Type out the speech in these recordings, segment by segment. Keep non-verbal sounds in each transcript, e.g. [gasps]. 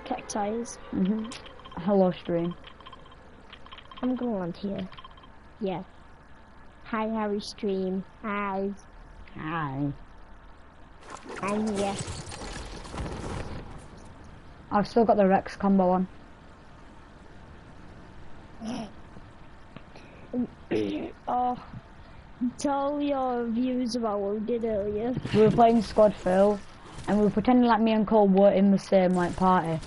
cacti. hmm Hello, stream. I'm going on here. Yeah. Hi, Harry Stream. Hi. Hi. I'm here. I've still got the Rex combo on. [coughs] oh, tell your views about what we did earlier. We were playing Squad Fill, and we were pretending like me and Cole were in the same like party.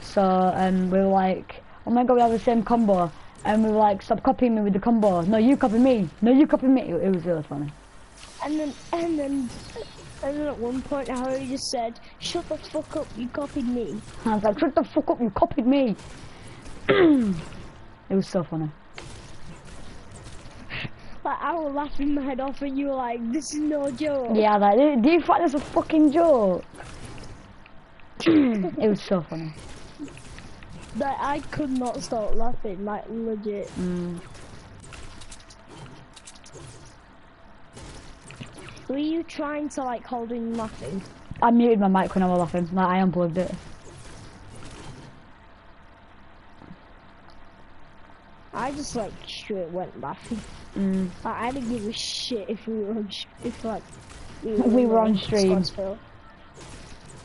So um, we were like, oh my god, we have the same combo, and we were like, stop copying me with the combo. No, you copy me. No, you copy me. It, it was really funny. And then, and then, and then at one point, Harry just said, "Shut the fuck up! You copied me." I was like, shut the fuck up, you copied me. [clears throat] it was so funny. Like I was laughing my head off, and you were like, "This is no joke." Yeah, like, do do you find this a fucking joke? [clears throat] it was so funny. Like I could not stop laughing, like legit. Mm. Were you trying to like hold in laughing? I muted my mic when I was laughing. Like, I unplugged it. I just like straight went laughing. Mm. Like, I didn't give a shit if we were on, if like we We were on stream. Scottsville.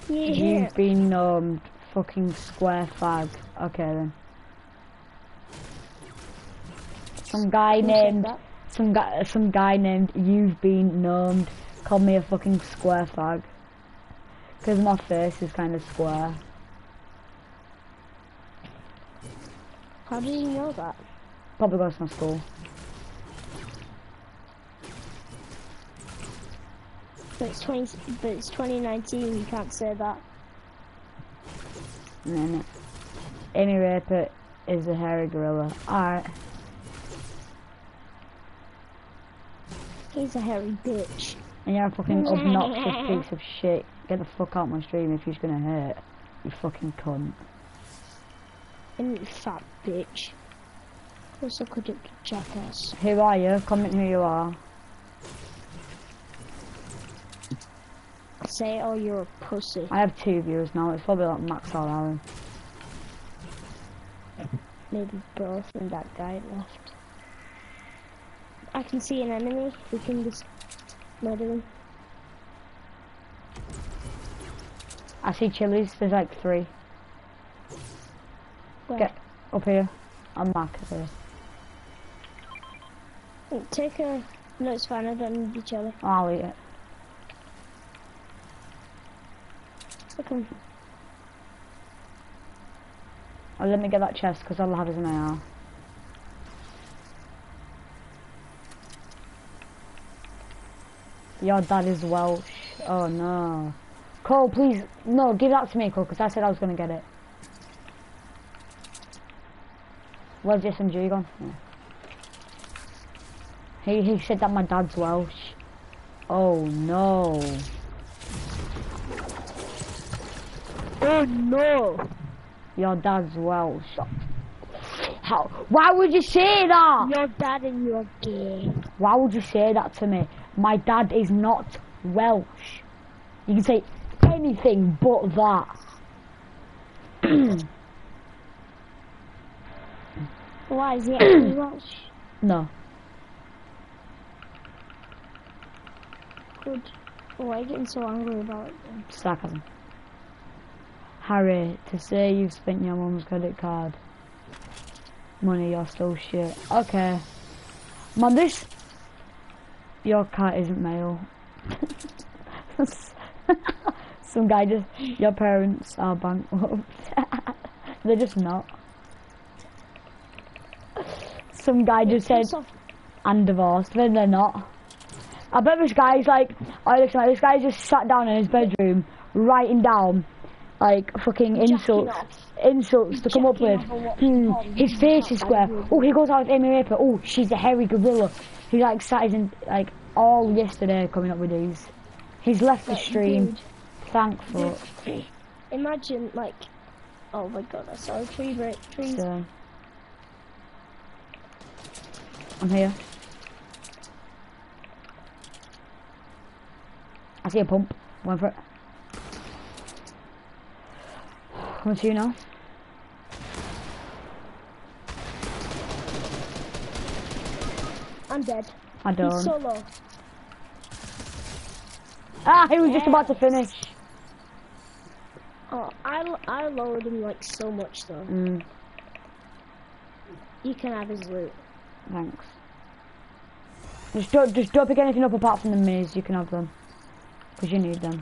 Yeah. You've been um fucking square fag. Okay then. Some guy Who named some guy some guy named You've Been Gnomed called me a fucking square fag. Cause my face is kind of square. How did you know that? Probably goes to my school. But it's twenty. But it's 2019. You can't say that. And then Amy Raper is a hairy gorilla. Alright. He's a hairy bitch. And you're a fucking [laughs] obnoxious piece of shit. Get the fuck out my stream if you're gonna hurt. You fucking cunt. And you fat bitch. Also could it jackass. Who are you? Comment who you are. Say, oh, you're a pussy. I have two viewers now. It's probably like Max or Aaron. Maybe both, and that guy left. I can see an enemy. We can just murder him. I see chilies. There's like three. Where? Get up here. I'm Mac here. Take a. No, it's fine. I don't need each other. I'll eat it. Him. Oh, let me get that chest because I'll have his an AR. Your dad is Welsh. Oh no. Cole, please, no, give that to me, Cole, because I said I was going to get it. Where's the SMG gone? Yeah. He, he said that my dad's Welsh. Oh no. Oh no! Your dad's Welsh. How? Why would you say that? Your dad and you're gay. Why would you say that to me? My dad is not Welsh. You can say anything but that. [clears throat] Why is he [clears throat] Welsh? No. Good. Oh, Why are you getting so angry about it then? Sarcasm. Harry, to say you've spent your mum's credit card money, you're still shit. Okay. Man, this... Your cat isn't male. [laughs] Some guy just... Your parents are bankrupt. [laughs] They're just not. Some guy just said. I'm divorced, then they're not. I bet this guy's like, oh, listen, like, this guy just sat down in his bedroom writing down like fucking insults, insults to come up with. Jacking off and Hmm, his face is square. Oh, he goes out with Amy Raper. Oh, she's a hairy gorilla. He like sat in, like all yesterday coming up with these. He's left the stream. dude, Thank. Imagine like, oh my god, I saw a tree break. Trees. So, I'm here. I see a pump. Went for it. Coming to you now. I'm dead. I don't. so low. Ah, he was just about to finish. Oh, I, I lowered him like so much though. Mm, You can have his loot. thanks. Just don't, just don't pick anything up apart from the minis. You can have them. Because you need them.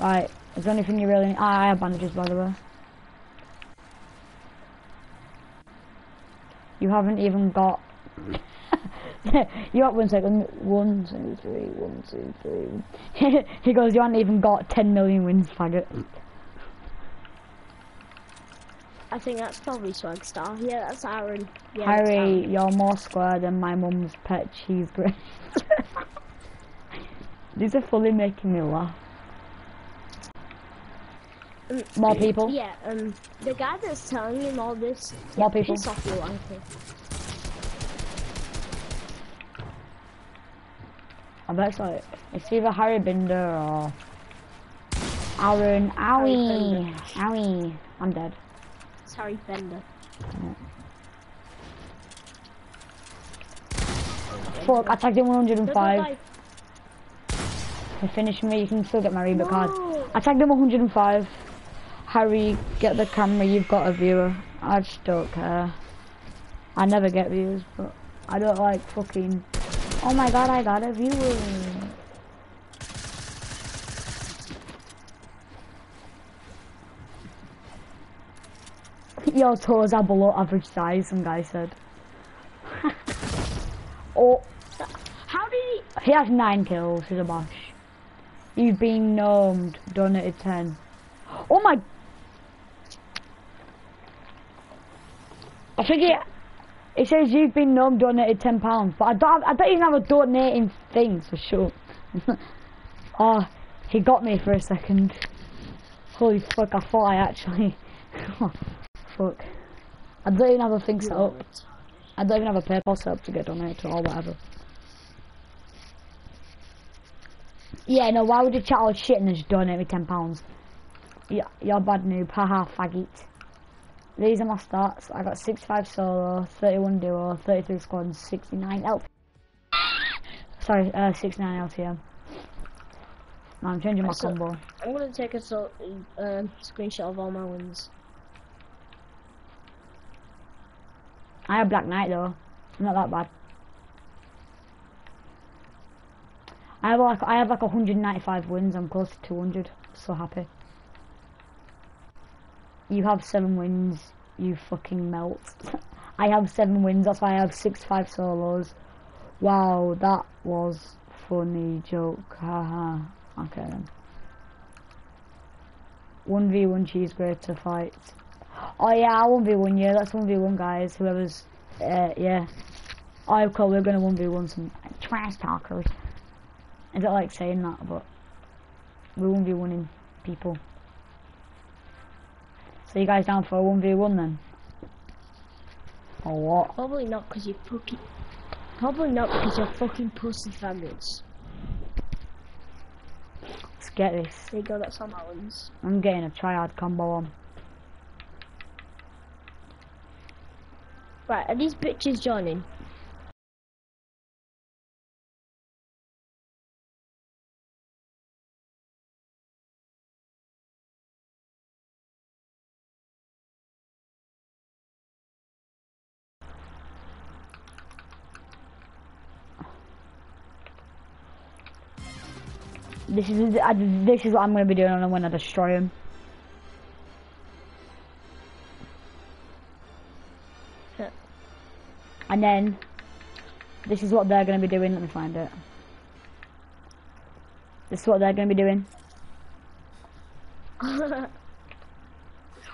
Right, is there anything you really need? Ah, I have bandages, by the way. You haven't even got... [laughs] you got one second. One, two, three, one, two, three. [laughs] he goes, you haven't even got 10 million wins, faggot. I think that's probably Swag Star. Yeah, that's Aaron. Yeah, Harry, Aaron. you're more square than my mum's pet cheese bread. [laughs] These are fully making me laugh. More people? Yeah, um, the guy that's telling him all this. More people? Piss off, you wanker. I bet it's like, it's either Harry Binder or Aaron. Owie! Owie! I'm dead. It's Harry Bender. Yeah. Fuck, I tagged him 105. look, He finished me, you can still get my card. No. I tagged him 105. Harry, get the camera, you've got a viewer. I just don't care. I never get views, but I don't like fucking. Oh my god, I got a viewer. Your toes are below average size, some guy said. [laughs] oh, How did he? he has nine kills, he's a bosh. You've been gnomed, donated 10. Oh my... I think it, it says you've been gnomed, donated 10 pounds, but I don't, I don't even have a donating thing, for sure. [laughs] oh, he got me for a second. Holy fuck, I thought I actually... [laughs] Oh, fuck. I don't even have a thing set up. I don't even have a PayPal set up to get donated or whatever. Yeah, no, why would you chat all shit and just donate me ten pounds? Yeah, you're bad noob, haha, faggot. These are my stats. I got 65 solo, 31 duo, 33 squad, 69 L. Sorry, uh, 69 LTM. No, I'm changing my So- combo. I'm gonna take a so, uh, screenshot of all my wins. I have Black Knight though. I'm not that bad. I have like I have like 195 wins. I'm close to 200. So happy. You have seven wins. You fucking melt. [laughs] I have seven wins. That's why I have six five solos. Wow, that was funny joke. Haha. okay then. One v one cheese grater fight. Oh yeah, I one v one. Yeah, that's one v one, guys. Whoever's, uh, yeah. Oh, cool. We're gonna one v one some trash talkers. I don't like saying that, but we one v one people. So you guys down for a one v one then? Or what? Probably not because you fucking. Probably not because you're fucking pussy faggots. Let's get this. There you go, that's my wins. I'm getting a triad combo on. Right, are these bitches joining? This is I, this is what I'm gonna be doing when I destroy him. And then this is what they're gonna be doing. Let me find it. This is what they're gonna be doing.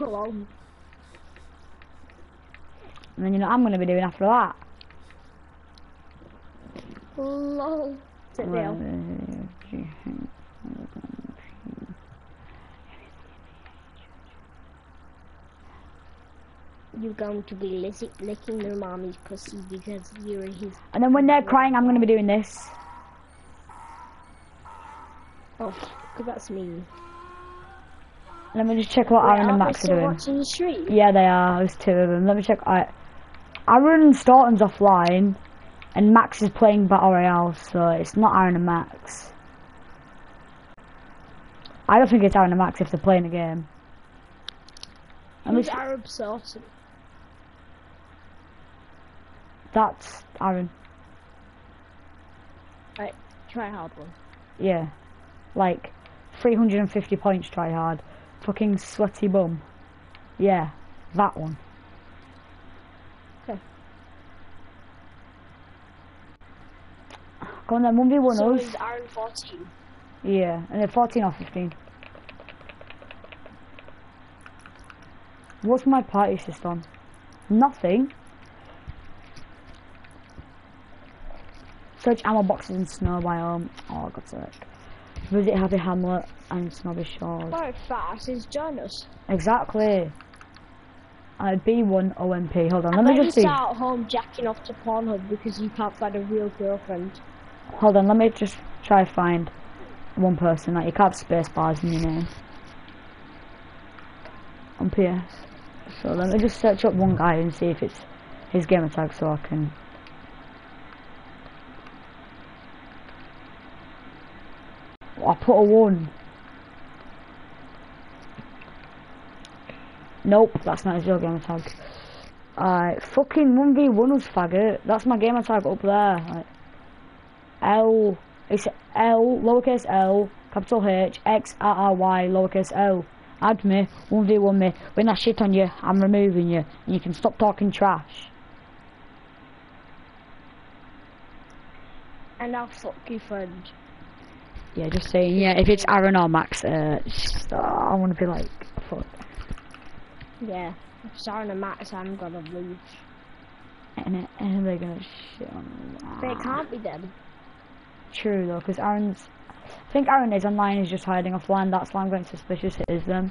Lol. And then you know what I'm gonna be doing after that. Lol. You're going to be lick- licking your mommy's pussy because you're his. And then when they're crying, I'm gonna be doing this. Oh, 'cause that's me. Let me just check what Wait, Aaron and Max are doing. watching the stream? Yeah, they are. There's two of them. Let me check. I, Aaron and Staunton's offline, and Max is playing Battle Royale, so it's not Aaron and Max. I don't think it's Aaron and Max if they're playing a game. Who's Arab Sultan? That's Aaron. Right, try hard one. Yeah. Like, 350 points try hard. Fucking sweaty bum. Yeah, that one. Okay. Go on then, 1v1 So us. is Aaron 14. Yeah, and then 14 or 15. What's my party system? Nothing. Search ammo boxes in snow biome. Oh, God's sake. Visit Happy Hamlet and Snobby Shores. Very fast, is join us. Exactly. Uh, B1 OMP. Hold on, I let me just see. start at home jacking off to Pornhub because you can't find a real girlfriend. Hold on, let me just try find one person. Like, you can't have space bars in your name. On PS. So let me just search up one guy and see if it's his gamer tag so I can... I put a one. Nope, that's not his real gamer tag. Alright, fucking 1v1 us faggot. That's my gamer tag up there. L, it's L, lowercase L, capital H, X, R, R, Y, lowercase L. Add me, 1v1 me. When I shit on you, I'm removing you. And you can stop talking trash. And I'll fuck your friend. Yeah, just saying, yeah, if it's Aaron or Max, uh, just, uh, I want to be like, fuck. Yeah. If it's Aaron and Max, I'm gonna leave. And, and they're gonna shit on me. But it can't be them. True though, because Aaron's. I think Aaron is online. He's just hiding offline. That's why I'm going suspicious. It is them.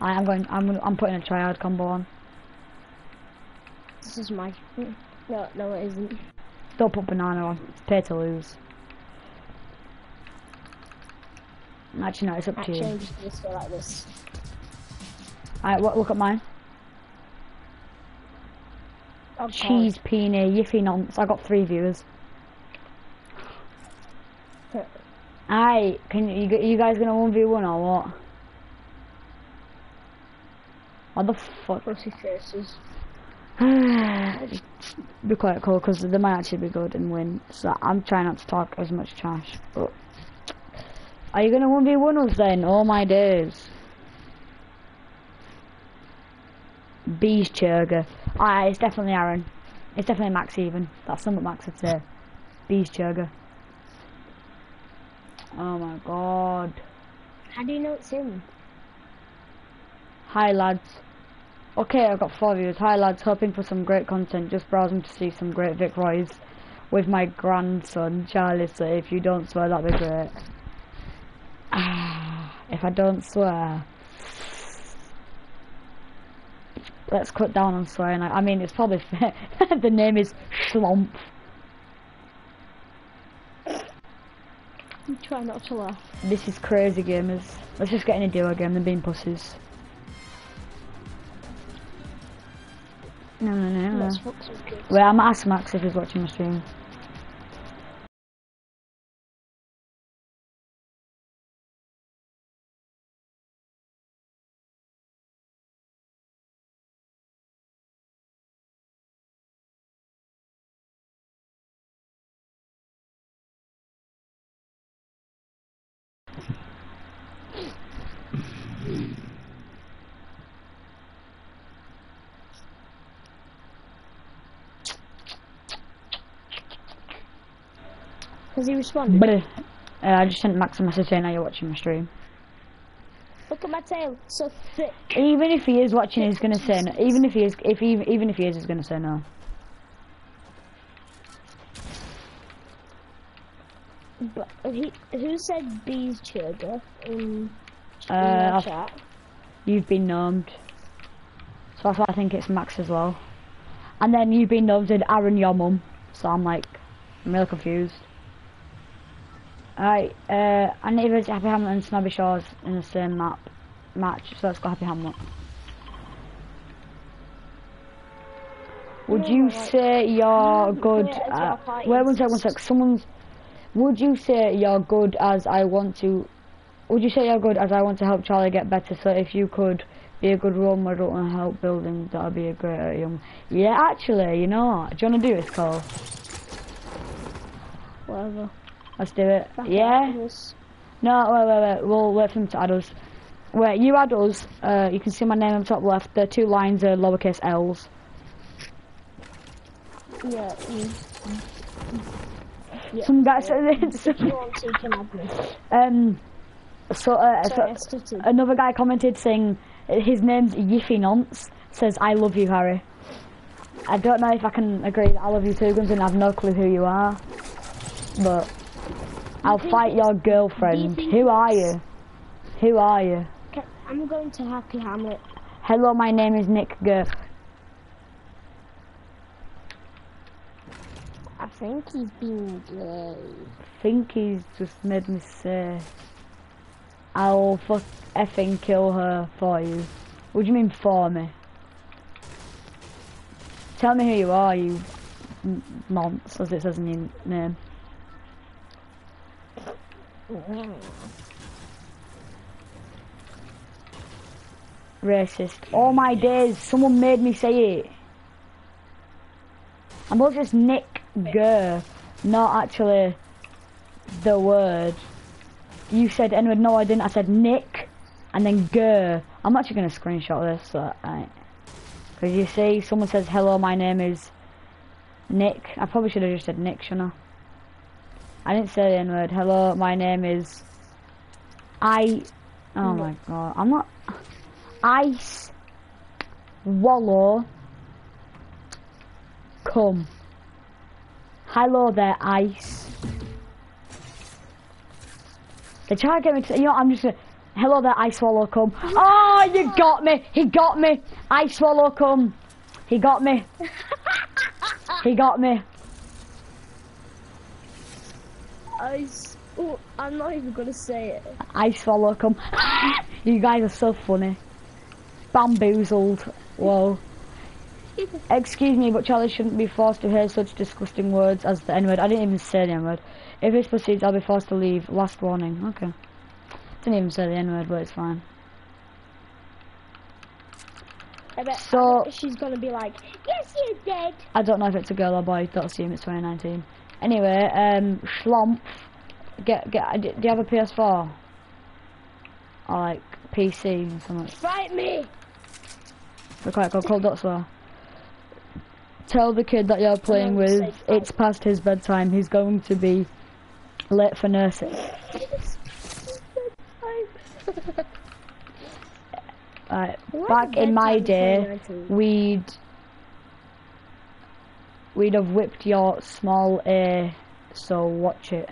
I am going. I'm. I'm putting a triad combo on. This is my. No, no, it isn't. Don't put banana on. It's pay to lose. Actually, no. It's up to you. I'm just gonna like this. Alright, what? Look at mine. Oh, God. Cheese peony yiffy nonce. I got three viewers. Aye, can you you guys gonna one v one or what? What the fuck? Pussy faces. [sighs] be quite cool because they might actually be good and win. So I'm trying not to talk as much trash. But are you gonna one v one us then? Oh my days. Bees Churger. Ah, it's definitely Aaron. It's definitely Max even. That's something Max would say. Bees Churger. Oh my god. How do you know it's him? Hi lads. Okay, I've got four views. Hi lads, hoping for some great content. Just browsing to see some great Vic Roys with my grandson, Charlie. So if you don't swear, that'd be great. Ah, [sighs] if I don't swear. Let's cut down on swearing. I, I mean, it's probably fair. [laughs] the name is Schlomp. Try not to laugh. This is crazy gamers. Let's just get in a duo game. They're being pussies. No, no, no, no. Let's some kids. Wait, I'm gonna ask Max if he's watching my stream. He responded? But uh, I just sent Max a message saying, "Are you're watching my stream?" Look at my tail, so thick. Even if he is watching, he's gonna say no. Even if he is, if he, even if he is, he's gonna say no. But he, who said bees chugger in, in Uh, the chat? You've been gnomed. So that's why I think it's Max as well. And then you've been gnomed in Aaron, your mum. So I'm like, I'm really confused. Alright, uh, I need to visit Happy Hamlet and Snobby Shores in the same map match, so let's go Happy Hamlet. Would you say you're good at... Wait one sec, one sec. Someone's... Would you say you're good as I want to... Would you say you're good as I want to help Charlie get better, so if you could be a good role model and help building, that would be a great young... Yeah, actually, you know what? Do you want to do this, Cole? Whatever. Let's do it. Back yeah? No, wait, wait, wait. We'll wait for him to add us. Wait, you add us. Uh, you can see my name on top left. The two lines are lowercase l's. Yeah. Mm. Yeah. Some guy said If you want to, you can add me. Um, so, uh, Sorry, so another guy commented saying his name's Yiffy Nonce. Says I love you, Harry. I don't know if I can agree that I love you too, Guns, and I have no clue who you are. But I'll fight your girlfriend. Who are you? Who are you? Okay, I'm going to Happy Hamlet. Hello, my name is Nick Gur. I think he's being gay. think he's just made me say I'll fuck effing kill her for you. What do you mean for me? Tell me who you are, you nonce, as it says in your name. Racist. All oh my days, someone made me say it. I'm both just Nick Gurr, not actually the word. You said N word, no I didn't, I said Nick, and then Gurr. I'm actually going to screenshot this, so. Because you see, someone says, hello, my name is Nick. I probably should have just said Nick, shouldn't I? I didn't say the N word. Hello, my name is... I... Oh my god, I'm not... Ice... Wallow... Come. Hello there, Ice. They try to get me to, you know, I'm just gonna, hello there, Ice swallow cum. [gasps] Oh, you got me, he got me, Ice swallow cum. He got me, [laughs] he got me. I oh, I'm not even gonna say it. I swallow cum. [laughs] you guys are so funny. Bamboozled. Whoa. [laughs] Excuse me, but Charlie shouldn't be forced to hear such disgusting words as the N-word. I didn't even say the N-word. If this proceeds, I'll be forced to leave. Last warning. Okay. Didn't even say the N-word, but it's fine. I bet, So- she's gonna be like, yes, you did. I don't know if it's a girl or boy. Don't assume it's 2019. Anyway, um, Schlomp, get get. Do you have a PS4? Or like PC or something? Fight me. We're quite go cold dots slow. Tell the kid that you're playing with. It's past his bedtime. He's going to be late for nursing. [laughs] Right. Back in my day, we'd we'd have whipped your small A. So watch it.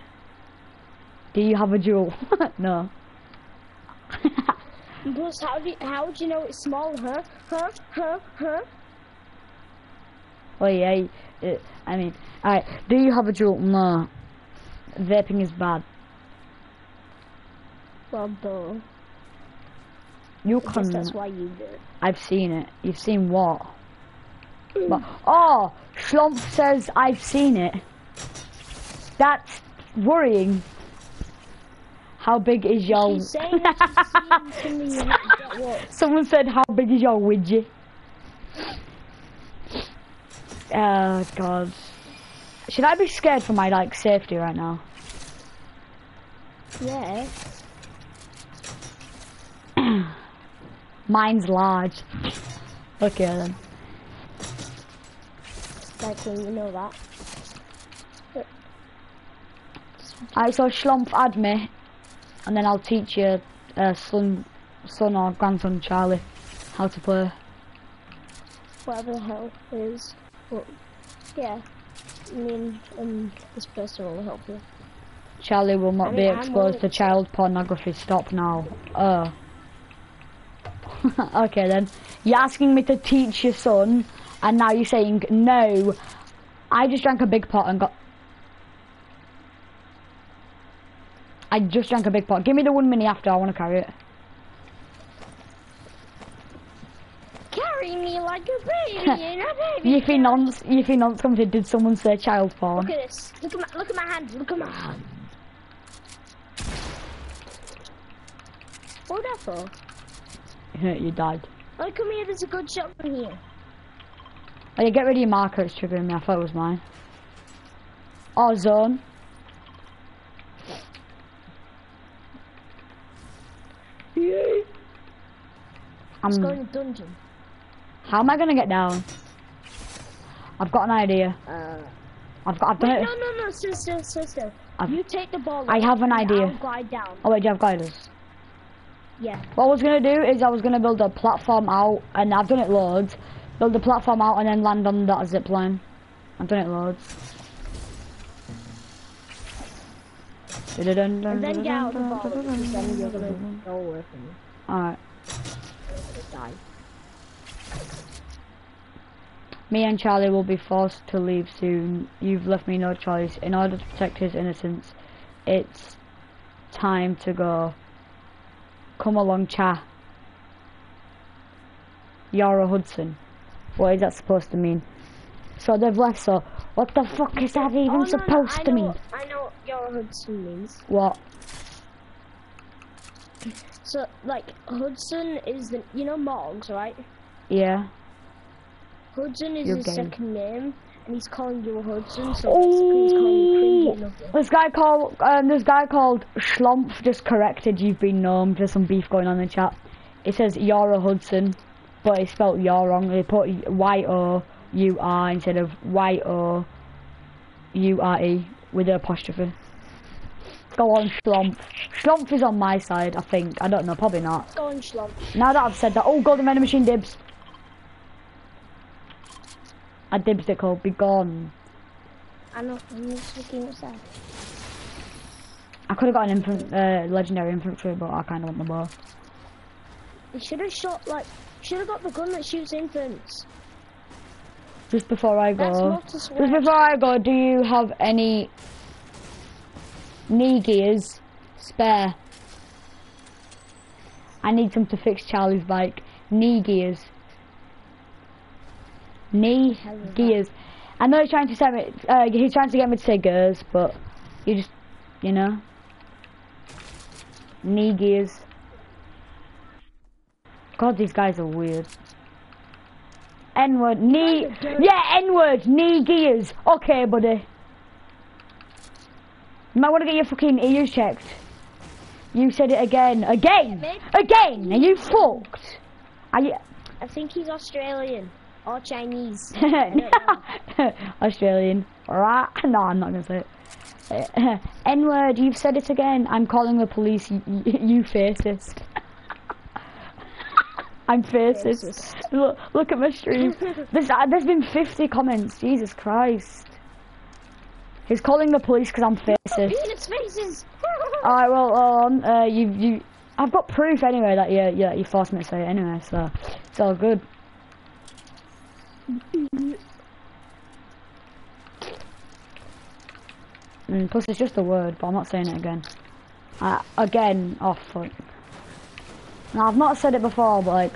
Do you have a jewel? [laughs] no. [laughs] Plus, how do you, how do you know it's small, huh? Huh? Huh? Huh? Well, yeah. It, I mean, alright. Do you have a jewel? No. Vaping is bad. Well, duh. You can. that's why you do it. I've seen it. You've seen what? But, oh, Schlump says I've seen it. That's worrying. How big is your? She's saying that she's seen something [laughs] that what? Someone said, "How big is your widget?" Oh God. Should I be scared for my like safety right now? Yeah. [clears throat] Mine's large. Okay then. You know that. Alright, so Schlump add me, and then I'll teach your uh, son, son or grandson Charlie, how to play. Whatever the hell is, But, yeah. Me and um, this person will help you. Charlie will not I be mean, I'm exposed to child pornography. Stop now. Oh. [laughs] okay then. You're asking me to teach your son, and now you're saying no. I just drank a big pot and got. I just drank a big pot. Give me the one mini after. I want to carry it. Carry me like a baby [laughs] in a baby. You think nonce? You think nonce commented? Did someone say child porn? Look at this. Look at my look at my hand. Look at my hand. What that for? you died. Oh, come here. There's a good shot from here. Oh, yeah, get rid of your marker. It's triggering me. I thought it was mine. Oh, zone. Let's I'm, go in the dungeon. how am I gonna get down? I've got an idea. Uh, I've got. I've done wait, it. no, no, no. Still, still, still, still. I've- You take the ball. I have an idea. I'll glide down. Oh wait, do you have gliders? Yeah. What I was gonna do is I was gonna build a platform out, and I've done it loads. Build the platform out and then land on that zip line. I've done it loads. And then get out the ball because then you're gonna go away from me. Alright. Die. Me and Charlie will be forced to leave soon. You've left me no choice. In order to protect his innocence, it's time to go. Come along, Cha. Yara Hudson. What is that supposed to mean? So they've left, so what the fuck is that even Oh, no, no, supposed I to know, mean? I know what your Hudson means. What? So, like, Hudson is the, you know Morgs, right? Yeah. Hudson is You're his gay. second name, and he's calling you a Hudson, so basically he's calling you Oh, this guy called um, this guy called Schlumpf just corrected you've been known. There's some beef going on in the chat. It says Yara Hudson, but it's spelled Yor wrong. They put Y O U R instead of Y O U R E with an apostrophe. Go on, Schlumpf. Schlumpf is on my side, I think. I don't know, probably not. Go on, Schlump. Now that I've said that, oh, golden vending machine dibs. I dibs it, Cole. Be gone. I know, I'm just looking outside. I could have got an infant, uh, legendary infantry, but I kind of want the bow. You should have shot, like, should have got the gun that shoots infants. Just before I go, just before I go, do you have any knee gears spare? I need some to fix Charlie's bike. Knee gears. Knee hell is that? gears. I know he's trying to say me, uh, he's trying to get me to say gears, but you just, you know, knee gears. God, these guys are weird. N word, knee, Guys are dirty. yeah, N word, knee gears. Okay, buddy. You might want to get your fucking ears checked. You said it again, again, again. Are you fucked? Are you? I think he's Australian or Chinese. [laughs] [laughs] Australian. Right? [laughs] No, I'm not gonna say it. N word, you've said it again. I'm calling the police. You, you fascist. I'm. Racist. Look, look at my stream. [laughs] There's, uh, there's been 50 comments. Jesus Christ. He's calling the police because I'm fascist. Penis faces! [laughs] Alright, well, um, uh, you, you, I've got proof anyway that you, yeah, you forced me to say it anyway, so it's all good. Mm, plus, it's just a word, but I'm not saying it again. Uh, again, oh fuck. No, I've not said it before, but like,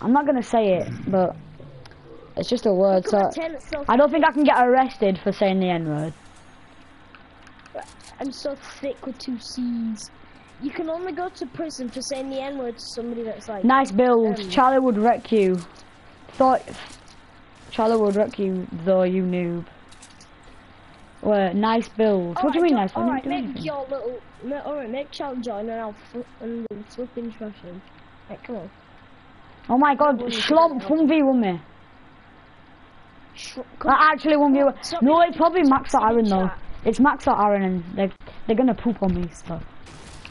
I'm not gonna say it, but it's just a word. So my tent, it's so I don't think I can get arrested for saying the N word. I'm so thick with two C's. You can only go to prison for saying the N word to somebody that's like. Nice build. Um, Charlie would wreck you. Thought Charlie would wreck you, though you noob. Well, nice build. what do you mean nice? Didn't Alright, make anything. your little. ma- Alright, make Charlie join and I'll fl- and flipping trash him. Right, come on. Oh my god, Everyone is 1v1 me. Sh- uh, Not come actually 1v1. No, it's probably Max or Aaron though. It's Max or Aaron and they're, they're gonna poop on me, so.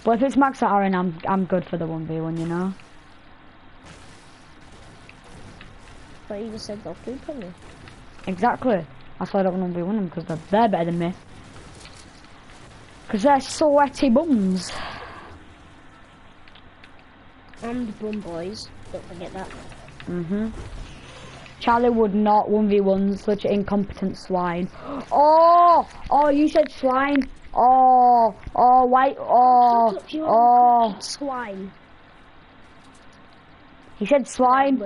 But if it's Max or Aaron, I'm, I'm good for the 1v1, you know? But you just said they'll poop on me. Exactly. That's why I don't want to 1v1 because they're, they're better than me. Because they're sweaty bums. And bum boys. Don't forget that. hmm Charlie would not 1v1 such incompetent swine. Oh! Oh, you said swine. Oh, oh, white, oh, Shut up, you oh. swine. He said swine.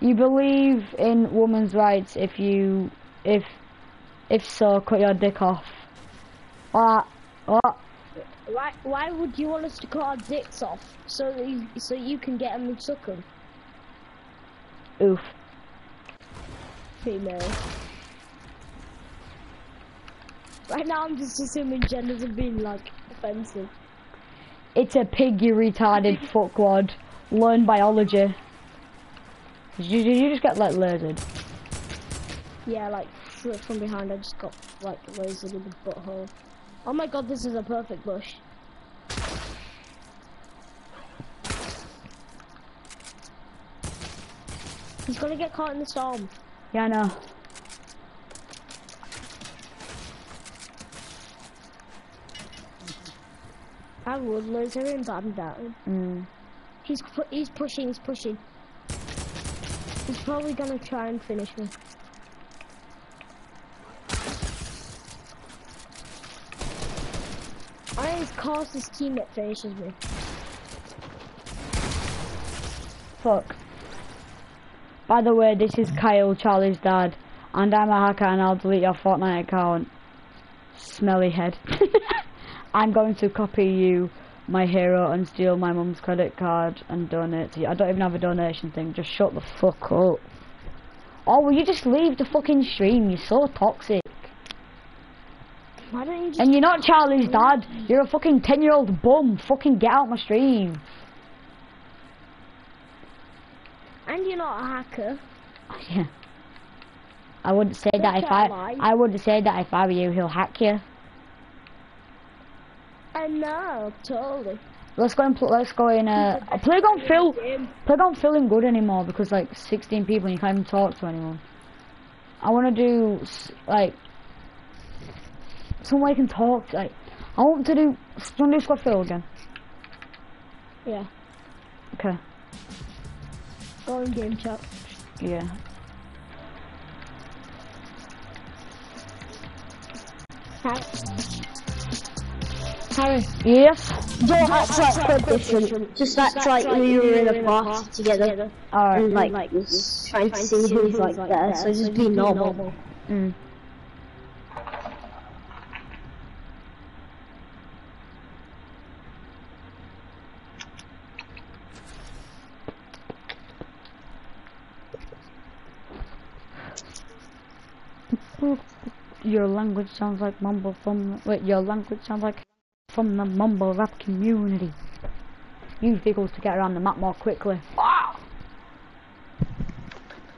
You believe in women's rights if you, if, if so, cut your dick off. What? What? Why, why would you want us to cut our dicks off so that you, so you can get them and suck them? Oof. Female. Right now I'm just assuming genders are being like offensive. It's a pig, you retarded [laughs] fuckwad. Learn biology. Did you, did you just get like lasered? Yeah, like fr- from behind I just got like lasered in the butthole. Oh my god, this is a perfect bush. He's gonna get caught in the storm. Yeah, I know. I would laser him, but I'm down. Mm. He's pu- he's pushing, he's pushing. He's probably gonna try and finish me. I his course his teammate finishes me. Fuck. By the way, this is Kyle, Charlie's dad, and I'm a hacker and I'll delete your Fortnite account. Smelly head. [laughs] I'm going to copy you my hero and steal my mum's credit card and donate to you. I don't even have a donation thing, just shut the fuck up. Oh, will you just leave the fucking stream? You're so toxic. Why don't you And you're not Charlie's dad. You're a fucking 10 year old bum. Fucking get out my stream. and you're not a hacker. Yeah. [laughs] I wouldn't say that Don't if I. lie. I wouldn't say that if I were you. He'll hack you. I know, totally. Let's go and let's go in. Uh, [laughs] Playground Fill. Playground Fill isn't feeling good anymore because like 16 people and you can't even talk to anyone. I want to do like somewhere I can talk. To, like I want to do. Do you want to do Squad Fill again? Yeah. Okay. Go in game chat. Yeah. Harry. Harry. Yes. Don't act like quite different. Just act like we were in a party together Alright. and like was trying to see who's like there. So just be normal. Mm. Your language sounds like mumble from wait. Your language sounds like from the mumble rap community. Use vehicles to get around the map more quickly.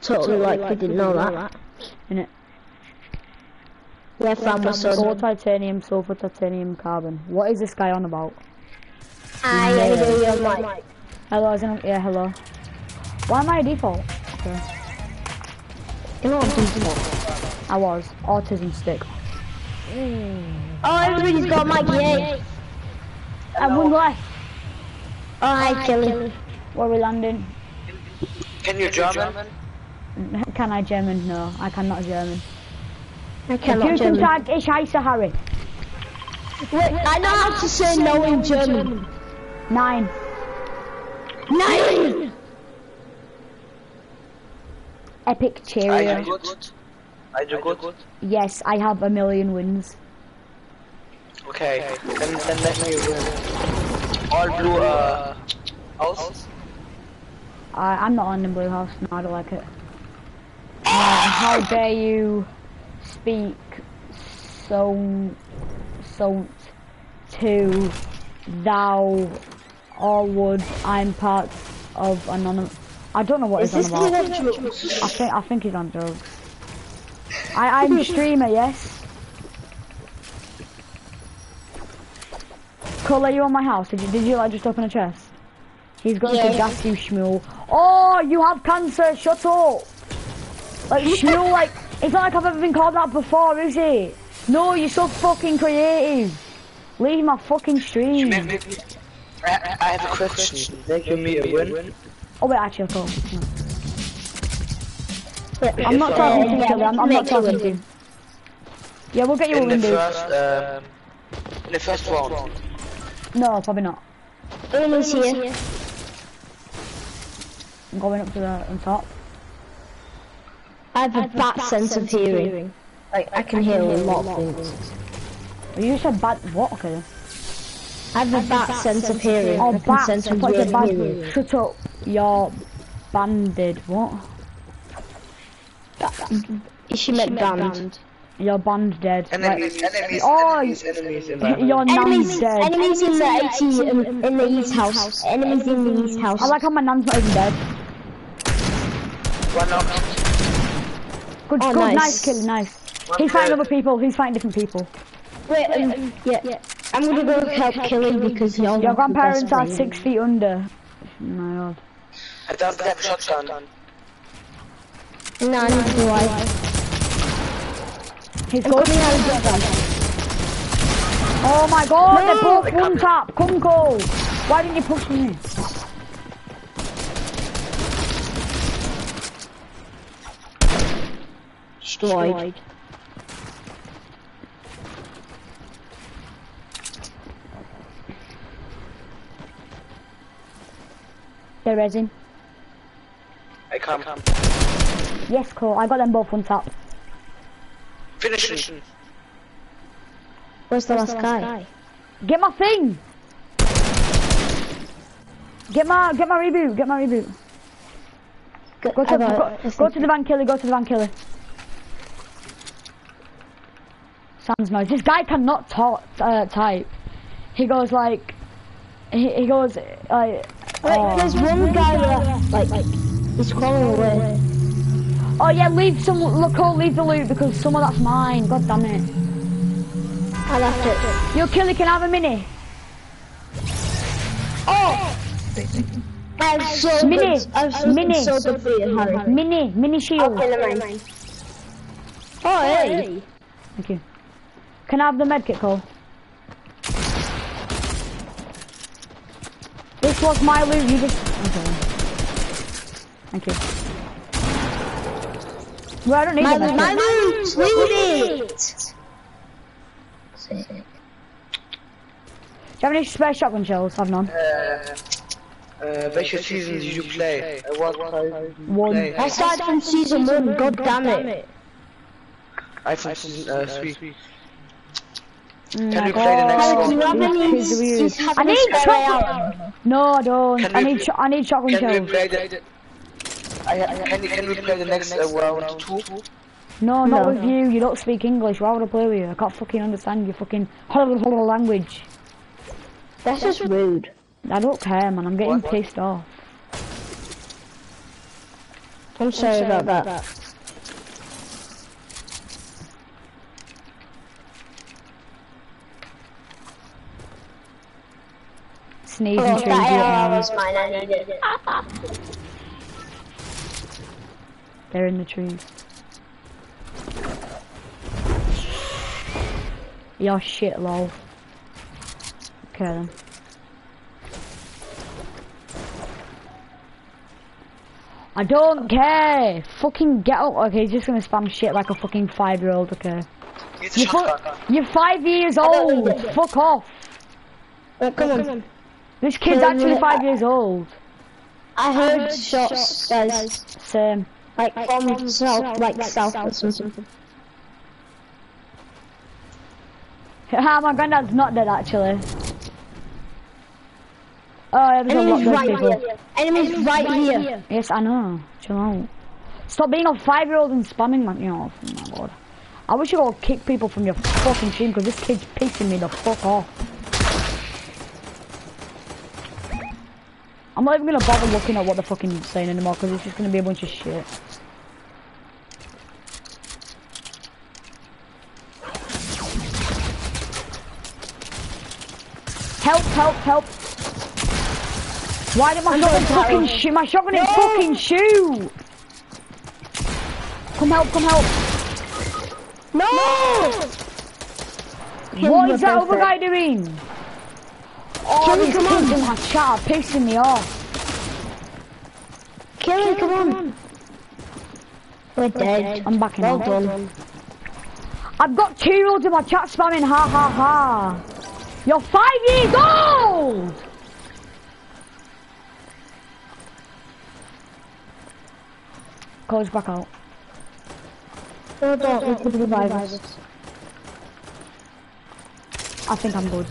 Totally like we didn't know that. Innit? Where from was Gold, so. titanium, sulfur, titanium, carbon. What is this guy on about? I am your mic. Hello, is anyone, yeah, hello. Why am I a default? Okay. You know what I was. Autism stick. Mm. Oh, everybody's got mic yay. And one left. Oh, hi, Kelly. Where are we landing? Can you German? Can I German? No, I cannot German. I cannot Guten German. Tag, ich heiße Harry. Wait, I know how to say no in German. Nine. Nine! Epic Are Cheerio. Yes, I have a million wins. Okay, then, then let me win. All blue, uh, house? I, I'm not on the Blue House. No, I don't like it. How dare you speak so so to thou or would I'm part of anonymous. I don't know what Is he's on about. I think I think he's on drugs. I I'm a [laughs] streamer, yes. Cole, are you on my house? Did you did you like just open a chest? He's going Yeah. to gas you, Shmuel. Oh, you have cancer. Shut up. Like [laughs] Shmuel, like it's not like I've ever been called that before, is it? No, you're so fucking creative. Leave my fucking stream. I, I have a question. Make me a win? Oh wait, actually, I'll call. Wait, I'm not talking to each other. I'm, I'm not make you talking to you. Yeah, we'll get you a In the first, um, In the first round. No, probably not. Enemies here. I'm going up to the on top. I have a bad sense of hearing. Like, I can hear a lot of things. You said bad. What? Okay. I have a bad sense of hearing. Oh, I can bats. sense I when thought you you're said bad. hearing. Shut up. You're banded. What? She meant banned. You're band dead. Enemies, Right. enemies, Oh, enemies, enemies in my Your Enemies, nan's dead. enemies in the 80 in, in the east house. Enemies in the east house. I like how my nan's not even dead. One knock. Good, Oh, good, nice, nice. kill, nice. One He's fighting dead. other people. He's fighting different people. Wait, um, yeah. I'm gonna go help Killy because y'all Your are the best grandparents are friends. six feet under. My god. I don't have shotgun. No, I need to. He's I'm coming out of the gun. Oh my god, they're No! both They're one coming. tap. Come go. Why didn't you push me? Destroyed. They're resin. I come. Yes, cool. I got them both on top. Finish him. Where's the last guy? Get my thing. Get my get my reboot. Get my reboot. Go, Go to I go, go to the van killer. Go to the van killer. Sounds noise. This guy cannot talk, uh, type. He goes like, he, he goes like. Wait, oh. there's one guy that, like, he's crawling away. Oh yeah, leave some. Look, oh, leave the loot because some of that's mine. God damn it. I left it. Your killer can have a mini. Oh! I'm so Mini. good. I'm so, Mini. so good for you, Harry. Mini, mini shield. Okay, never mind. Oh, hey. Thank you. Can I have the medkit, Cole? This was my loot. You just. Okay. Thank you. Well, I don't need My, the medkit. my loot! Loot it! Do you have any spare shotgun shells? I've none. Uh, uh, welche season did you play? I was One. play. I started from season one, god damn it. I from season uh, three. Mm, Can my we play the next one? do have any? Kids are weird. do you have I need spare chocolate. No, I don't. Can I need. pl- Sh- I need shotgun Can we shells. Play the? I, I, can, can we play the next uh, round two? No, not No. with you. You don't speak English. Why would I play with you? I can't fucking understand your fucking horrible language. That's just rude. I don't care, man. I'm getting What? pissed off. I'm sorry about that. Sneezing Oh, trees. that was mine, I need it. [laughs] They're in the trees. You're shit, lol. Okay then. I don't care. Fucking get up. Okay, he's just gonna spam shit like a fucking five year old. Okay. It's a You fu- shotgun. you're five years don't old. need it. Fuck off. Oh, come on. This kid's actually five years old. I heard shots, guys. Same. Like from south, like south or something. Ah, my granddad's not dead actually. Oh, yeah, there's a lot Enemies right people. here. Enemies right here. Yes, I know. Chill out. Stop being a five-year-old and spamming my, you know, oh my god. I wish you all kick people from your fucking stream because this kid's pissing me the fuck off. I'm not even gonna bother looking at what they're fucking saying anymore because it's just gonna be a bunch of shit. Help, help, help. Why did my shotgun fucking shoot? My shotgun didn't fucking shoot! Come help, come help. No! What is that other guy doing? Oh, Kill him, come on. in my chat pissing me off. Kill him, come on. We're dead. I'm backing Well off. done. I've got two olds in my chat spamming ha ha ha. You're five years old! Goes back out. No, don't. We could revive us. I think I'm good.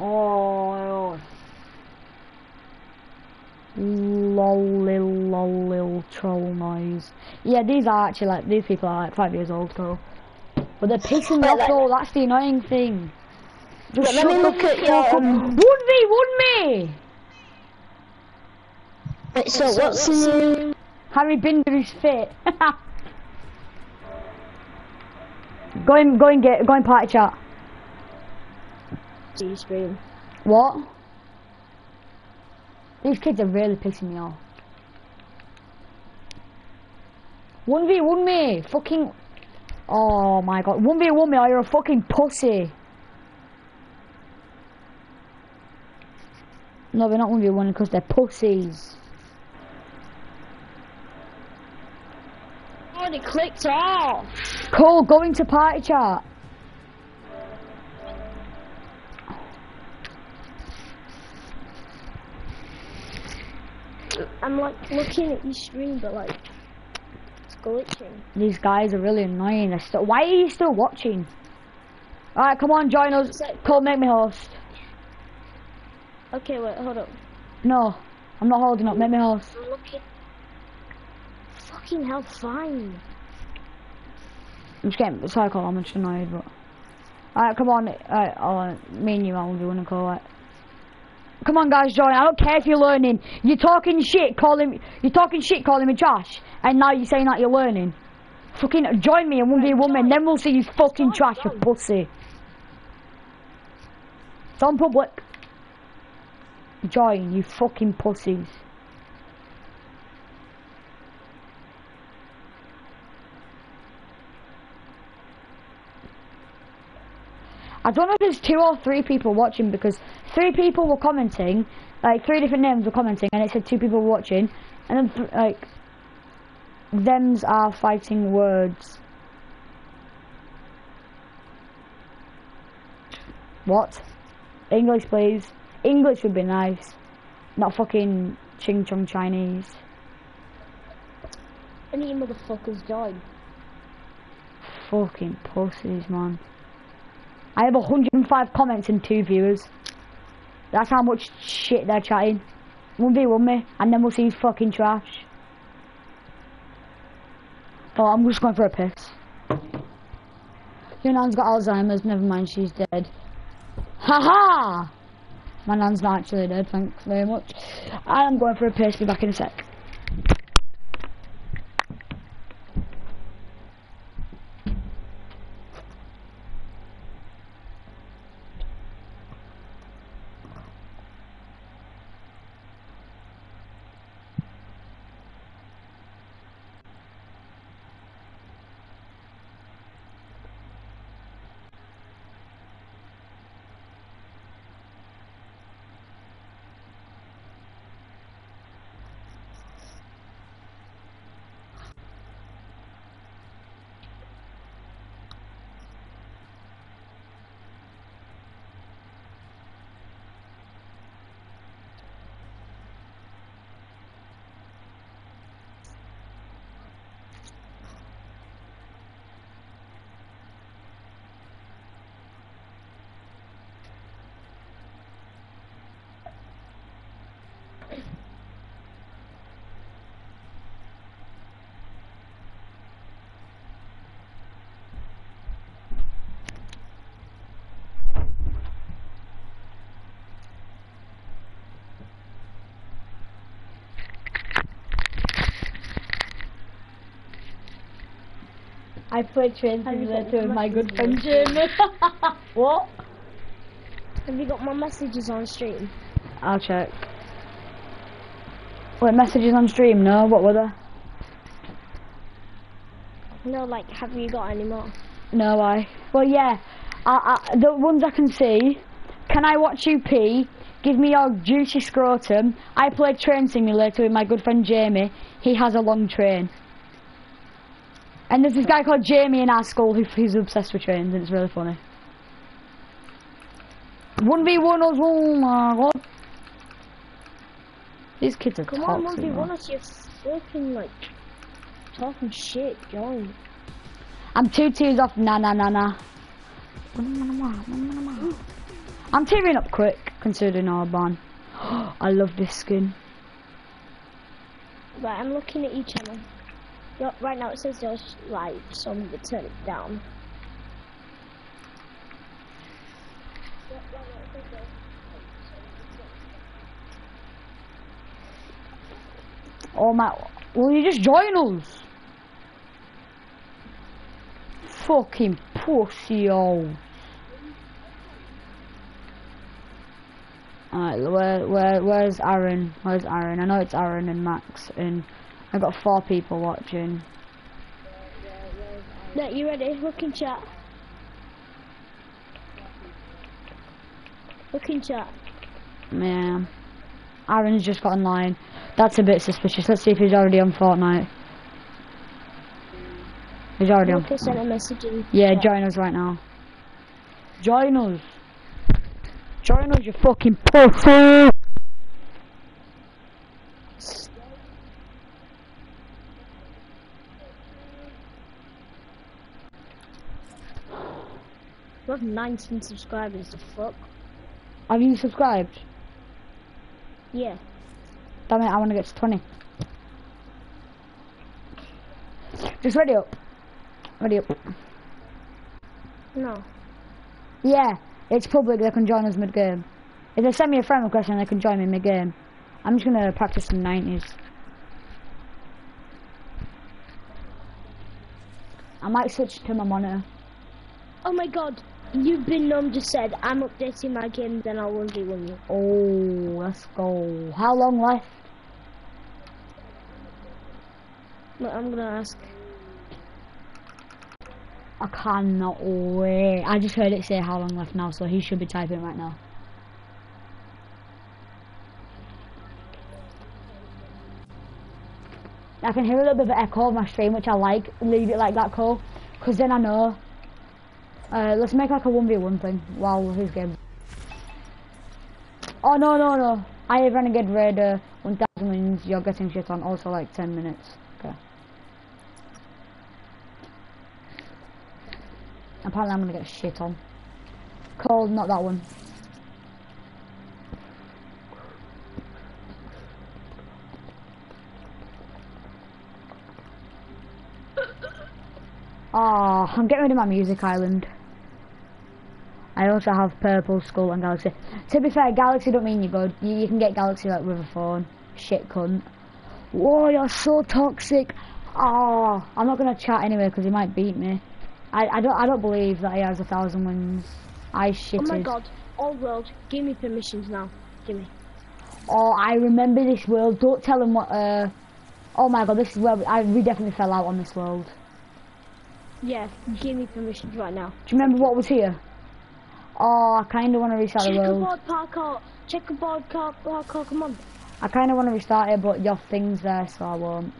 Oh. Lol, lol, lol, troll noise. Yeah, these are actually like, these people are like five years old though. But they're pissing me off though, that's the annoying thing. Just let me look at your, um, 1v1 me! Wait, so what's the new... Harry Binder's fit. [laughs] go in, go in, get, go in party chat. See you stream. What? These kids are really pissing me off. 1v1 me! Fucking... Oh my god. 1v1 me or you're a fucking pussy. No, they're not 1v1 because they're pussies. Oh, they clicked off. Cole, going to party chat. I'm like looking at your stream, but like it's glitching. These guys are really annoying. They're still, why are you still watching? Alright, come on, join us. Cole, make me host. Okay, wait, hold up. No, I'm not holding up. Make me host. I'm looking. Fucking hell, fine. I'm just getting Cole. I'm just annoyed, but alright, come on. Alright, I'll, uh, me and you, I'll do one and call it. Come on, guys, join. I don't care if you're learning. You're talking shit, calling. You're talking shit, calling me trash, and now you're saying that you're learning. Fucking join me and one v one me, and then we'll see you fucking trash, you pussy. It's on public. Join, you fucking pussies. I don't know if there's two or three people watching because three people were commenting, like three different names were commenting, and it said two people were watching, and then th- like, them's are fighting words. What? English, please. English would be nice. Not fucking Ching Chong Chinese. Any motherfuckers join. Fucking pussies, man. I have 105 comments and two viewers. That's how much shit they're chatting. 1v1 me, and then we'll see fucking trash. Oh, I'm just going for a piss. Your nan's got Alzheimer's, never mind, she's dead. Haha! My nan's not actually dead, thanks very much. I'm going for a piss, be back in a sec. I played Train Have you got Simulator with my good friend? Jamie. [laughs] what? Have you got my messages on stream? I'll check. Wait, messages on stream? No, what were they? No, like, have you got any more? No, I. Well, yeah. I, I, the ones I can see. Can I watch you pee? Give me your juicy scrotum. I played Train Simulator with my good friend Jamie. He has a long train. And there's this guy called Jamie in our school who, who's obsessed with trains, and it's really funny. 1v1 us, oh my god. These kids are Come on, toxic. one v one man. us. You're flipping like talking shit. Join. I'm two tears off, na na na na. I'm tearing up quick, considering our ban. [gasps] I love this skin. Right, I'm looking at each channel. Right now it says there's live, so I'm gonna turn it down. Oh my, will you just join us? Fucking pussy oh. Alright, where, where, where's Aaron? Where's Aaron? I know it's Aaron and Max, and I've got four people watching. Right, you ready? Look in chat. Look in chat. Yeah. Aaron's just got online. That's a bit suspicious. Let's see if he's already on Fortnite. He's already on. Look, sent a message in Yeah, chat. join us right now. Join us. Join us, you fucking pussy. We have 19 subscribers. The fuck? Have you subscribed? Yeah. Damn it, I want to get to 20. Just ready up. Ready up. No. Yeah, it's public, they can join us mid-game. If they send me a friend request and they can join me mid-game. I'm just gonna practice some 90s. I might switch to my monitor. Oh my god. You've been numb just said I'm updating my game then I'll 1v1 you. Oh, let's go. How long left? Look, I'm gonna ask. I cannot wait. I just heard it say how long left now, so he should be typing right now. I can hear a little bit of echo of my stream, which I like. Leave it like that, Cole, because then I know. Uh, let's make like a 1v1 thing while his game. Oh, no, no, no. I have Renegade Raider 1000 wins, you're getting shit on, also like 10 minutes. Okay. Apparently I'm gonna get shit on. Cold, not that one. Oh, I'm getting rid of my music island. I also have purple skull and galaxy. To be fair, galaxy don't mean you're good. You, you can get galaxy like with a phone. Shit cunt. Whoa, you're so toxic. Oh, I'm not gonna chat anyway because he might beat me. I, I don't I don't believe that he has a thousand wins. I shitted. Oh my god. All world, give me permissions now. Give me. Oh, I remember this world. Don't tell him what. Uh. Oh my god, this is where we, I, we definitely fell out on this world. Yeah, give me permissions right now. Do you remember what was here? Oh, I kind of want to restart the world. Checkerboard parkour. Checkerboard parkour. Come on. I kind of want to restart it, but your thing's there, so I won't.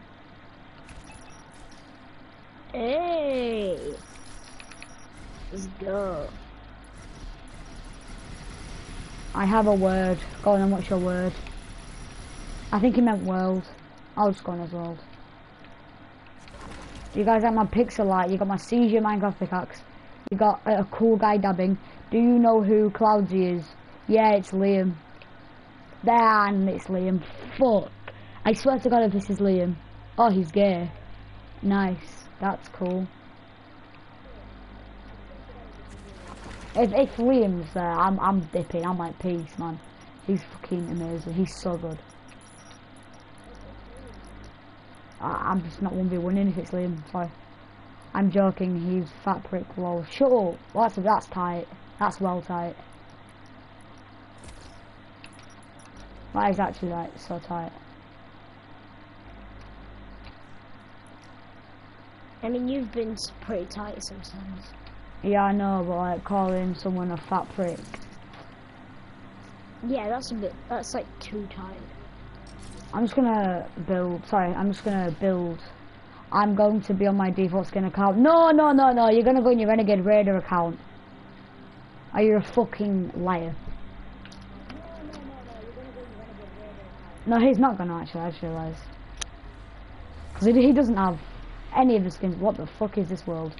Hey. Let's go. I have a word. Go on, then what's your word? I think he meant world. I'll just go on as world. You guys have my pixel light? You got my seizure Minecraft pickaxe. You got a, a cool guy dabbing. Do you know who Cloudsy is? Yeah, it's Liam. Then it's Liam. Fuck. I swear to God if this is Liam. Oh, he's gay. Nice. That's cool. If if Liam's there, I'm I'm dipping. I'm like peace, man. He's fucking amazing. He's so good. I, I'm just not one v winning if it's Liam. Sorry. I'm joking. He's fat prick. Lol. Shut up. Well, that's that's tight. That's well tight. That is actually like so tight. I mean, you've been pretty tight sometimes. Yeah, I know, but like calling someone a fat prick. Yeah, that's a bit. That's like too tight. I'm just gonna build. Sorry, I'm just gonna build. I'm going to be on my default skin account. No, no, no, no. You're gonna go on your Renegade Raider account. Are you a fucking liar? No, he's not gonna actually. I just realised. Because he, doesn't have any of the skins. What the fuck is this world?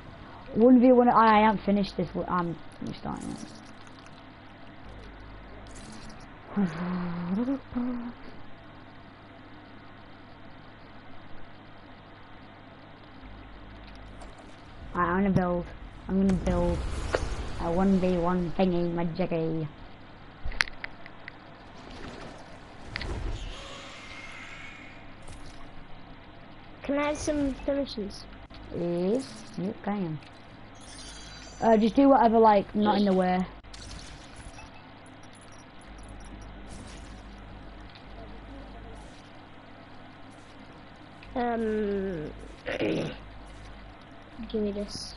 One v one. I, I haven't finished this. I'm starting it. [sighs] I'm gonna build. I'm gonna build a 1v1 thingy majiggy. Can I have some permissions? Yes, you can. Uh, just do whatever, like, not in the way. Um, [coughs] give me this.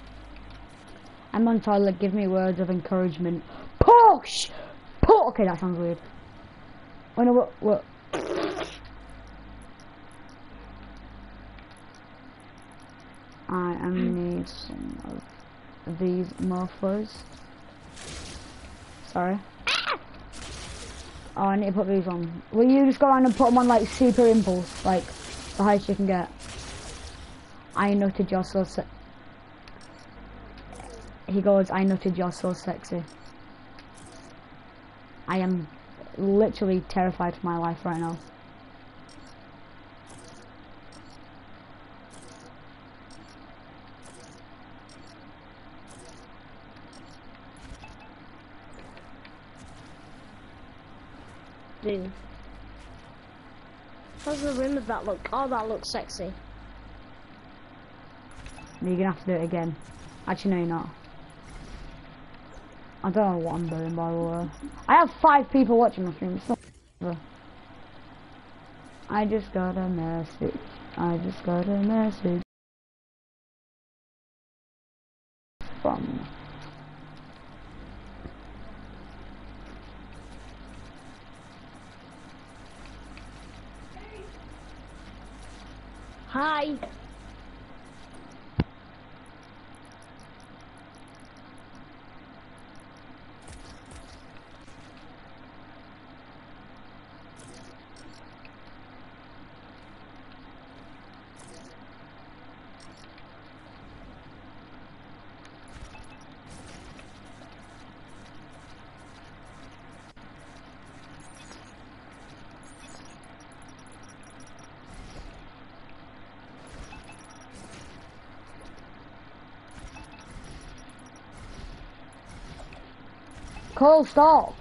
I'm on toilet, give me words of encouragement. Push! Push! Okay, that sounds weird. Oh no, what, what? I am hmm. need some of these mofos. Sorry. Oh, I need to put these on. Will you just go around and put them on like super impulse, like the highest you can get? I noted you're so He goes, I noted you're so sexy. I am literally terrified for my life right now. Do. How's the rim of that look? Oh, that looks sexy. You're gonna have to do it again. Actually, no, you're not. I don't know what I'm doing, by the way. I have five people watching my stream. I just got a message. I just got a message from. Hi. Cole, stop!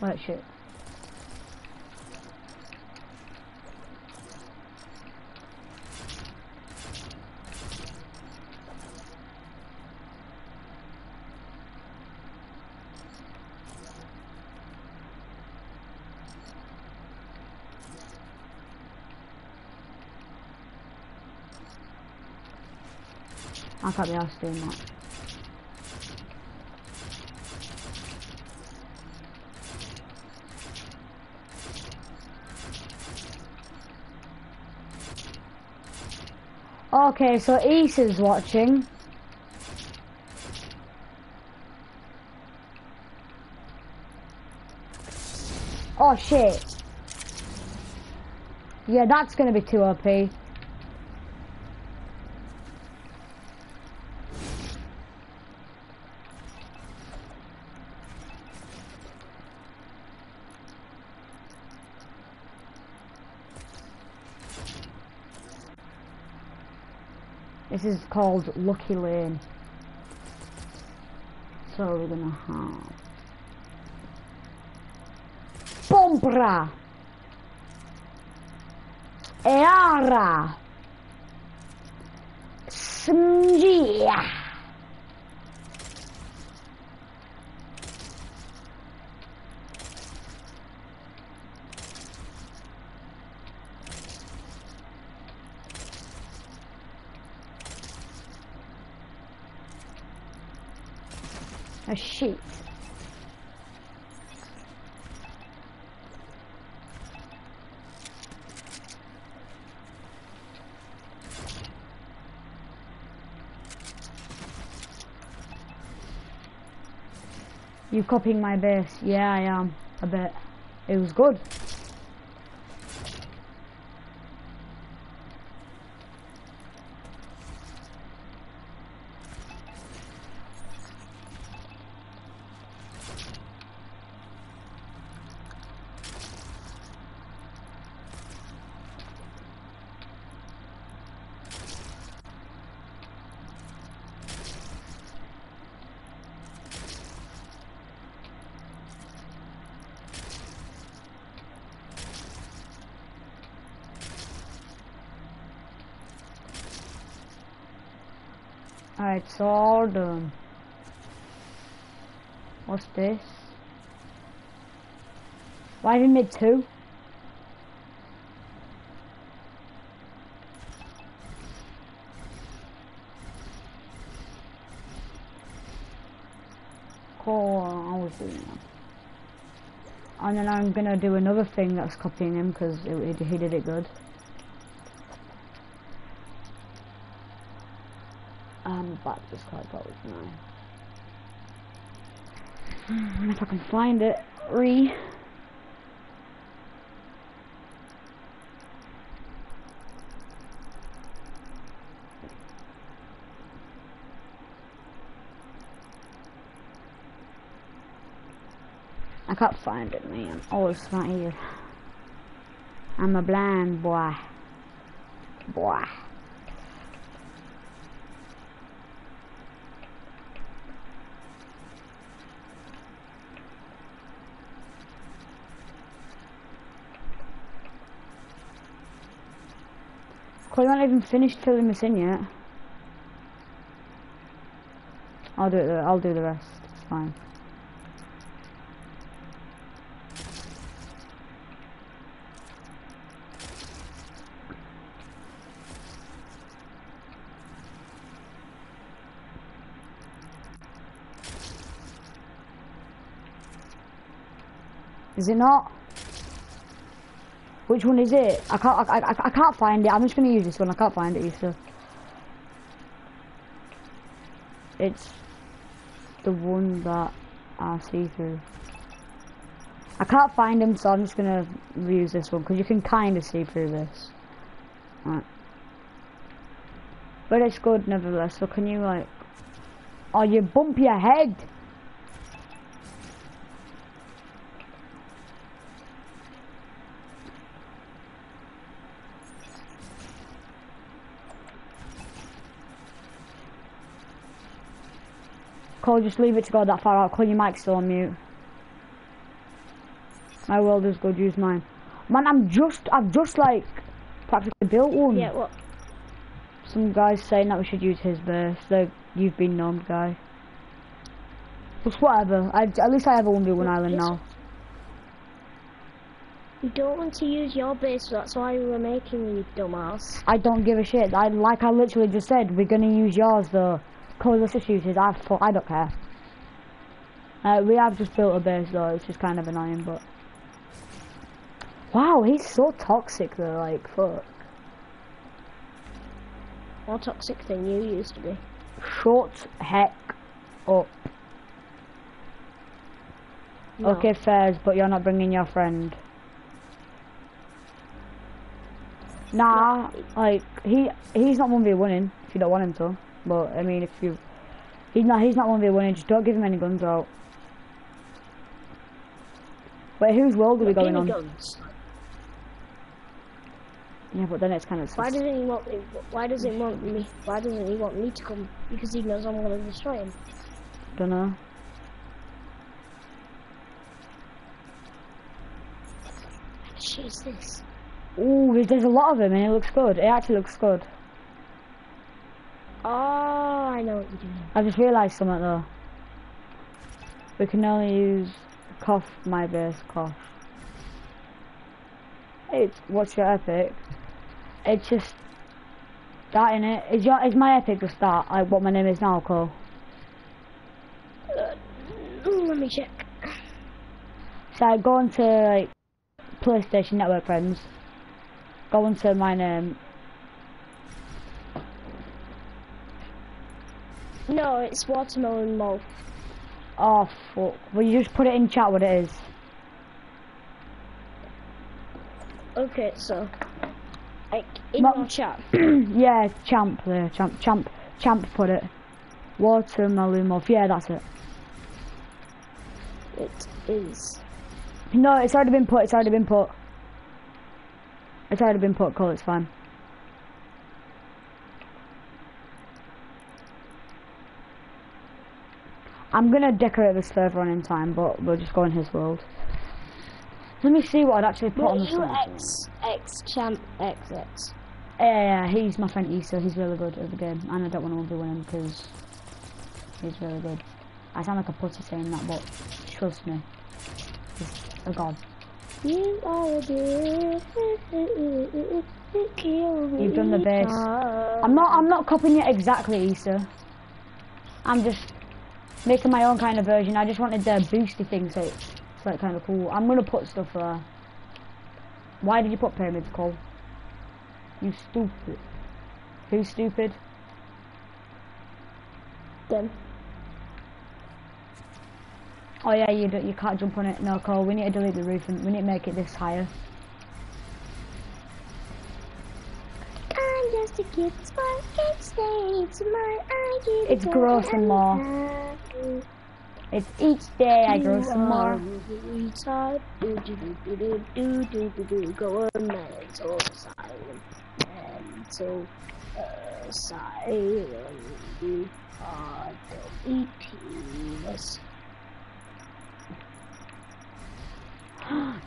Right, shit. I can't be asked doing that. Okay, so East is watching. Oh shit. Yeah, that's gonna be too OP. This is called Lucky Lane. So we're gonna have Bombra Eara Smgia sheet. You copying my base? Yeah, I am. A bit. It was good. Alright, it's all done. What's this? Why have you made two? Cool, I was doing. And then I'm gonna do another thing that's copying him because he did it good. Um, but card that was nice. If I can find it, re. I can't find it, man. Oh, it's not here. I'm a blind boy. Boy. You haven't even finished filling this in yet. I'll do it. I'll do the rest. It's fine. Is it not? Which one is it? I can't. I, I, I can't find it. I'm just gonna use this one. I can't find it. So it's the one that I see through. I can't find him, so I'm just gonna reuse this one because you can kind of see through this. Right. But it's good nevertheless. So can you like? Oh, you bump your head. Cole, just leave it to go that far out. Cole, your mic's still on mute. My world is good, use mine. Man, I'm just, I've just like, practically built one. Yeah, what? Some guy's saying that we should use his base. Like, you've been known, guy. Just whatever. I, at least I have a 1v1 island now. You don't want to use your base, so that's why we're making you dumbass. I don't give a shit. I Like I literally just said, we're gonna use yours though. Cause let's just use his. I, I don't care. Uh, we have just built a base though, it's just kind of annoying, but... Wow, he's so toxic though, like, fuck. More toxic than you used to be. Shut heck up. No. Okay, Fairs, but you're not bringing your friend. Nah, like, he he's not 1v winning, if you don't want him to. But, I mean, if you... He's not, he's not 1v1, just don't give him any guns out. Wait, whose world are we going on? Guns. Yeah, but then it's kind of... Why doesn't he want me? Why doesn't he want me? Why doesn't he want me to come? Because he knows I'm going to destroy him. Don't know. Shit is this? Ooh, there's, there's a lot of them and it looks good. It actually looks good. Oh, I know what you're doing. I just realised something though. We can only use cough my base cough. It's what's your epic? It's just that in it. Is your is my epic just that? Like what my name is now, Cole? Uh, Let me check. So I go on to like PlayStation Network friends. Go on to my name. No, it's watermelon malt. Oh fuck. Well you just put it in chat what it is. Okay, so like in chat. [clears throat] yeah, champ there, champ champ champ put it. Watermelon muff, yeah that's it. It is. No, it's already been put, it's already been put. It's already been put, cool, it's fine. I'm gonna decorate this further on in time, but we'll just go in his world. Let me see what I'd actually put on the you. X X champ X X. Yeah, yeah, he's my friend Issa, he's really good at the game, and I don't want to be winning because he's really good. I sound like a pussy saying that, but trust me, he's a god. You are the You've done the bass. I'm not, I'm not copying it exactly, Issa. I'm just making my own kind of version. I just wanted the boosty thing, so it's, it's like kind of cool. I'm gonna put stuff there. Why did you put pyramids, Cole? You stupid. Who's stupid? Them. Oh yeah, you do, you can't jump on it. No, Cole. We need to delete the roof and we need to make it this higher. Just a kid, smart kid, stay smart. I give It's gross and more. It's each day I grow some more. Go on mental asylum. Mental asylum. You are the penis.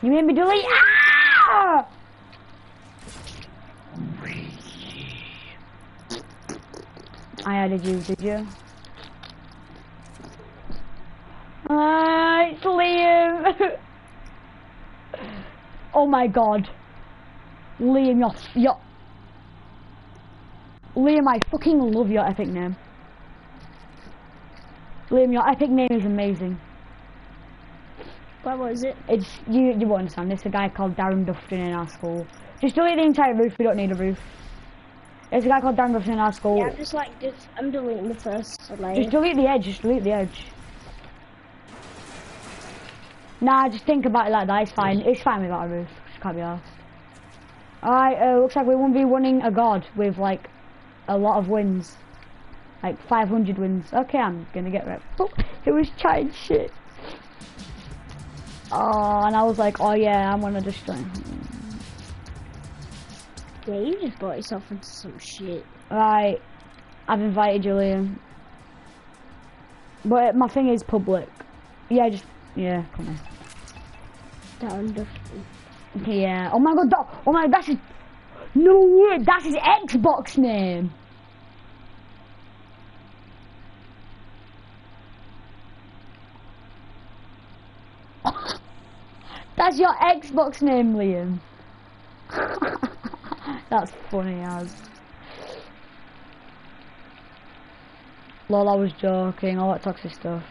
You made me delete. Ah! I added you, did you? Ah, it's Liam. [laughs] oh my god. Liam, you're, you're... Liam, I fucking love your epic name. Liam, your epic name is amazing. What was it? It's you. You won't understand. It's a guy called Darren Dufton in our school. Just delete the entire roof. We don't need a roof. There's a guy called Dufton in our school. Yeah, I'm just like, just, I'm deleting the first layer. Just delete the edge. Just delete the edge. Nah, just think about it like that. It's fine. It's fine without a roof. Just can't be asked. Alright. Uh, looks like we won't be winning a god with like a lot of wins. Like 500 wins. Okay, I'm gonna get rid. [laughs] Oh, it was chatting shit. Oh, and I was like, oh yeah, I'm gonna destroy. him. Yeah, you just brought yourself into some shit. Right, I've invited Julian. But my thing is public. Yeah, just yeah, come on. Down the Yeah. Oh my god. That, oh my. That's his. No way. That's his Xbox name. [laughs] That's your Xbox name, Liam. [laughs] That's funny as. Lol, I was joking. All that toxic stuff.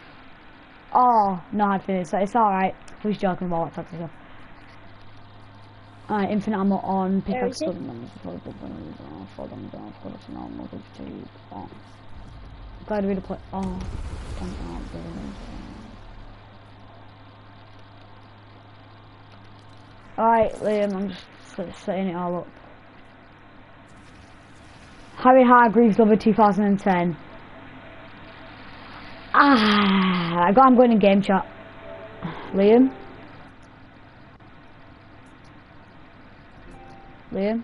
Oh, no, I'd finished. It's alright. Was joking about all that toxic stuff. Alright, infinite ammo on, pickaxe is it? golden numbers, fall them down, fall them down, fall them down, fall them down, fall them Glad we to play. Oh, golden Alright, Liam, I'm just setting it all up. Harry Hargreaves Lover 2010. Ah, I got, I'm going in game chat. Liam? Liam?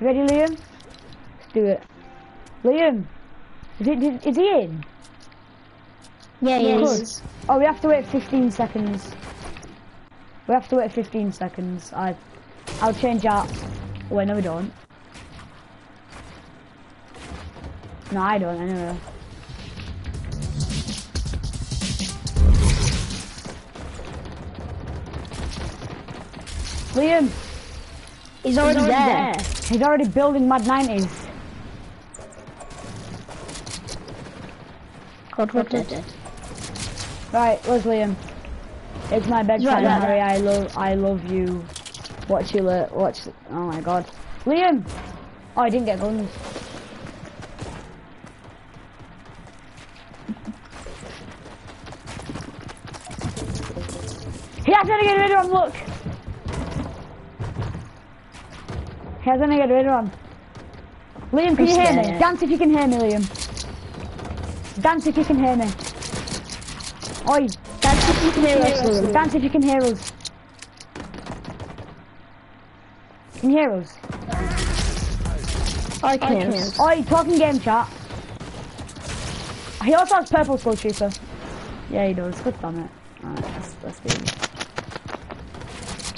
Ready, Liam? Let's do it. Liam! Is, it, is, is he in? Yeah, yes. yes. Oh, we have to wait 15 seconds. We have to wait 15 seconds. I, I'll change that. Wait, no, we don't. No, I don't. Anyway. Liam, He's already, already there. there. he's already building Mad 90s. God, we're dead. Right, where's Liam? It's my bedtime, there, Harry. I love, I love you. Watch you, li- watch. Oh my God, Liam. Oh, I didn't get guns. He has to get rid of him. Look. He has to get rid of him. Liam, can you hear me? scared. Dance if you can hear me, Liam. Dance if you can hear me. Oi, That's if you can hear us. Dance if you can hear us. Can you hear us? I can hear us. Oi, talking game chat. He also has purple skull trooper. Yeah, he does. Good damn it. Alright, let's, let's do it.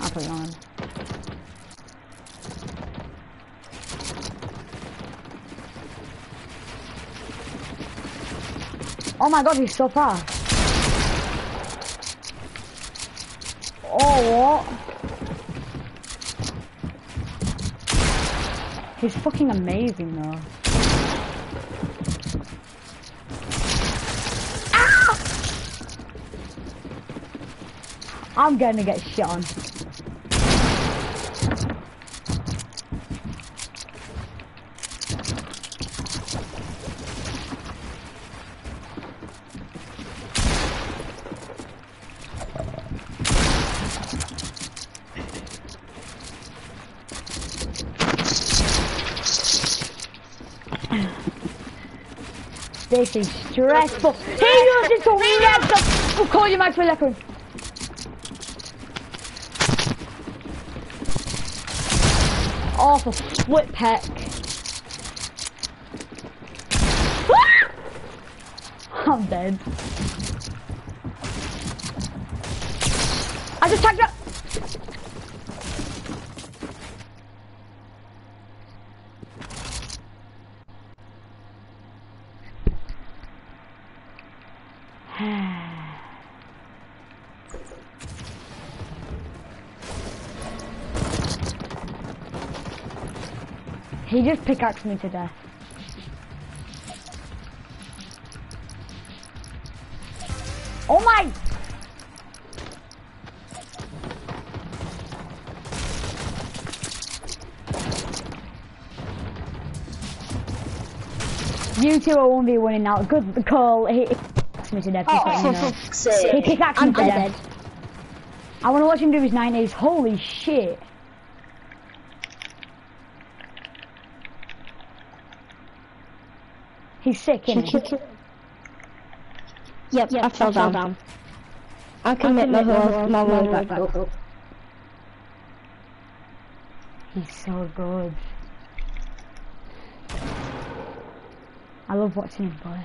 I'll put it on. Oh my god, he's so fast. Oh, what? He's fucking amazing though. Ah! I'm gonna get shot on. This is stressful. He used it to wreck the... Oh, call you Max Leopard. For flip heck. [laughs] I'm dead. He just pickaxed me to death. Oh my! You two are 1v1 now. Good call. He pickaxed me to death. Oh, for fuck's sake. He pickaxed me to death. I want to watch him do his 90s. Holy shit. He's sick, isn't he? Yep, I fell down. I can make my way my way back up. He's so good. I love watching him play.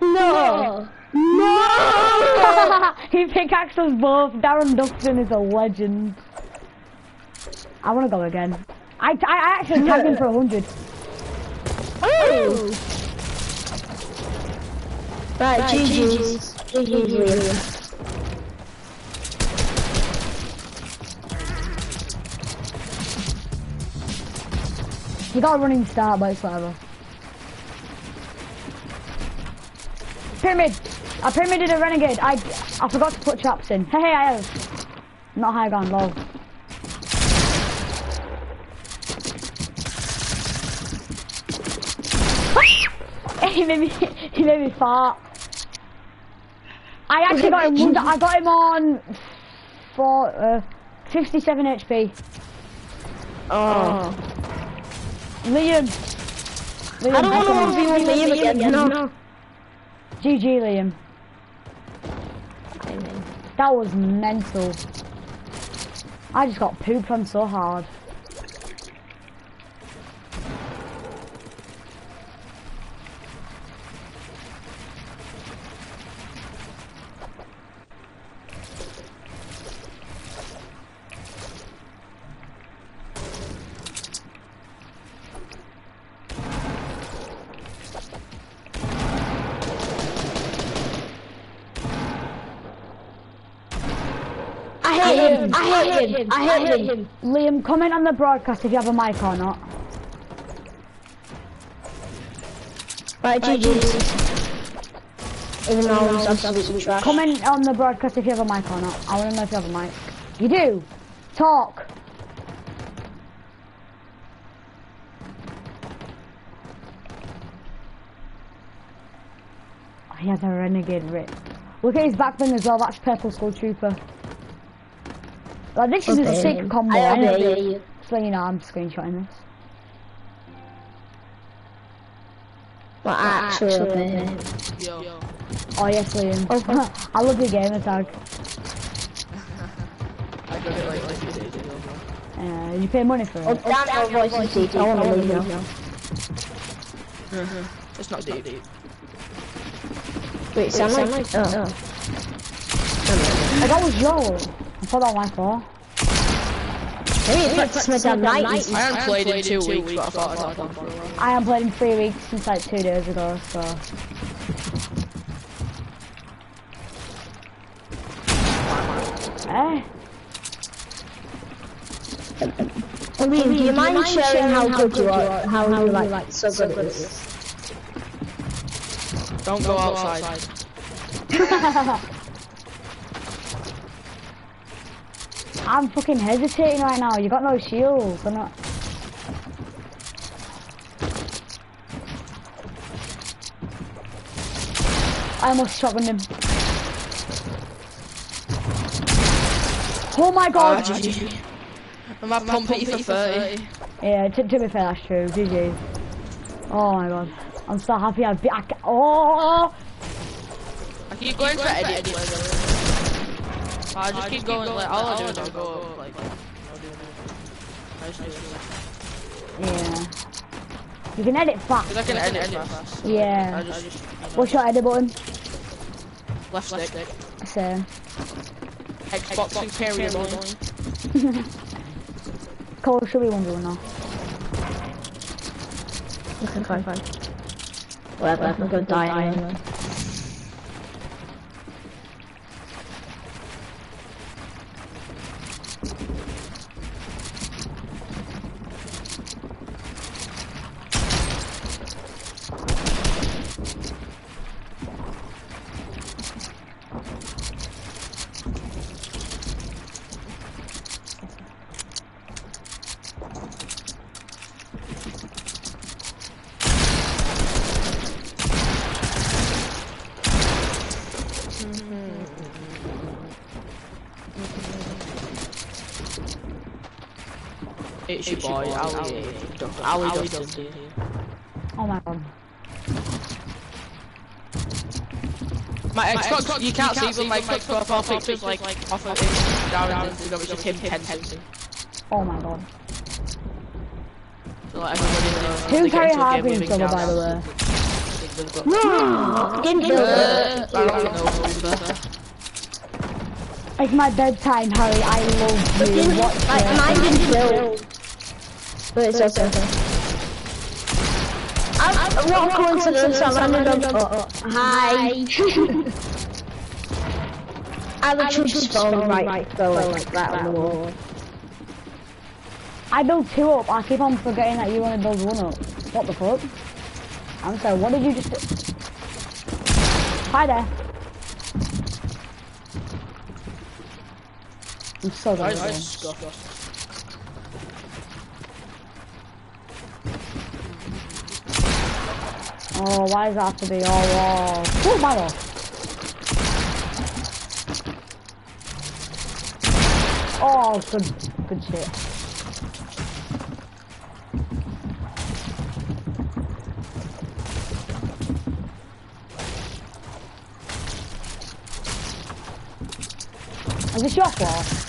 No! he both. Darren Duxton is a legend. I want to go again. I, I actually tagged him for 100. Oh! Right, GG's. GG's, Liam. He got a running start, but it's whatever. Pyramid! I pyramided a renegade. I I forgot to put traps in. Hey, hey, I have. Not high ground, lol. [laughs] he made me he made me fart. I actually got him. I got him on for uh, 57 HP. Oh. Liam. Liam I don't want to 1v1 Liam again, no. GG, Liam. That was mental. I just got pooped on so hard. Him. I hit him. I hit him. Liam, comment on the broadcast if you have a mic or not. Right, GG's. Even though I was absolutely trash. Comment on the broadcast if you have a mic or not. I want to know if you have a mic. You do. Talk. Oh, he has a renegade rip. Look at his back bling as well. That's purple skull trooper. Like this is a sick combo. I I know. obey you. Just letting you know, I'm screenshotting this. Well, actually, obey him. Yo. Oh yes, Liam. [laughs] I love your gamer tag. [laughs] I got it like, like two days. Uh, you pay money for Oh, it. damn your voice is deep. I want to leave now. It's not deep. Wait, sound like... Oh. Oh, that was yours. I thought that was my fault. Maybe it's practice my damn night. I haven't played in two weeks, but I thought I'd have one for a while. I haven't played in three weeks since like two days ago, so. Eh? I mean, do you mind sharing how good you are? How you like so good at this? Don't go outside. [laughs] [laughs] I'm fucking hesitating right now. You got no shields. I'm not. I almost shotgunned him. Oh my Ah, god! GG. I'm at pump for 30. Yeah, to, to be fair, that's true. GG. Oh my god. I'm so happy I've been. I ca- oh! I keep going for edit. By the way. I just keep going, like, all I do is I'll go up, like, I'll do it. I just do it. Yeah. You can edit fast. Cause I can edit fast. I Yeah. just, you know, What's your edit button? left stick. So. Uh, Xbox Imperial Boy. [laughs] Cole, should we wonder now? Okay, fine, fine. Whatever, I'm gonna die anyway. It's your boy, Ali. Ali Dustin. Oh my god. My Xbox, you can't see, but my Xbox profile pictures like off of Instagram and Instagram, it's just him tenting. Oh my god. So like everybody knows. Who's they get Harry into a game Harvey with by the Yang. way? Didn't kill [laughs] Uh. I don't know. It's my bedtime, Harry. I love you. Watch Like, mine didn't kill. But it's okay. I, what a coincidence, I landed on... Oh, oh, hi. I literally just spawned right, fell like that on the wall. I build two up. I keep on forgetting that you only build one up. What the fuck? I'm sorry. What did you just do? Hi there. I'm so Why sorry. is Scuff? Oh, why does that to be all wall? Oh. Oh, good, good shit. Is this your fault?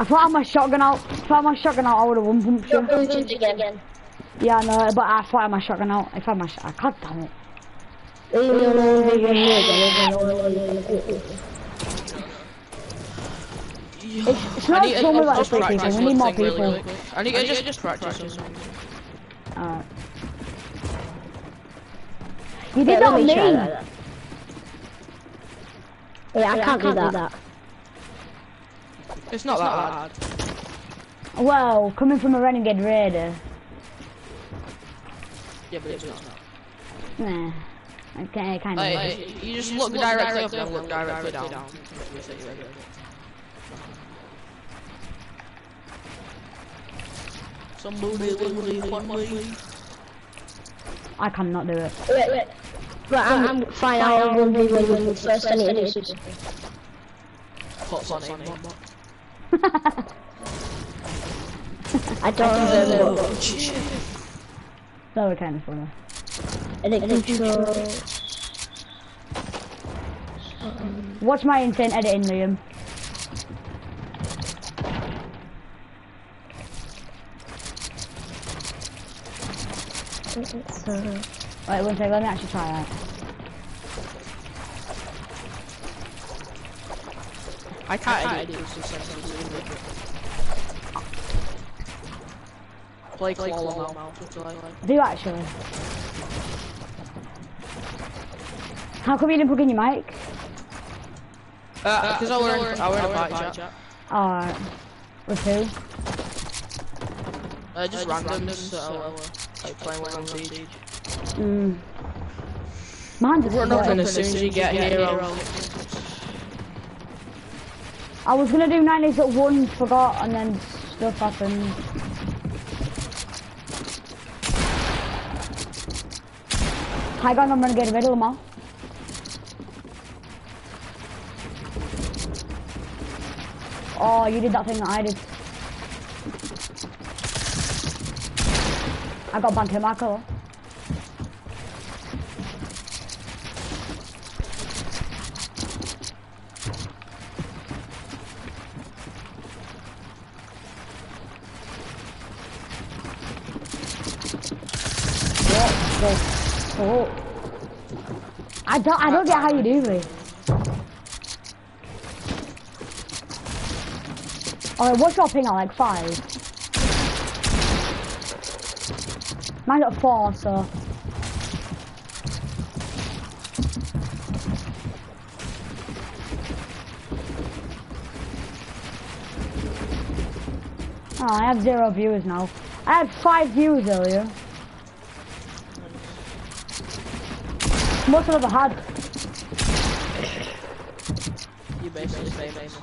I thought I had my shotgun out. If I had my shotgun out, I would have one pumped you. Booted again. Yeah, I know, but I thought I had my shotgun out. If I had my shotgun, God damn it. It's, it's not I need fun to with like just three practice people. We need one more thing really people. quick. I need to just, just practice. Alright. You did Yeah, that let on me me. try that. Yeah, I can't, do that. It's not that hard. Well, coming from a renegade raider. Yeah, but it's not. Nah. Okay, kind of. Like, you just look directly up and look directly down. Somebody literally point. I cannot do it. Wait, wait. Right, I'm, I'm fine. I'll one v one with the first any issues. Pots on it. I don't have a That was kind of funny. edit control. Watch my insane editing, Liam. Wait, one second, let me actually try that. I can't edit this to something Play claw now, just like. Do you actually? How come you didn't plug in your mic? Uh, because I learned, I learned about chat. chat. Alright. With who? Uh, just random, so, uh, like playing one on siege. Mm. Mine's a We're not gonna as soon as you get here, I'll... I was gonna do 90s at one, forgot, and then stuff happened. Hi guys, I'm renegade of them all. Oh, you did that thing that I did. I got banned to Marco. I don't I don't get how you do this. Alright, what's your ping at like five? Mine's at four, so Oh, I have zero viewers now. I had five views earlier. Most of them had. You basically famous.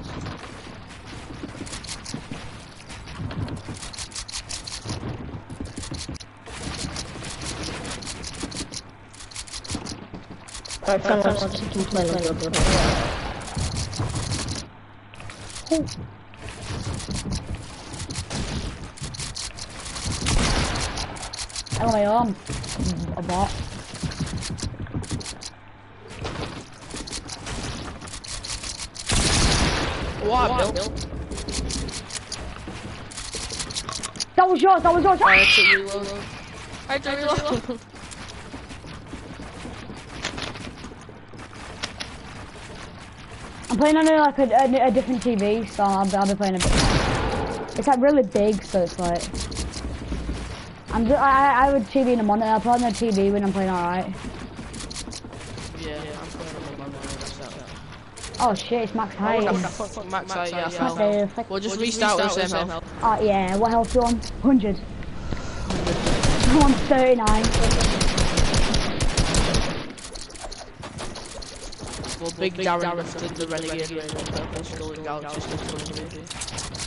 I kind of want to keep playing a bit. Oh my arm. A bot. What, Bill? That was yours, that was yours. I took you reload. I took you reload. I'm playing on a, like a, a, a different TV, so I'll, I'll be playing a bit. It's like really big, so it's like. I'm just, I, I would TV in a monitor. I'll play on the TV when I'm playing alright. Yeah, I'm playing on my monitor myself. Oh shit, it's max height. Max height, yeah. What the fuck? We'll just restart with the same health. Oh yeah, what health you on? 100. I'm 39. Well, Big Darren lifted the Renegade Raid on purpose, going out just to punch me.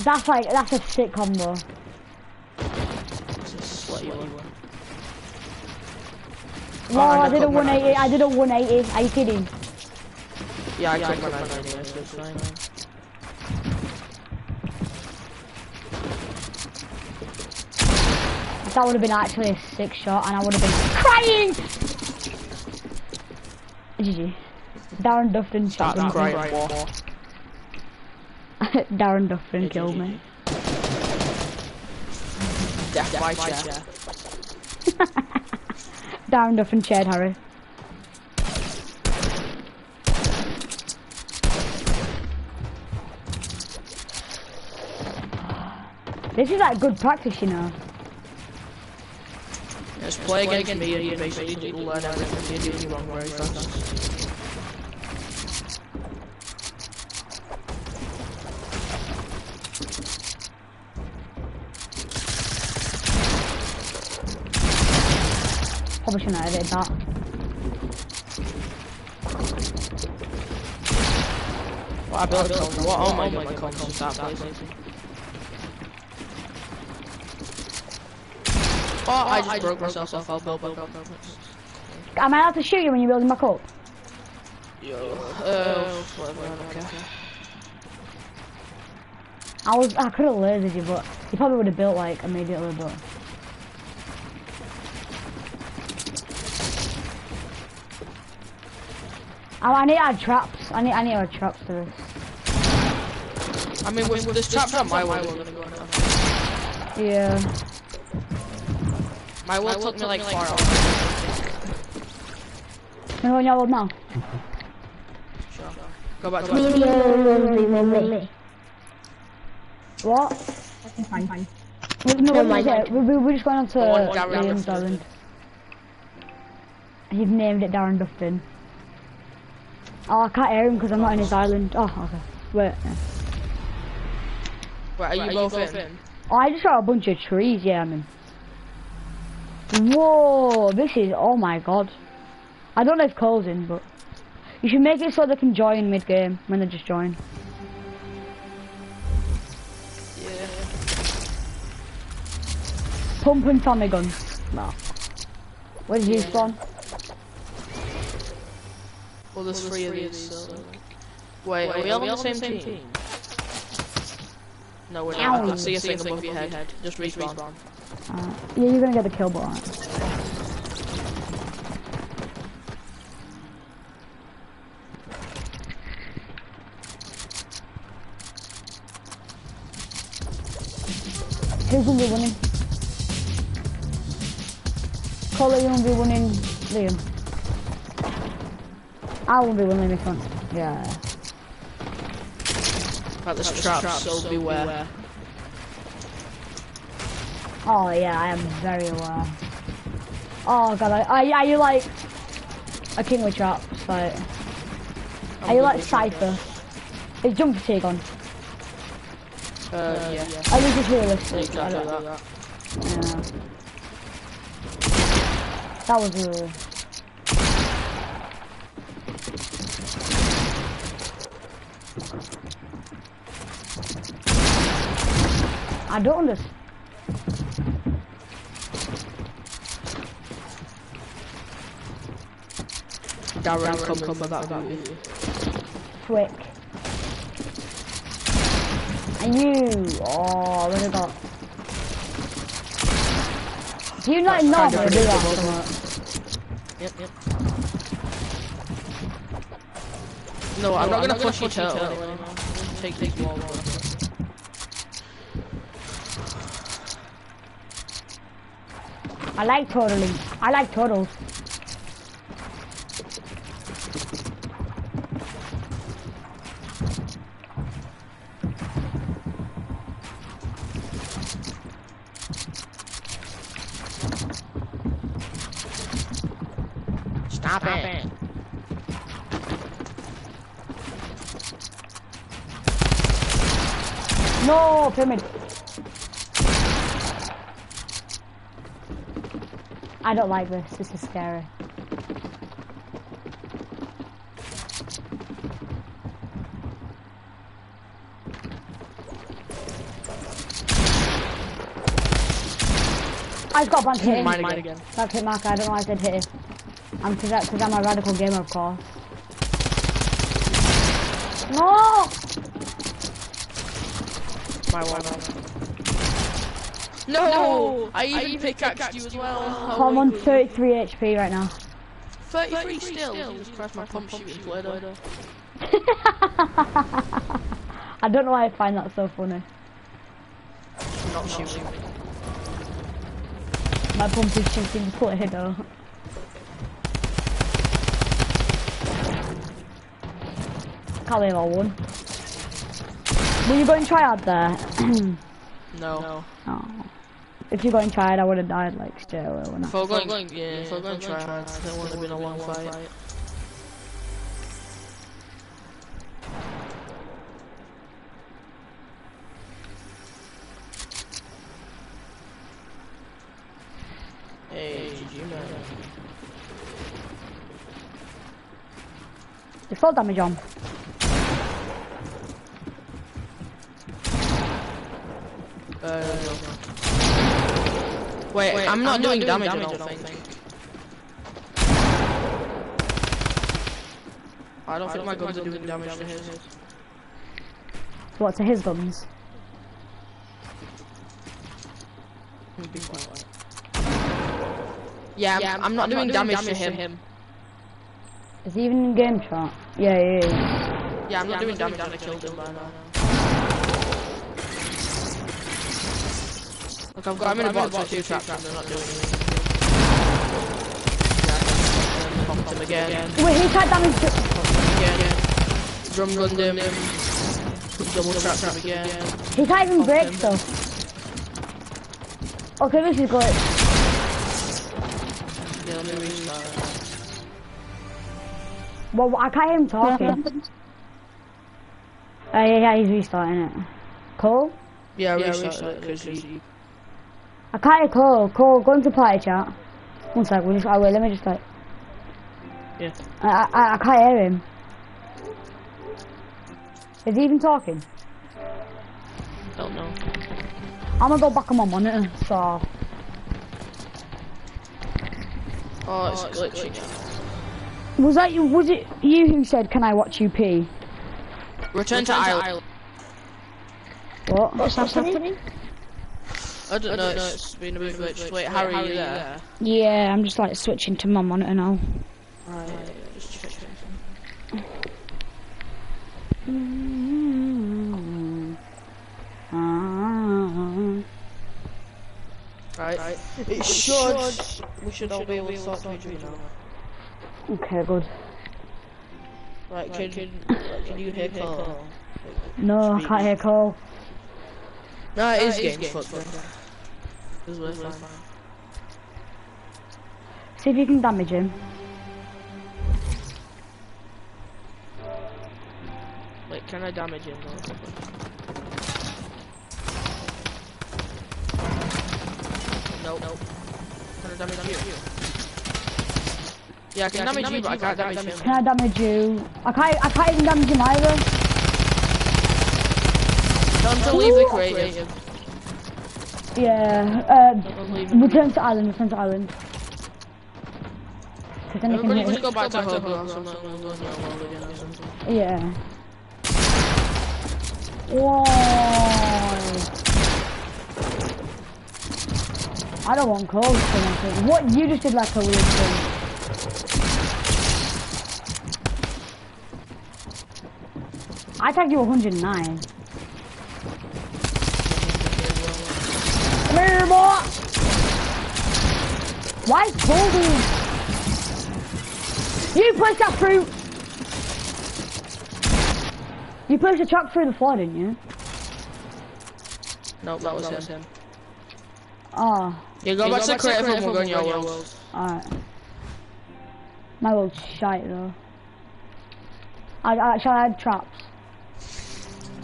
That's like, that's a sick combo. It's a slutty one. Well, I did a 180, I did a 180. Are you kidding? Yeah, I took my knife. That would have been actually a sick shot, and I would have been crying. GG. Darren Dufton shot me. [laughs] Darren Dufton killed me. Death by chair. [laughs] Darren Dufton shared Harry. This is like good practice, you know. Yeah, Just play against me and you basically learn everything you're doing wrong very fast. Probably shouldn't have edited that. What I built it What oh my god, my comms just that Oh, I just broke myself off, I'll build back up. Am I allowed to shoot you when you're building back up? Yo, uh, whatever, I don't care. I was, I could have lasered you, but you probably would have built like immediately, but. Oh, I need to add traps. I need, I need to add traps to this. I mean, with, with this trap on my way, we're gonna go now. Yeah. My will took me like far off. You on your world now? Sure. Go back to Me my you are. What? Fine, fine. We, no, Never what mind. is it? We, we, we're just going on to The one Darren Liam's island. He's named it Darren Dufton. Oh, I can't hear him because I'm not in his oh. island. Oh, okay. Wait. yeah. Wait, are you both in? Oh, I just saw a bunch of trees, yeah, I mean. Whoa, this is, oh my god. I don't know if Cole's in, but... You should make it so they can join mid-game, when they just join. Yeah. Pump and Tommy gun. No. Where did you spawn? Well, there's three of these, so... Wait, are we all on the same team? No, we're not. I can see a thing above your head. head. Just respawn. Uh, yeah, you're gonna get the kill, but alright. Who's gonna be winning? Cole, you gonna be winning Liam? I won't be winning this one. Yeah. Like this trap, so beware. Oh yeah, I am very aware. Oh god, I, I, are you like a king with traps? Like, are you like Cypher? Is jump fatigue on? Uh, yeah. I think it's realistic. I Exactly don't- that. Yeah. That was really. I don't understand. Darren, come, come with that booty. Quick. And you, oh, what have I got? Oh, do you not That's normally do that predictable. so much? Yep, yep. No, I'm not gonna push you turtle anymore. Take these walls off. I like turtling. I like turtles. Pyramid. I don't like this. This is scary. I've got a bunch of hit. Mine again. That's hit marker. I don't know why I said hit it. I'm because I'm a radical gamer, of course. No! My one. No! I even pickaxed you as well. Oh, I'm on 33 HP right now. 33 still. Jesus Christ, my pump shooting Play-Doh. [laughs] I don't know why I find that so funny. Not shooting. My pump is shooting Play-Doh. Can't believe I won. Were you going try out there? [clears throat] No. oh. If you're going tried, I would have died like straight away. If I... we're going, yeah, if we're going try hard, that would have been a long fight. Hey, GG man. It's full damage on. Uh, Wait, Wait, I'm not I'm doing, doing damage, damage, I don't think. think. I don't I think don't my guns are doing damage to his. What to his guns? Yeah, I'm, yeah, I'm, I'm not, I'm doing, not doing damage, damage, to him. him. Is he even in game chat? Yeah, yeah, yeah. Yeah, I'm not yeah, doing I'm damage, damage I killed him by now. Look, I've got, I'm in a box with two traps and they're not doing anything. Yeah, him again. Wait, he tried damage to... Again. Drum gunned him. Double trap trap again. He can't even break stuff. Okay, this is good. Yeah, let me restart. Well, I can't hear him talking. Oh, yeah, yeah, he's restarting it. Cole? Yeah, yeah restart it, because you... I can't hear Call. Cole, go into party chat. One sec, we'll just, oh wait, let me just like... Yeah. I, I, I can't hear him. Is he even talking? I don't know. I'm gonna go back on my monitor, so... Oh, it's glitching. Was that you, was it you who said, can I watch you pee? Return, Return to, Island. What? What's happening? I don't, know, it's been a bit glitched. Wait, Harry, are you there? Yeah, I'm just like switching to my monitor now. Right, just check Right. It should. We should all be able to start paging now. Okay, good. Right, can, can, can you hear Cole? No, I can't hear Cole. No, it is getting fucked then. Because we're fine. See if you can damage him. Wait, can I damage him? Nope. Nope. Can I damage you? Yeah, I can, yeah, damage, I can damage you, but I can't damage, damage him. Can I damage you? I can't, I can't even damage him either. Time to leave the creative. Yeah, uh, return to island, return to island. Cause then Everybody can just go back to hub. Yeah. Whoa. I don't want cold thing. What you just did like a weird thing. I tagged you 109. Why is holding? You pushed that through! You pushed the truck through the floor, didn't you? No, that was, that was him. Oh. Yeah, go, back, to creative and we'll go in your world. Alright. My world's shite though. I, I, shall I add traps?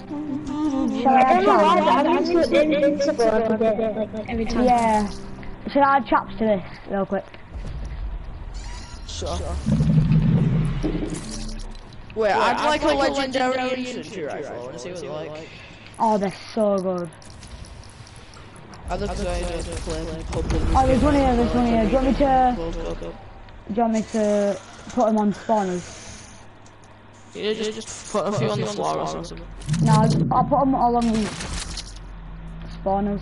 Shall I add traps? every time. Yeah. Should I add traps to this real quick? Sure. Wait, I'd, I'd like, like a legendary, legendary infantry rifle. I wanna see what they're like. Oh, they're so good. I look good. Oh, there's one here, there's one here. Do you want me to... Do you want me to put them on spawners? Yeah, just, just put a few on the floor or something. No, I'll put them all on the spawners.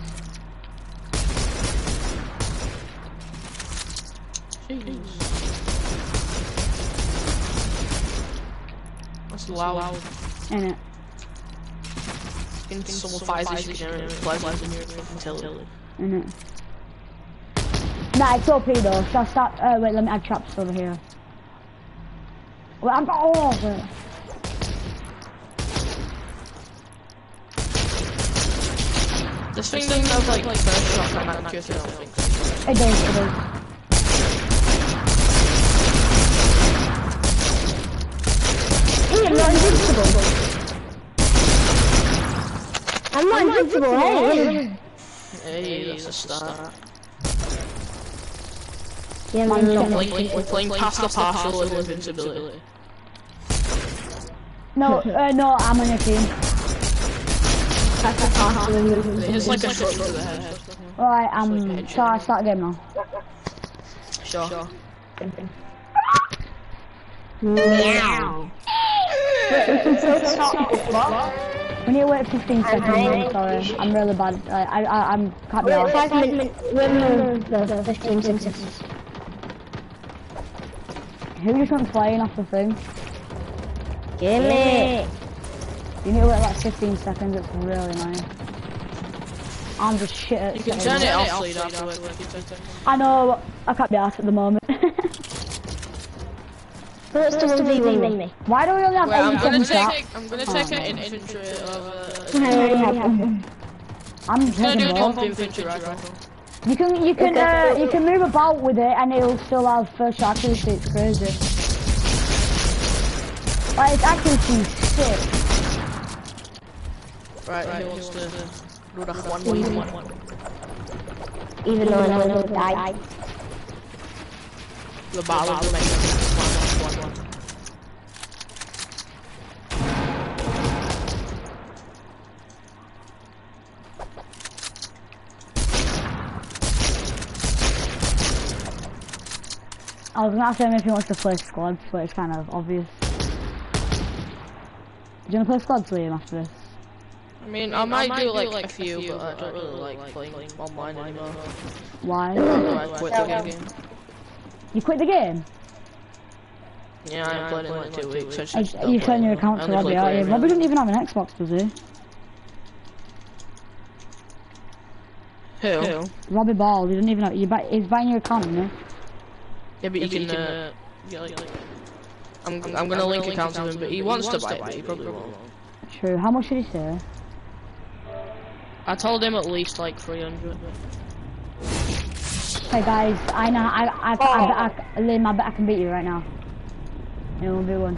Jeez. That's loud. In it. Can someone fires this generator pleasant in your fucking In it. Nah, it's OP though. Shall I start? Uh, wait, let me add traps over here. Wait, I've got all of it. This thing doesn't have like first shot and accuracy, I don't think so. It does, it does. I'm not invincible. I'm not invincible, hey. Hey, that's a start. Yeah, man, We're playing, we're playing past the partial of invincibility. No, [laughs] uh, no, I'm on your team. That's a partial invincibility. It's like a shot to the head. Alright, um, so I start again now. Sure. Meow. We need to wait 15 seconds, I'm sorry. I'm really bad. I, I, I I'm cut me Wait, off. five minutes. We're the 15 seconds. Who just went flying off the thing? Give me. You need to wait like 15 seconds, it's really annoying. I'm just shit at You can turn it off so you don't have to wait 15 seconds. I know, I can't be asked at the moment. [laughs] First to 1v1 me. Why do we only have Wait, I'm 87 gonna shots? take, I'm gonna take an infantry of, I already have one. I'm uh, gonna do taking an both. infantry rifle. You can, you can, uh, you can move about with it and it'll still have first shot accuracy, it's crazy. Like, its accuracy is sick. Right, who wants to do the one v one? Even though I know who died. The battle will make I was gonna ask him if he wants to play squads, but it's kind of obvious. Do you wanna play squads, Liam, after this? I mean, I might do like a few, but I don't really like playing online anymore. Why? I quit the game. You quit the game? Yeah, I haven't played it in like two weeks. I Uh, should You send your account to only Robbie, play aren't you? every Robbie other- doesn't even have an Xbox, does he? Who? Robbie Ball, he doesn't even have, you buy, he's buying your account, isn't he? Yeah, but you can. Uh, yeah, like, I'm I'm gonna link accounts with him, but he wants to buy it, but he probably won't. True, how much did he say? I told him at least like 300. Hey guys, I know, I, I, I, I, bet I, Liam, I bet I can beat you right now. It will be one.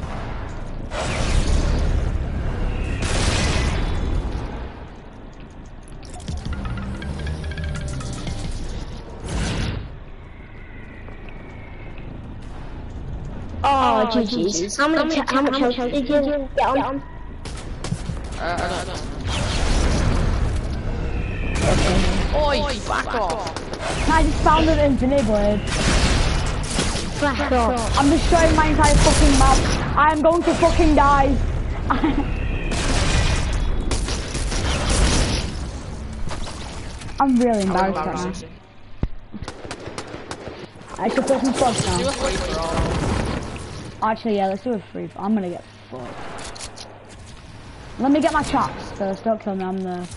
Oh, GG's. How many, how much health did you get on? Uh, I don't know. Oi, fuck off! I just found an infinite blade. Flash off. I'm destroying my entire fucking map. I am going to fucking die. [laughs] I'm really embarrassed right now. I should play some squads Do Actually, yeah, let's do a free. I'm gonna get fucked. Let me get my chops first. Don't kill me. I'm the.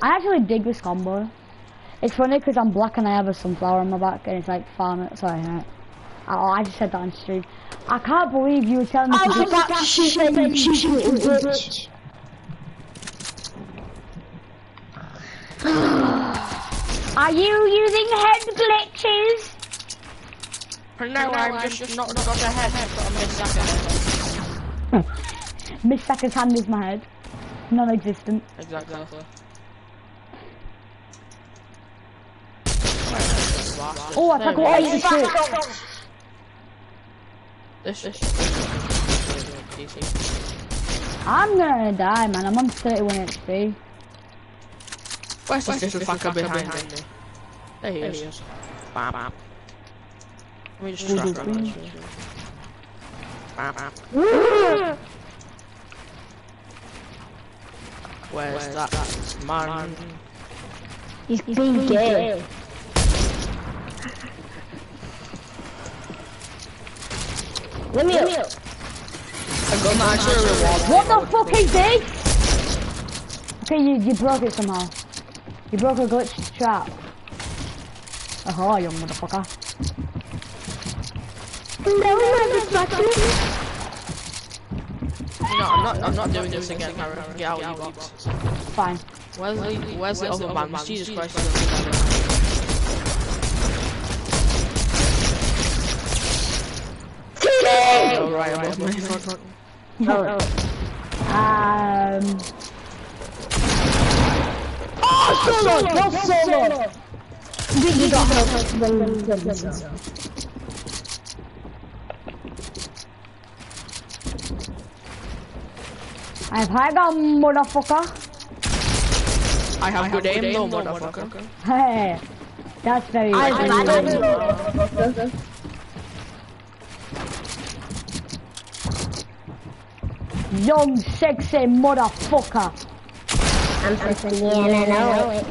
I actually dig this combo. It's funny because I'm black and I have a sunflower on my back, and it's like farm. Sorry, right. Oh, I just said that on stream. I can't believe you were telling me I to Oh, do. that shit that you shooting in glitch. Are you using head glitches? No, I'm just not got a head, but I'm missing Miss Saka's hand is my head. Non-existent. Exactly. Oh, I tackle 86. This this. I'm gonna die, man. I'm on 31 HP. Where's this little fucker behind me? There he is. Bam, bam. Let me just Ooh, track ooh, around this. Bam, bam. Where's that man? He's being gay. Let me up. I got that actually reward. What the fuck is this? Okay, you, you broke it somehow. You broke a glitch trap. Oh, you motherfucker. No, motherfucker. No, I'm not. I'm not doing this again. Harry. Get out of your box. Fine. Wesley, Wesley, oh man, Jesus Christ. Oh, right, above me. Fuck, fuck. Um. Oh, solo! What solo? You got help I've had a motherfucker. I have good aim though, motherfucker. Hey, that's very. I've very- had young, sexy motherfucker. I'm thinking, yeah, I know it.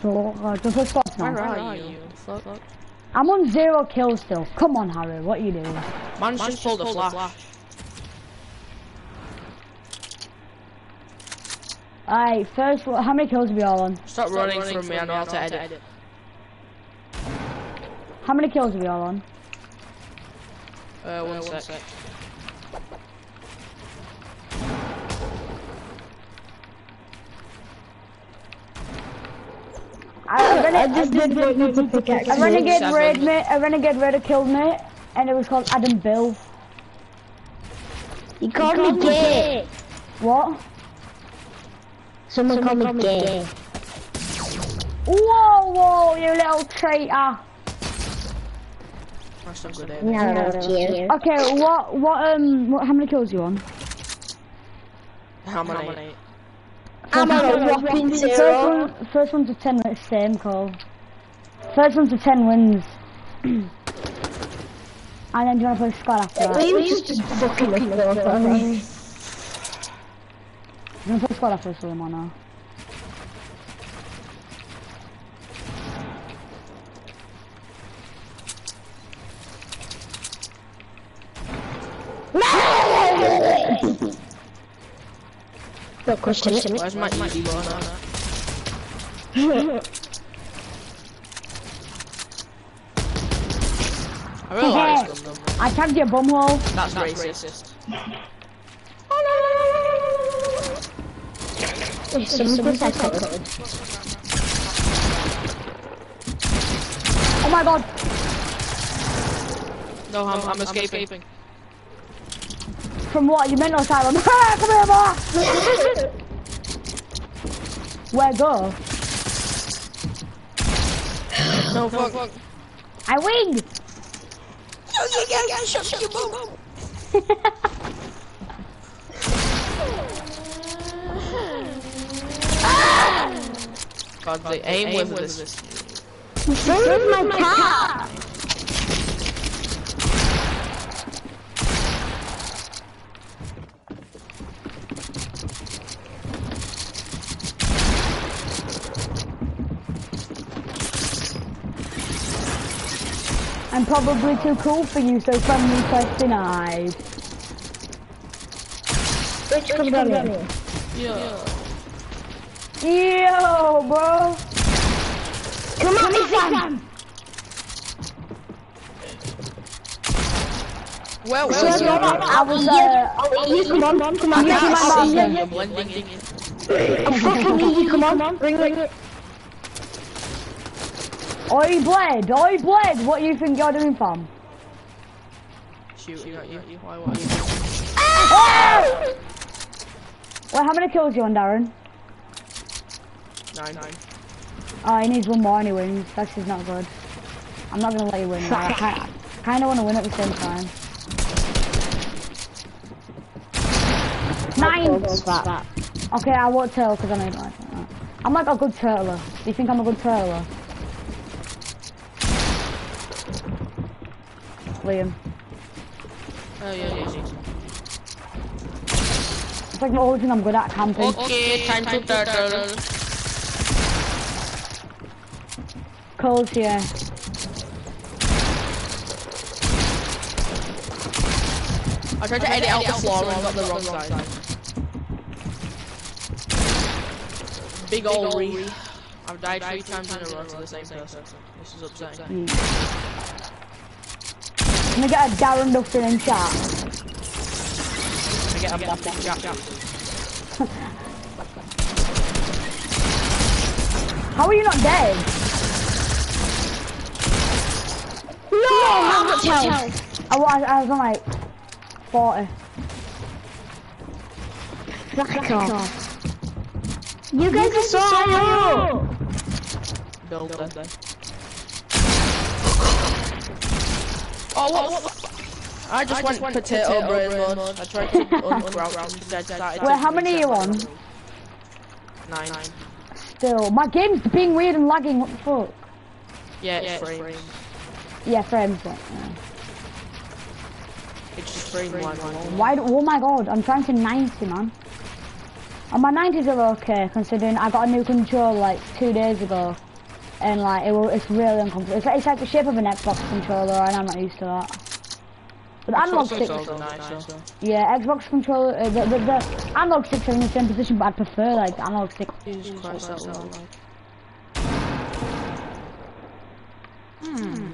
So, uh, just let's stop Where are you? Fuck. I'm on zero kills still. Come on, Harry. What are you doing? Man's just pulled a flash. Alright, first, how many kills are we all on? Stop running from me, I know how to edit. How many kills are we all on? Uh, one sec. I, a, I rene- just did what you to pickaxe. a renegade Seven. raid me, a renegade raider killed me, and it was called Adam Bill. He called me gay. What? Someone called me gay. Whoa, whoa, you little traitor. That's good aim. No, no, you. Okay, what, what, um, what, how many kills you on? How many? I'm on a whopping First zero. one, first one to ten, it's same call. First one to ten wins. [clears throat] and then do you want to play squad after that? We were just fucking with me. You want to play squad after Suleiman or no? No question. Where's my easy one? I really like this gun though. I tagged your bumhole. That's racist. Someone put. Oh my god. No, I'm, I'm escaping. From what? You mental [laughs] asylum. Come here, boy. Where go? No, fuck, fuck. I win. [laughs] God, the aim with this. Where's my car? I'm probably too cool for you, so friend request denied. Which come down here? Yeah. Yo, bro. Come on, Ethan! Well, well, So, well, no, no, I was, uh, You come on, come on, you come see my on. mom. I'm blending in. I'm fucking you, come on. Bring it. Oi, Bled, oi, Bled, what you think you're doing, fam? Shooting at you. Why, why? Wait, how many kills you on, Darren? Nine, nine. Oh, he needs one more and he wins. That's just not good. I'm not gonna let you win. though. I kind of want to win at the same time. Nine! Okay, I won't turtle because I know you don't like that. I'm like a good turtler. Do you think I'm a good turtler? Liam. Oh, yeah, yeah, yeah. It's like the only thing I'm good at, camping. Okay, time to turtle. Cole's here. I tried to edit out the floor and got the wrong side. Big ol' re. I've died three times in a row to the same person. This is upsetting. Can we get a Darren Dustin in chat? I get a mock jack. [laughs] How are you not dead? No, how much health? I was, I was on like 40. Fuck off. You guys are so high up. Build that. Oh, what, what, what? I just went potato brain mode. I tried to uncrouch instead. started Wait, to how many are you on? Nine. Still, my game's being weird and lagging. What the fuck? Yeah, it's frames. Yeah, frames. But. It's just frame one. Why? Do, oh my god, I'm trying to 90, man. And my 90s are okay, considering I got a new controller like two days ago, and like it will, it's really uncomfortable. It's like, it's like the shape of an Xbox controller, and I'm not used to that. But the analog stick, yeah, Xbox controller, uh, the, the, the analog sticks are in the same position, but I prefer like the analog stick. Jesus Christ, that loud. Oh,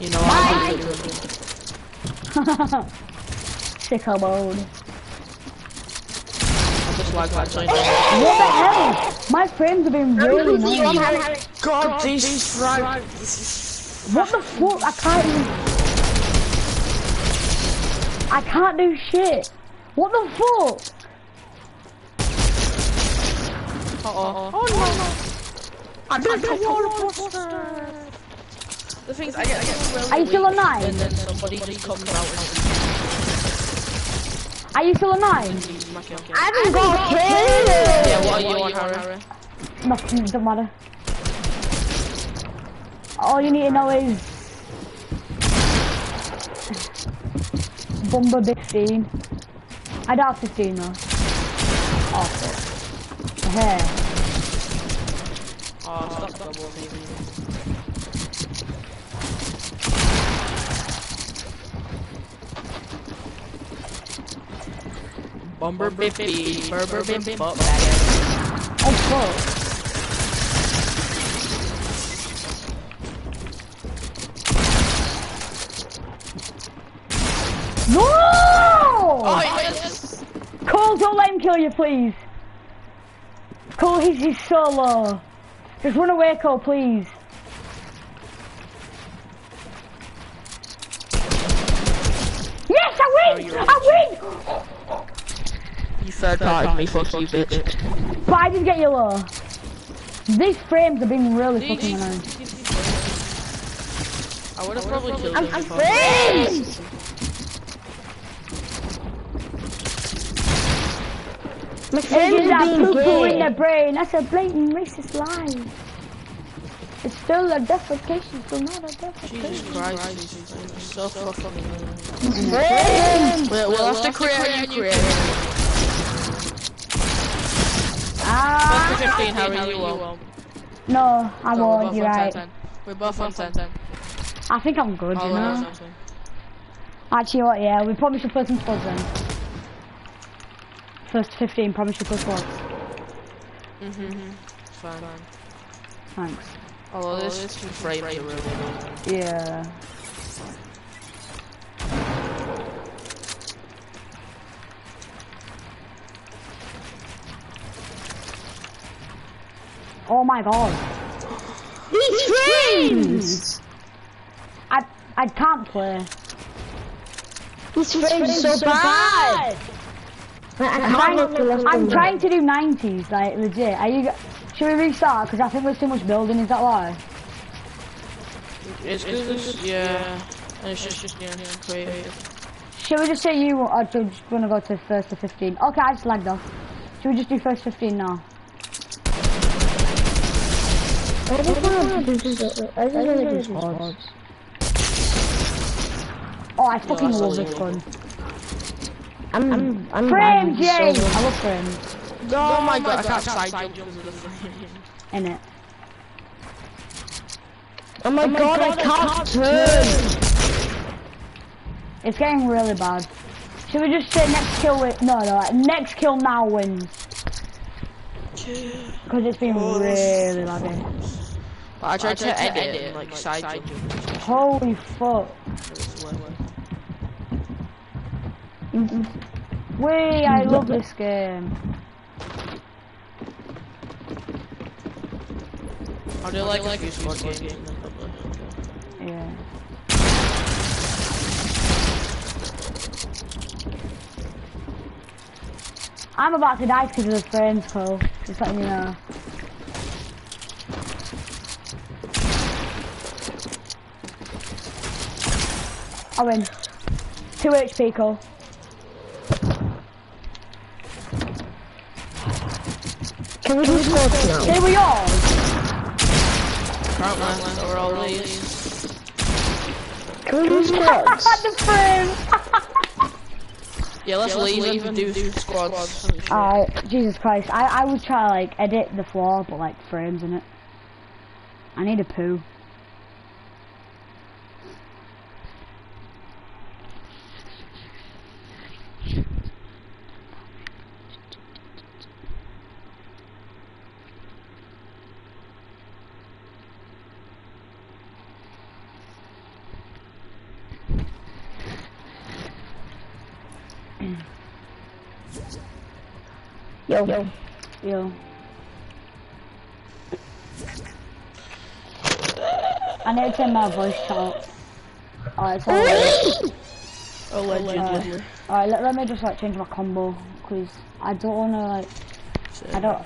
You know, [laughs] I Sicko mode. just like that. so. What the hell? My frames have been really nice. God, Jesus Christ. What the fuck? I can't even... I can't do shit. What the fuck? Uh-oh. Oh, no. I'm back to wall The thing is, I get, I get really Are you still weak, a nine? And then somebody just comes out and Are you still a nine? smack you. I haven't got a kill! Yeah, what are you on, Harry? Nothing, doesn't matter. All you need to know is... Bomber 15. I don't have 15 though. Oh, fuck. Hey. Oh, stop double maybe. Bomber 50, Berber Bim. Oh, fuck. No! Oh, yes! Cole, don't let him kill you, please. Cole, he's, he's so low. Just run away, Cole, please. Yes, I win! I win! You third party me, fuck you, bitch. But I didn't get you low. These frames are being really These- fucking annoying. I would have probably killed I'm, him I'm if I- friends! My friends Asians are are poo-poo in their brain. That's a blatant racist lie. It's still a defecation, still not a defecation. Jesus Christ, this is so fucking annoying. We'll, we'll have to create a new creator. Ah, First to 15, Harry, you won't. no, I So we're won't, you're right. 10, 10. We're both on 10. 10. I think I'm good, you Oh, know? that's. Actually, what, yeah, we probably should play some squads then. First 15, probably should play squads. Mm-hmm. Fine. Thanks. Although this is frames are really good. Yeah. Oh my god. These friends! I I can't play. These friends are so bad! Like, I can't look the left I'm trying to do 90s, like legit. Are you? Should we restart? Because I think there's too much building. Is that why? It's because, yeah. And it's just, just yeah, creative. Should we just say you or do you just want to go to first to 15? Okay, I just lagged off. Should we just do first 15 now? I just want to do this. I just want to do squads. Oh, I fucking love this gun. I'm, I'm, I'm Frames, bad, yay! so- I love frames. Oh, oh my god, I can't side jump because the frame. In it. Oh my god, I can't turn! It's getting really bad. Should we just say next kill win? No, no, next kill now wins. Because it's been oh, really laggy. But I tried to edit it and like side jump. Holy fuck. Wee, I love this game. I do like like a few squad games. and then publish. Yeah. I'm about to die because of the friends, Cole. Just letting you know. I win. 2 HP, Cole. Can we do squads now? They were yours! Front line or all these. Can we do squads? [laughs] the friends! [laughs] Yeah, let's leave and do squads. Uh, Jesus Christ. I, I would try like edit the floor, but like frames in it. I need a poo. Yo, yo. Yo. I need to turn my voice out. Alright, so Allegedly. Uh, alright, let, let me just like change my combo, cause I don't wanna like, I don't.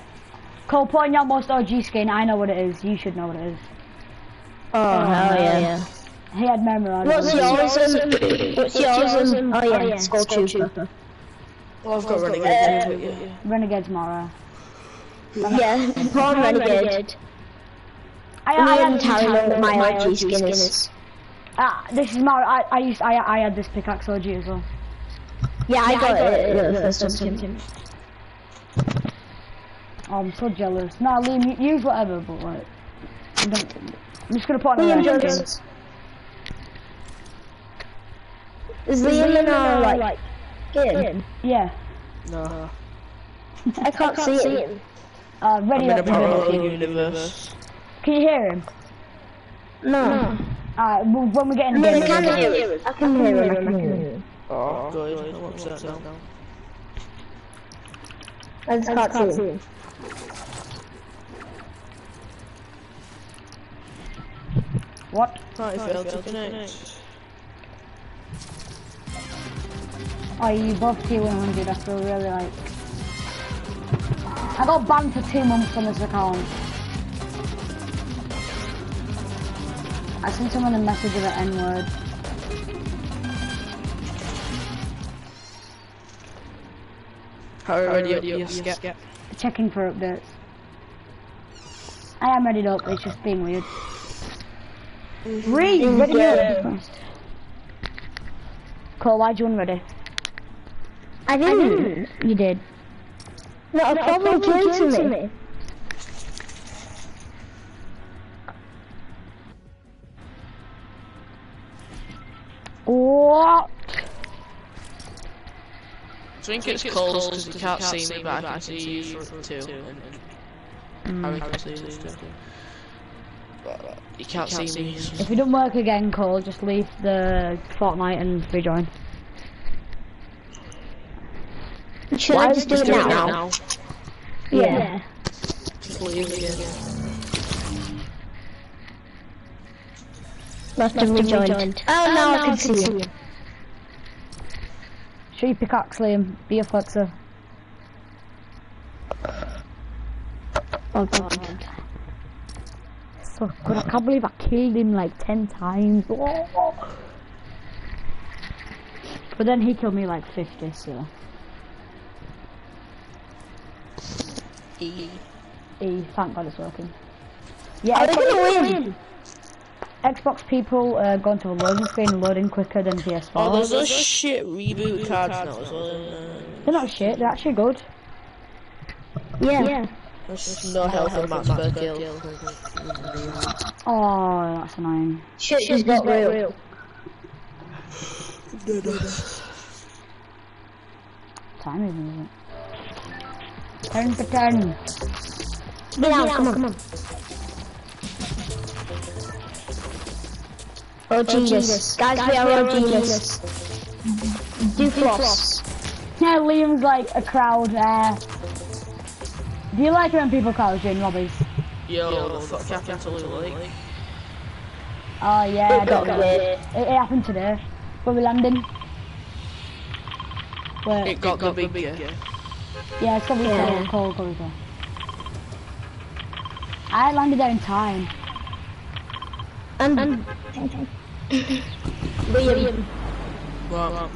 Cole, put on your most OG skin. I know what it is. You should know what it is. Oh, hell yeah. He had memorized. What's it. yours? What's yours? um, Oh yeah, Skull Trooper. Well, I've got renegade. too, yeah. Renegades Mara. Yeah, put on Renegade. I, And I, then had tell him my OG skin is. Ah, this is Mara. I, I used. I, I had this pickaxe OG as well. Yeah, I got it. uh, the first one. Oh, I'm so jealous. Nah, Liam, use whatever, but like, I don't, I'm just gonna put on a Liam. Jones. Is Liam in our like game? Yeah. No. I can't see him. Uh, ready I'm in a parallel universe. Can you hear him? No. Alright, well, when we get in the I game. can hear him. I can hear him. I can hear him. Oh, good. I'm upset now. I just can't see him. What? I failed to connect. Oh, you both T100. I feel really like. I got banned for two months on this account. I sent someone a message of an N-word. How are you ready? You skip. Checking for updates. I am ready up, it's just being weird. Mm-hmm. Read! Ready Yeah. up! Cole, why'd you unready? I didn't. You did. No, a problem came to me. What? I think it's close because you can't see me, but I can see you for two. And Harry can see you too. But You can't see me. If it don't work again, Cole, just leave the Fortnite and rejoin. Should I just do it now? Yeah. Just leave again. Must have rejoined. Oh, oh, now I can see you. Show your pickaxe, Liam. Be a flexer. Oh god. So good. I can't believe I killed him like ten times. Oh. But then he killed me like 50, so. E. E, thank God it's working. Yeah, Are we Xbox, gonna win? Xbox people uh, going to a loading screen loading quicker than PS4. Oh, there's those shit reboot cards now as well. They're not shit, they're actually good. Yeah. Yeah. There's no health and max per kill. Oh, that's annoying. Shit just got real. Time isn't it? 10 to 10. Down, come on. Oh, oh Jesus. Guys, we are oh genius. Do floss. Yeah, Liam's like a crowd there. Do you like it when people crowd you in lobbies? Yo, the fuck happened to Loot Lake? Oh yeah, I It don't got know. weird. It, it happened today. Where we landing? Where? It got the big yeah. Yeah, it's probably Yeah. yeah. cold, cold, cold. I landed there in time. Um, [laughs] and, Liam, Well,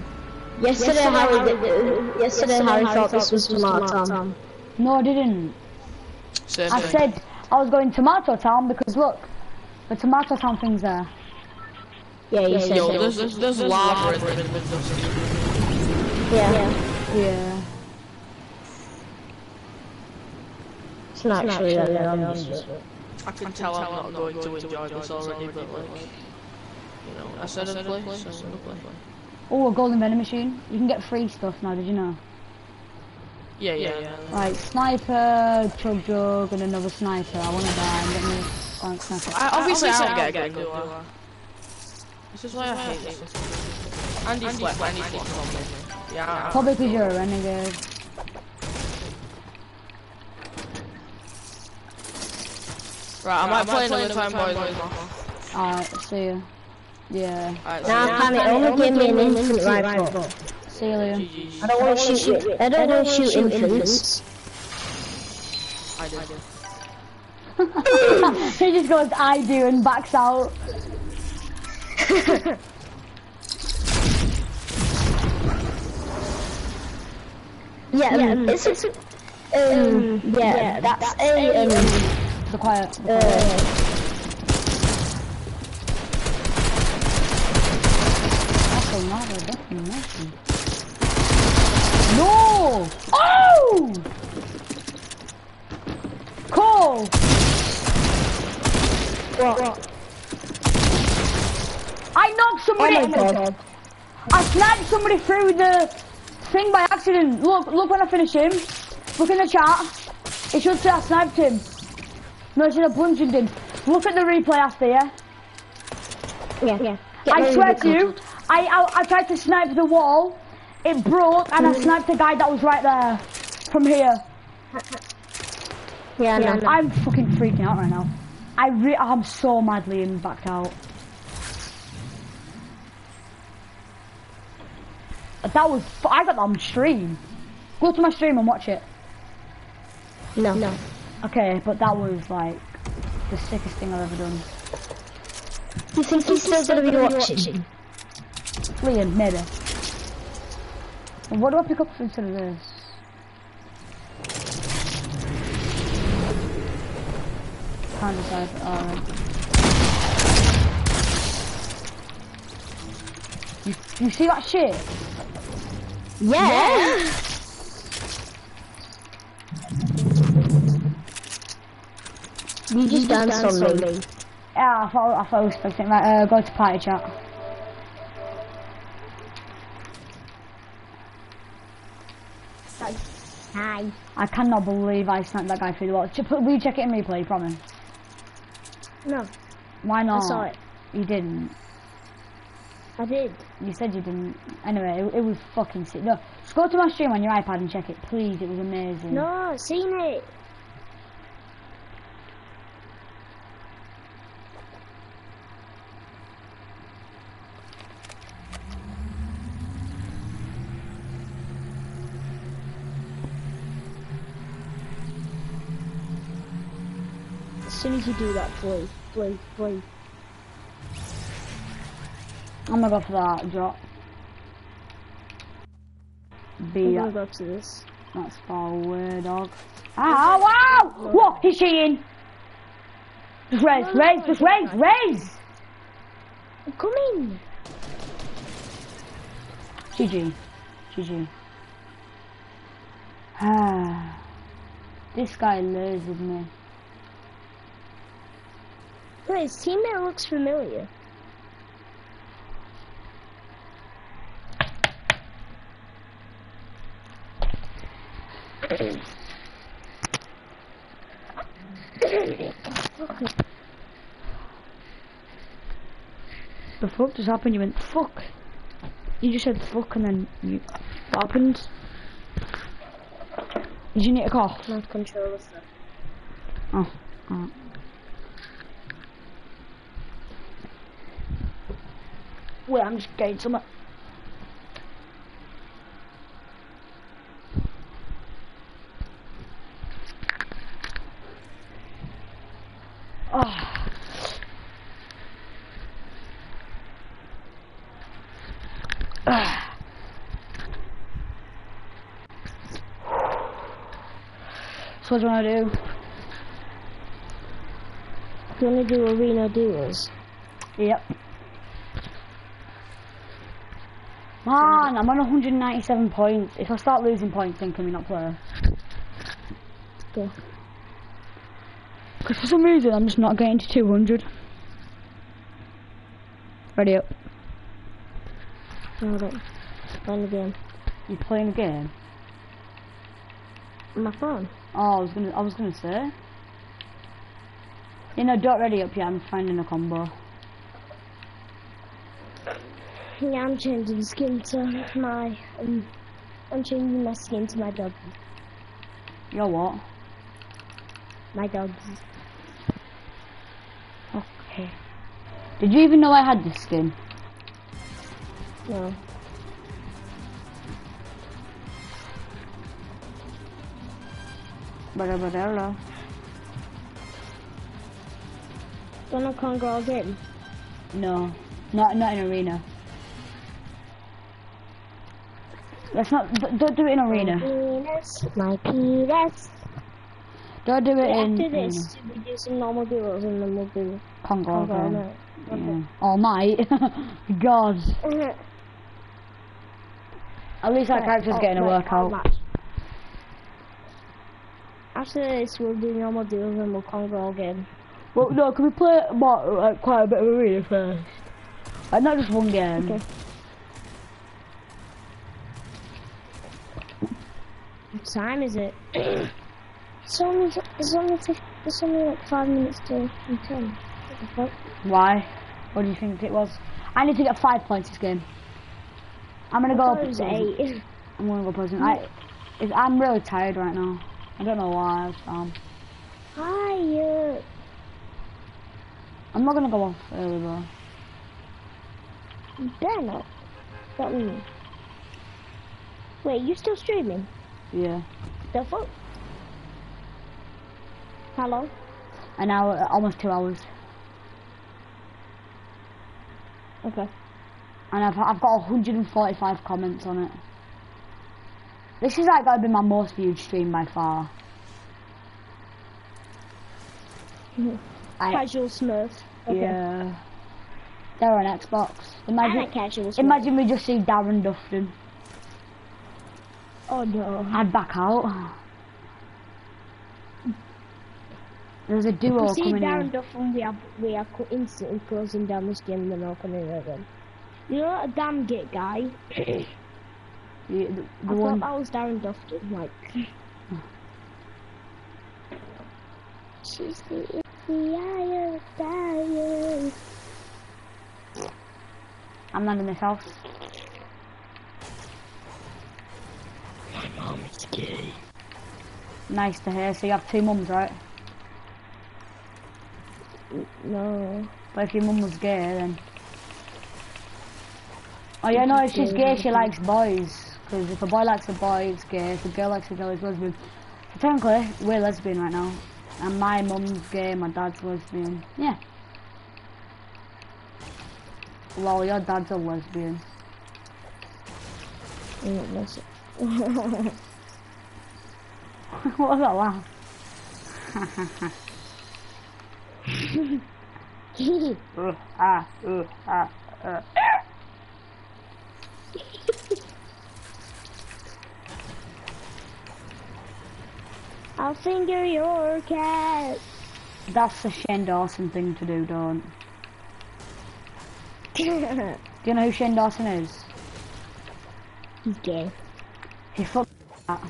yesterday Harry, did, yesterday Harry thought this was Tomato Town. No, I didn't. same I thing. said I was going Tomato Town because look, the Tomato Town thing's there. Yeah, you said Yo, so. there's, there's, there's lava in the windows. Yeah, Yeah. It's not actually that bad. I can tell I'm not going to enjoy this already, but like, you know, I said I'd play, so I'm gonna play. Oh, a golden vending machine. You can get free stuff now. Did you know? Yeah, yeah, yeah. Right, sniper, chug jug, and another sniper. I want to die and get me a sniper. I, obviously, I don't get a good do This is why I hate this. Andy Fleck, Andy Fleck on me. Yeah, Probably because you're a renegade. Right, I might play another time, boys. Alright, see you. Yeah, Alright, Now, can it only give me an infinite rifle? see you, Liam. I don't want to shoot. I don't want to shoot infants. I did. [laughs] he just goes, I do, and backs out. [laughs] Yeah, um, it's, it's um, yeah, that's a um, The quiet. The quiet. That's a lot. No! Oh! Cool! what? I knocked somebody. Oh my god. I sniped somebody through the thing by accident. Look, look when I finish him. Look in the chat. It should say I sniped him. No, it should have bludgeoned him. Look at the replay after, yeah? Yeah, yeah. Get I swear to to you. I, I I tried to snipe the wall. It broke, and I sniped the guy that was right there from here. Yeah, no, no. I'm fucking freaking out right now. I re- I'm so madly in backed out. That was f- I got that on stream. Go to my stream and watch it. No, no. Okay, but that was like the sickest thing I've ever done. Do you think he's still gonna be watching? Liam, maybe. And what do I pick up instead of this? Can't decide. Alright. You, you see that shit? Yeah. You just danced on me. Yeah, I thought, I thought I was expecting Right, uh, go to party chat. Hi. I cannot believe I sniped that guy through the wall. Ch- Will you check it in replay, promise? No, Why not? I saw it. You didn't. I did. You said you didn't. Anyway, it, it was fucking sick. No, just go to my stream on your iPad and check it, please. It was amazing. No, I've seen it. Soon as you do that, please, please, please. I'm gonna go for that drop. I'm B, gonna go to this. that's far away, dog. Ah, wow! What? He's cheating! Just raise, raise, just raise, raise! I'm coming. GG. GG. Ah. This guy lasered me. Wait, his teammate looks familiar. The fuck just happened? You went fuck. You just said fuck and then you. What happened? Did you need a cough? My controller stuff. Oh. Alright. Wait, I'm just getting some. Oh. Ah. So what do you want to do? Do you want to do arena duels? Yep. Ah, Man, I'm on 197 points. If I start losing points, then can we not play? Yeah. Because for some reason, I'm just not getting to 200. Ready up. Hold on. Find the game. You playing a game? My phone. Oh, I was gonna, I was gonna say. You know, don't ready up yet. I'm finding a combo. Yeah, I'm changing skin to my. Um, I'm changing my skin to my dog. You're what? My dog's. Okay. Did you even know I had this skin? No. Bada bada hello. Wanna conquer again? No, not not in arena. Let's not. Don't do it in arena. Penis, my penis. Don't do it in. After this, we do some normal duels and then we'll do Congo. all okay. Yeah. All oh, night. [laughs] God. [laughs] At least that character's Oh, getting a right, workout. After this, we'll do normal duels and we'll all game. Well, no, can we play more, like, uh, quite a bit of arena first? And not just one game. Okay. What time is it? [clears throat] it's only it's only it's only like five minutes to ten. What the? Why? What do you think it was? I need to get five points this game. I'm gonna I go. thought it was eight. I'm gonna go present. I, it's, I'm really tired right now. I don't know why. Um, Hi, uh, I'm not gonna go off early though. better not. That me. Wait, you still streaming? Yeah. The fuck? How long? An hour, uh, almost two hours. Okay. And I've, I've got 145 comments on it. This is like going to be my most viewed stream by far. I, Casual Smurf. Okay. yeah. They're on Xbox. I Imagine, like casual Smurf. imagine we just see Darren Dufton. Oh no. I'd back out. There's a duo You see coming Darren in. Duffin, we are we are instantly closing down this game and then opening it again. You know a damn git guy? [coughs] The, the, I the thought one. that was Darren Dufton, like. She's the the eye of. I'm not in this house. Mom is gay. Nice to hear. So you have two mums, right? No. But if your mum was gay, then. Oh yeah, no, if she's gay, she likes boys. Because if a boy likes a boy, it's gay. If a girl likes a girl, it's lesbian. So technically, we're lesbian right now. And my mum's gay, my dad's lesbian. Yeah. Lol, your dad's a lesbian. Mm, that's it. what was that laugh? Uh, ah, uh, ah, uh. I'll finger your cat. That's a Shane Dawson thing to do, don't. [laughs] Do you know who Shane Dawson is? gay. He fucked cat.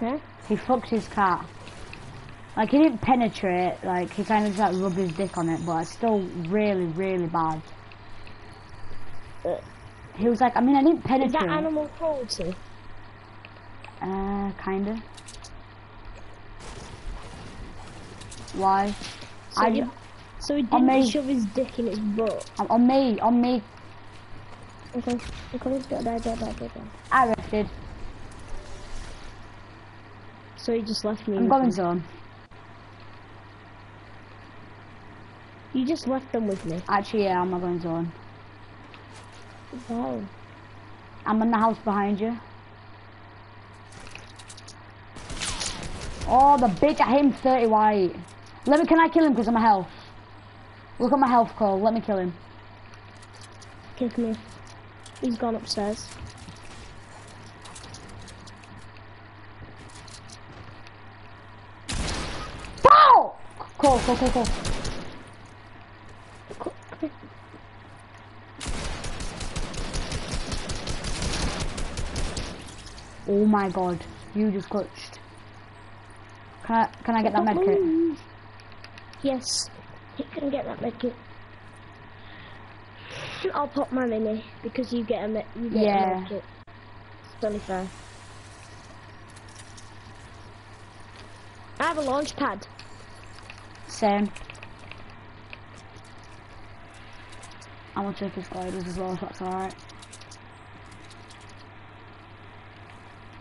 Huh? He fucked his cat. Like he didn't penetrate, like he kind of just like rubbed his dick on it, but it's still really, really bad. Uh, He was like, I mean, I didn't Is penetrate. that animal cruelty? Uh, kinda. Why? So, I- you, so he didn't me. shove his dick in his butt. On, on me, on me, Okay, okay, don't die, don't die, die. Rested. So he just left me. I'm going zone. You just left them with me. Actually, yeah, I'm not going zone. Wow. I'm in the house behind you. Oh, the bitch, I hit him 30 white. Let me, can I kill him because of my health? Look at my health, Cole. Let me kill him. Kick me. He's gone upstairs. Cole, Cole, Cole, Cole. Oh my god, you just glitched. Can I, can I get that medkit? Yes, he can get that medkit. I'll pop my mini because you get a med. You get Yeah. a medkit. It's only fair. I have a launch pad. Same. I'm gonna check his gliders as well, if that's alright.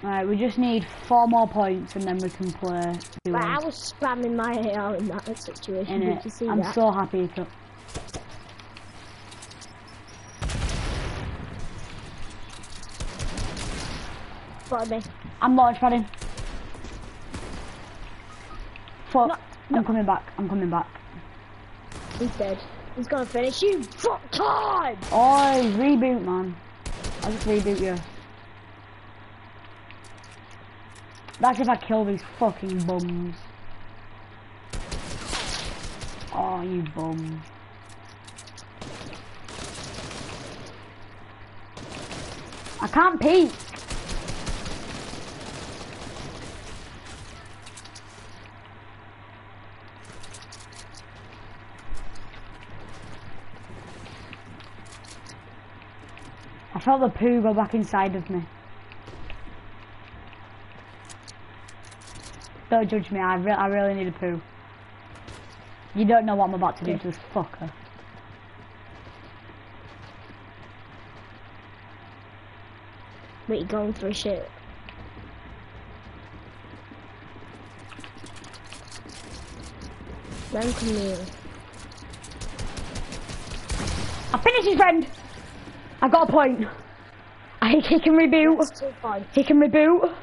Alright, we just need four more points and then we can play But I was spamming my AR in that situation. in Did it. you see I'm that? so happy to Spotted me. I'm launch padding. Fuck. No, I'm coming back. I'm coming back. He's dead. He's gonna finish you. Fuck time. Oh, reboot, man. I'll just reboot you. That's if I kill these fucking bums. Oh, you bum. I can't peek. I felt the poo go back inside of me. Don't judge me, I, re I really need a poo. You don't know what I'm about to do to this fucker. Wait, you're going for a shit? Then come here. I finished his friend! I got a point. I, he can reboot. That's. He can reboot.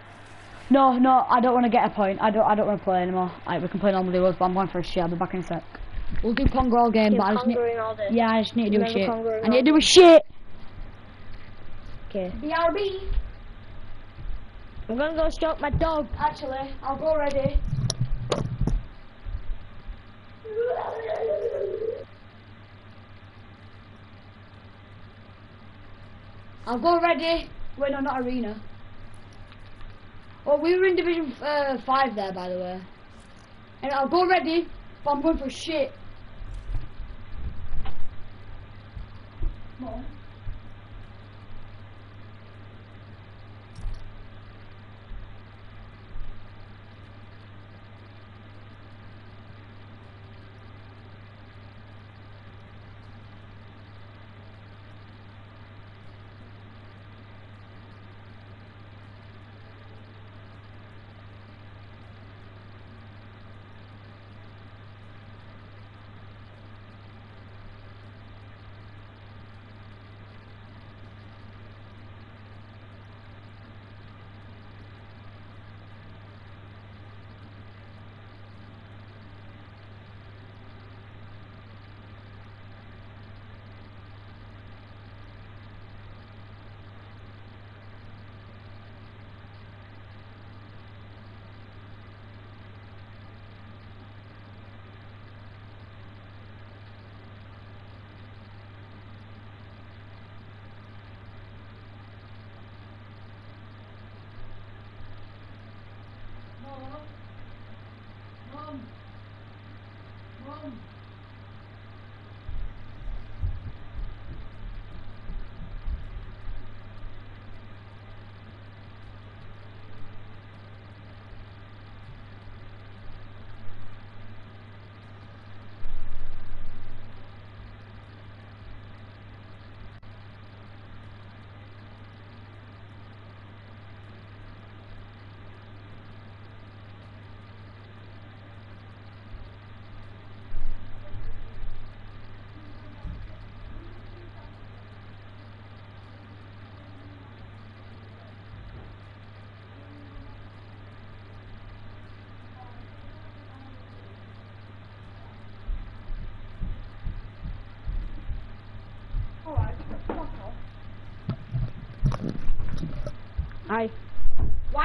No, no, I don't want to get a point. I don't. I don't want to play anymore. Right, we can play normal duos, but I'm going for a shit. I'll be back in a sec. We'll do Congo all game, but I just need. all. Yeah, I just need to do a shit. I need to do a shit. Okay. BRB. I'm gonna go stroke my dog. Actually, I'll go ready. I'll go ready. Wait, no, not arena. Oh, we were in Division uh, 5 there, by the way. And I'll go ready, but I'm going for shit.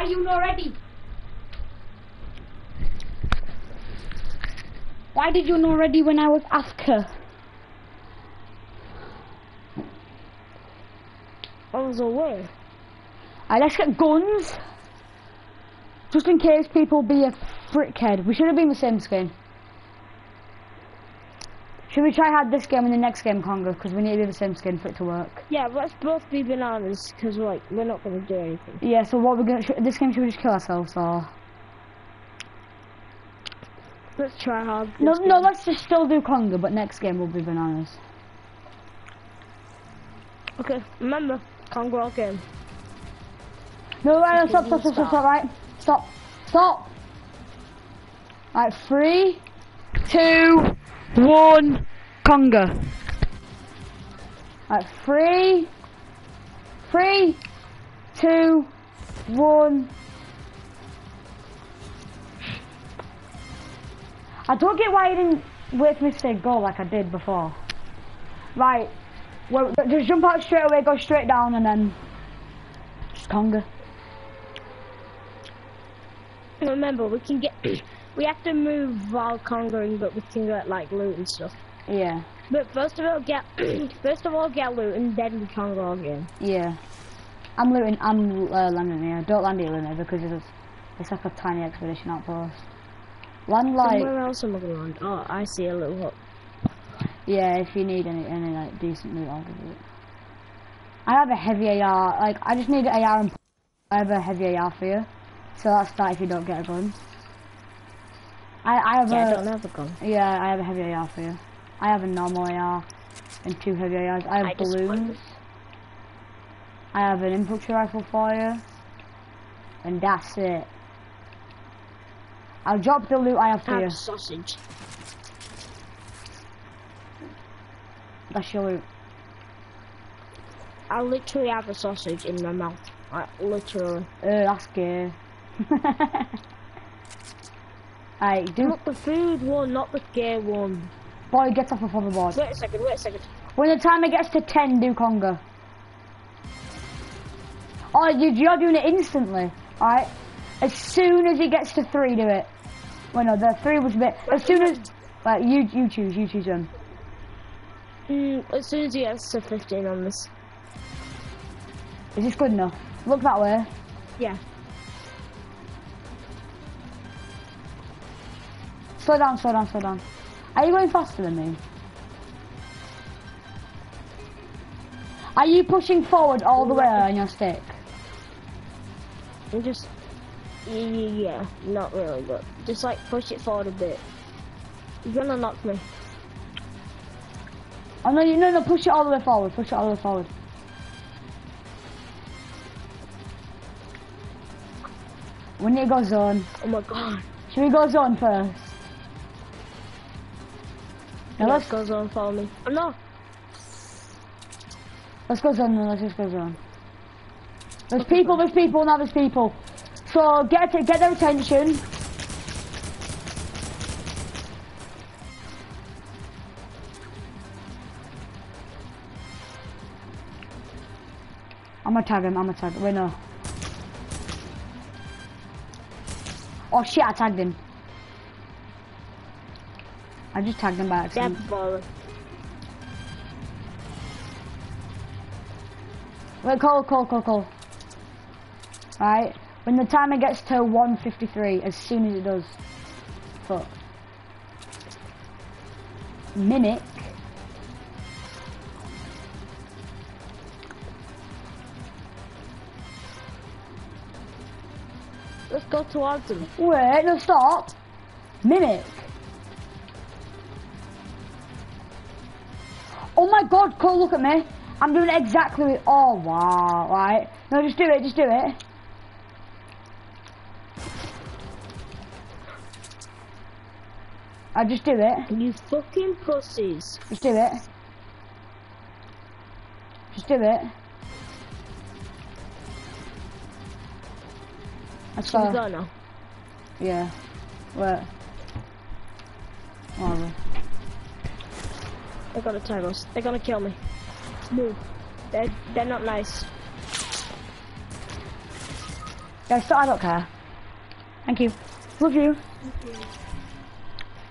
You not ready? Why did you not ready when I was asked her? I was aware. Alright, let's get guns. Just in case people be a frickhead. We should have been the same skin. Should we try hard this game and the next game, conga? Because we need to be the same skin for it to work. Yeah, let's both be bananas because like we're not gonna do anything. Yeah, so what we're gonna... Sh this game, should we just kill ourselves or... Let's try hard. No, this no, let's just still do conga, but next game will be bananas. Okay, remember, conga game. No, right, no, stop, Stop. stop, stop, stop, stop, right? Stop, stop. Right, three, two, one, conga. Right, three, three, two, one. I don't get why you didn't wait for me to say go like I did before. Right, well, just jump out straight away, go straight down, and then just conga. Remember, we can get. We have to move while conquering, but we can get like loot and stuff. Yeah, But first of all, get [clears throat] first of all get loot and then we conquer again. yeah. I'm looting, I'm uh, landing here. Don't land here, Luna, because it's, it's like a tiny expedition outpost. Land like, Somewhere else am I gonna land? Oh, I see a little hut. yeah, if you need any, any like decent loot, I'll give it. I have a heavy AR, like, I just need an AR and I have a heavy AR for you. So that's that if you don't get a gun. I, I have Yeah, I a, don't have a gun. yeah, I have a heavy AR for you. I have a normal AR and two heavy ARs. I have I balloons. I have an infantry rifle for you. And that's it. I'll drop the loot I have I for you. have sausage. That's your loot. I literally have a sausage in my mouth. Like, literally. Uh, that's gay. [laughs] Alright, do Not the food one, not the gay one. boy gets off the hoverboard. Wait a second, wait a second. When the timer gets to ten, do conga. Oh, you, you're doing it instantly. Alright? As soon as it gets to three, do it. Well, no, the three was a bit. As soon as. Right, you, you choose, you choose them. Mm, as soon as he gets to 15 on this. Is this good enough? Look that way. Yeah. Slow down, slow down, slow down. Are you going faster than me? Are you pushing forward all the way on your stick? And just. Yeah, yeah, not really, but just like push it forward a bit. You're gonna knock me. Oh no, you no no push it all the way forward. Push it all the way forward. We need to go zone. Oh my god. Should we go zone first? No, let's goes on, follow me. Oh no! let's go zone. then, Let's just go zone. There's people. There's people. Now there's people. So get it, get their attention. I'm gonna tag him. I'm gonna tag. him. Wait no. Oh shit! I tagged him. I just tagged him by accident. follow. Wait, call, call, call, call. Right, when the timer gets to 153, as soon as it does, Fuck. Mimic. Let's go towards them. Wait, no, stop. Mimic. God, Cole, look at me. I'm doing exactly. Oh wow, right. No, just do it, just do it. I just do it. You fucking pussies. Just do it. Just do it. That's gone now. Yeah. Wait. Whatever. They're gonna tag us. They're gonna kill me. Move. They're, they're not nice. Yeah, so I don't care. Thank you. Love you.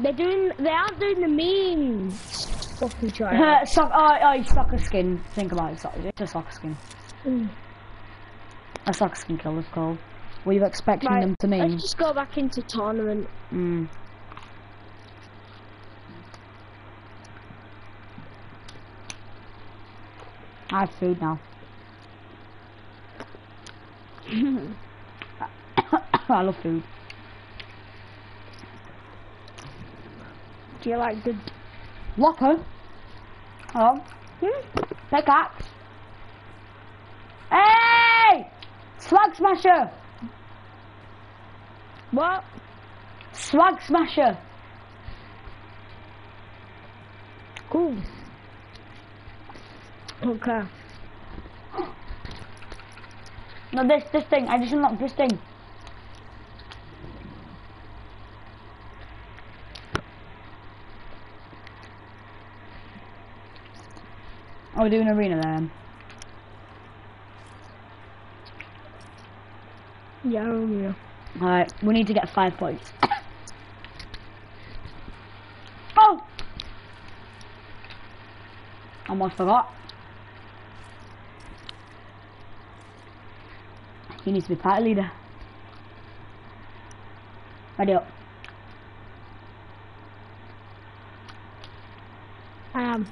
They're doing, they aren't doing the means. Fucking try. Sock, oh, oh, soccer skin. Think about it. sock- It's a soccer skin. Mm. A soccer skin kill is called. Were you expecting Right, them to mean? Let's just go back into tournament. Mm. I have food now. [coughs] I love food. Do you like the Locker. Hello. Hmm? Pickaxe. Hey! Swag smasher. what? Swag smasher. Cool. Okay. No, this this thing. I just unlocked this thing. Oh, we're doing arena then. Yeah, oh, yeah. Alright, we need to get five points. [coughs] oh! Almost forgot. He needs to be party leader. Ready up. I am.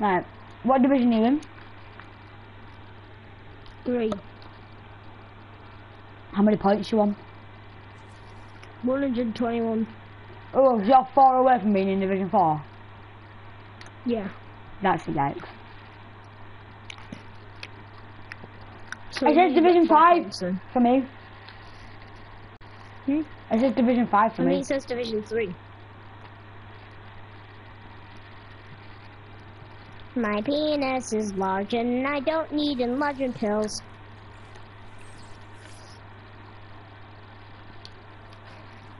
Right, what division are you in? Three. How many points you on? 121. Oh, you're far away from being in Division 4. Yeah. That's a yikes. So I said Division 5 points for me. Hmm? I said Division 5 for For me me. it says Division 3. My penis is large and I don't need enlargement pills.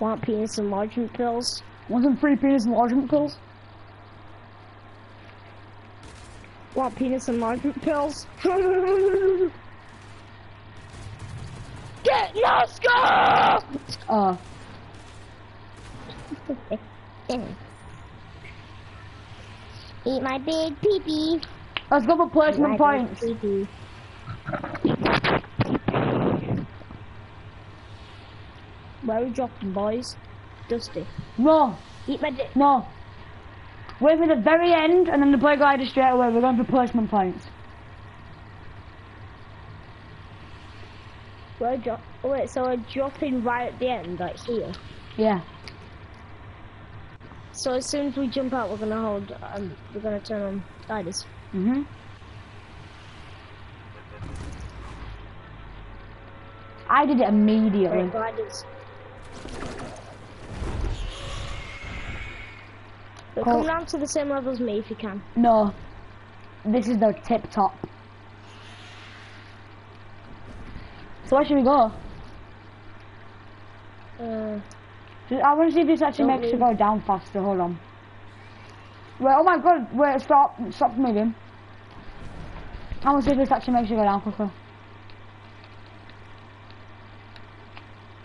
Want penis enlargement pills? Wasn't free penis enlargement pills? Want penis enlargement pills? [laughs] Get no score! Uh, Eat my big pee-pee. let's go for My placement points. pee-pee. Where are we dropping, boys? Dusty. No, Eat my dick. no. Wait for the very end and then the play glider straight away. We're going for placement points. We're drop. Oh, wait, so we're dropping right at the end, like here. Yeah. So as soon as we jump out, we're gonna hold. Um, we're gonna turn on gliders. Mhm. I did it immediately. Right, gliders. But Cool. come down to the same level as me if you can. No. This is the tip top. So where should we go? Uh, I want to see if this actually makes you go down faster. Hold on. Wait, oh my god, wait, stop. Stop moving. I want to see if this actually makes you go down quicker.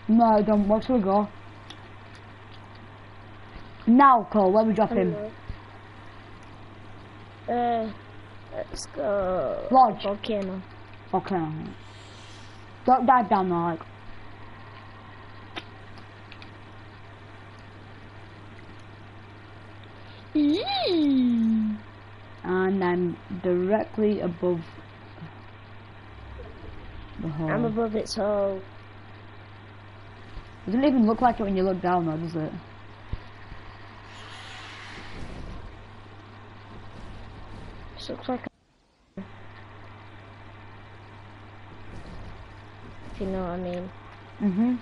No, don't. Where should we go? Now, Cole, where we drop him? uh, let's go. Lodge. Volcano. Okay. Don't dive down the mm. And I'm directly above the hole. I'm above its hole. Doesn't even look like it when you look down though, does it? Looks like If you know what I mean, Mm-hmm.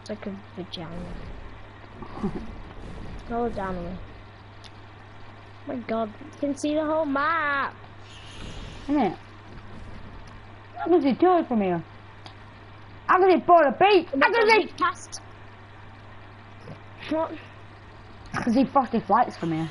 it's like a vagina. Go down me. my God, you can see the whole map. Isn't it? I can see two from here. I can see four feet. I can see, past. What? I can see frosty flights from here.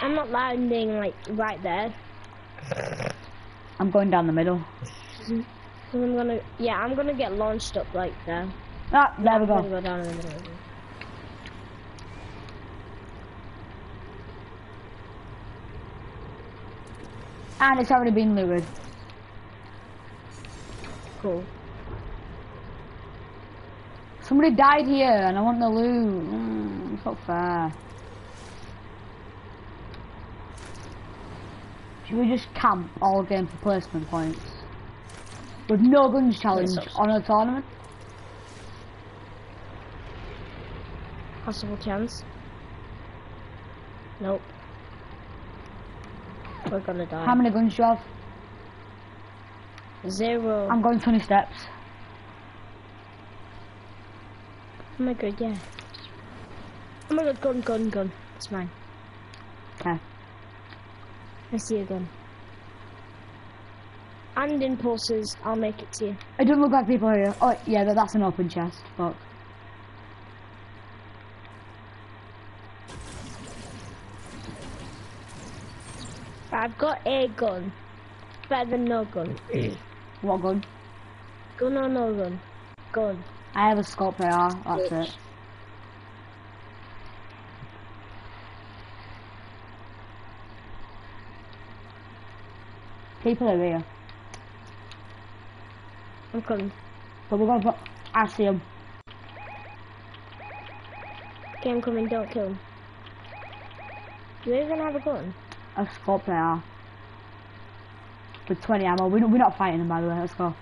I'm not landing like right there. I'm going down the middle. So I'm gonna, yeah, I'm gonna get launched up like there. Ah, there we I'm go. go down in the middle. And it's already been looted. Cool. Somebody died here and I want the loot. Mm, it's not fair. Should we just camp all game for placement points? With no guns challenge Yes, on a tournament? Possible chance. Nope. We're gonna die. How many guns do you have? Zero. I'm going 20 steps. oh my god, yeah. Oh my god, gun, gun, gun. It's mine. I see a gun. And impulses, I'll make it to you. It doesn't look like people here. Oh, yeah, that- that's an open chest. Fuck. I've got a gun. Better than no gun. What gun? gun or no gun? Gun. I have a scope AR. That's Bitch. it. People are here. I'm coming. But we're going to put... I see them. Okay, I'm coming, don't kill him. Do you even have a gun? A scope AR. With 20 ammo. We're not, we're not fighting them, by the way. Let's go.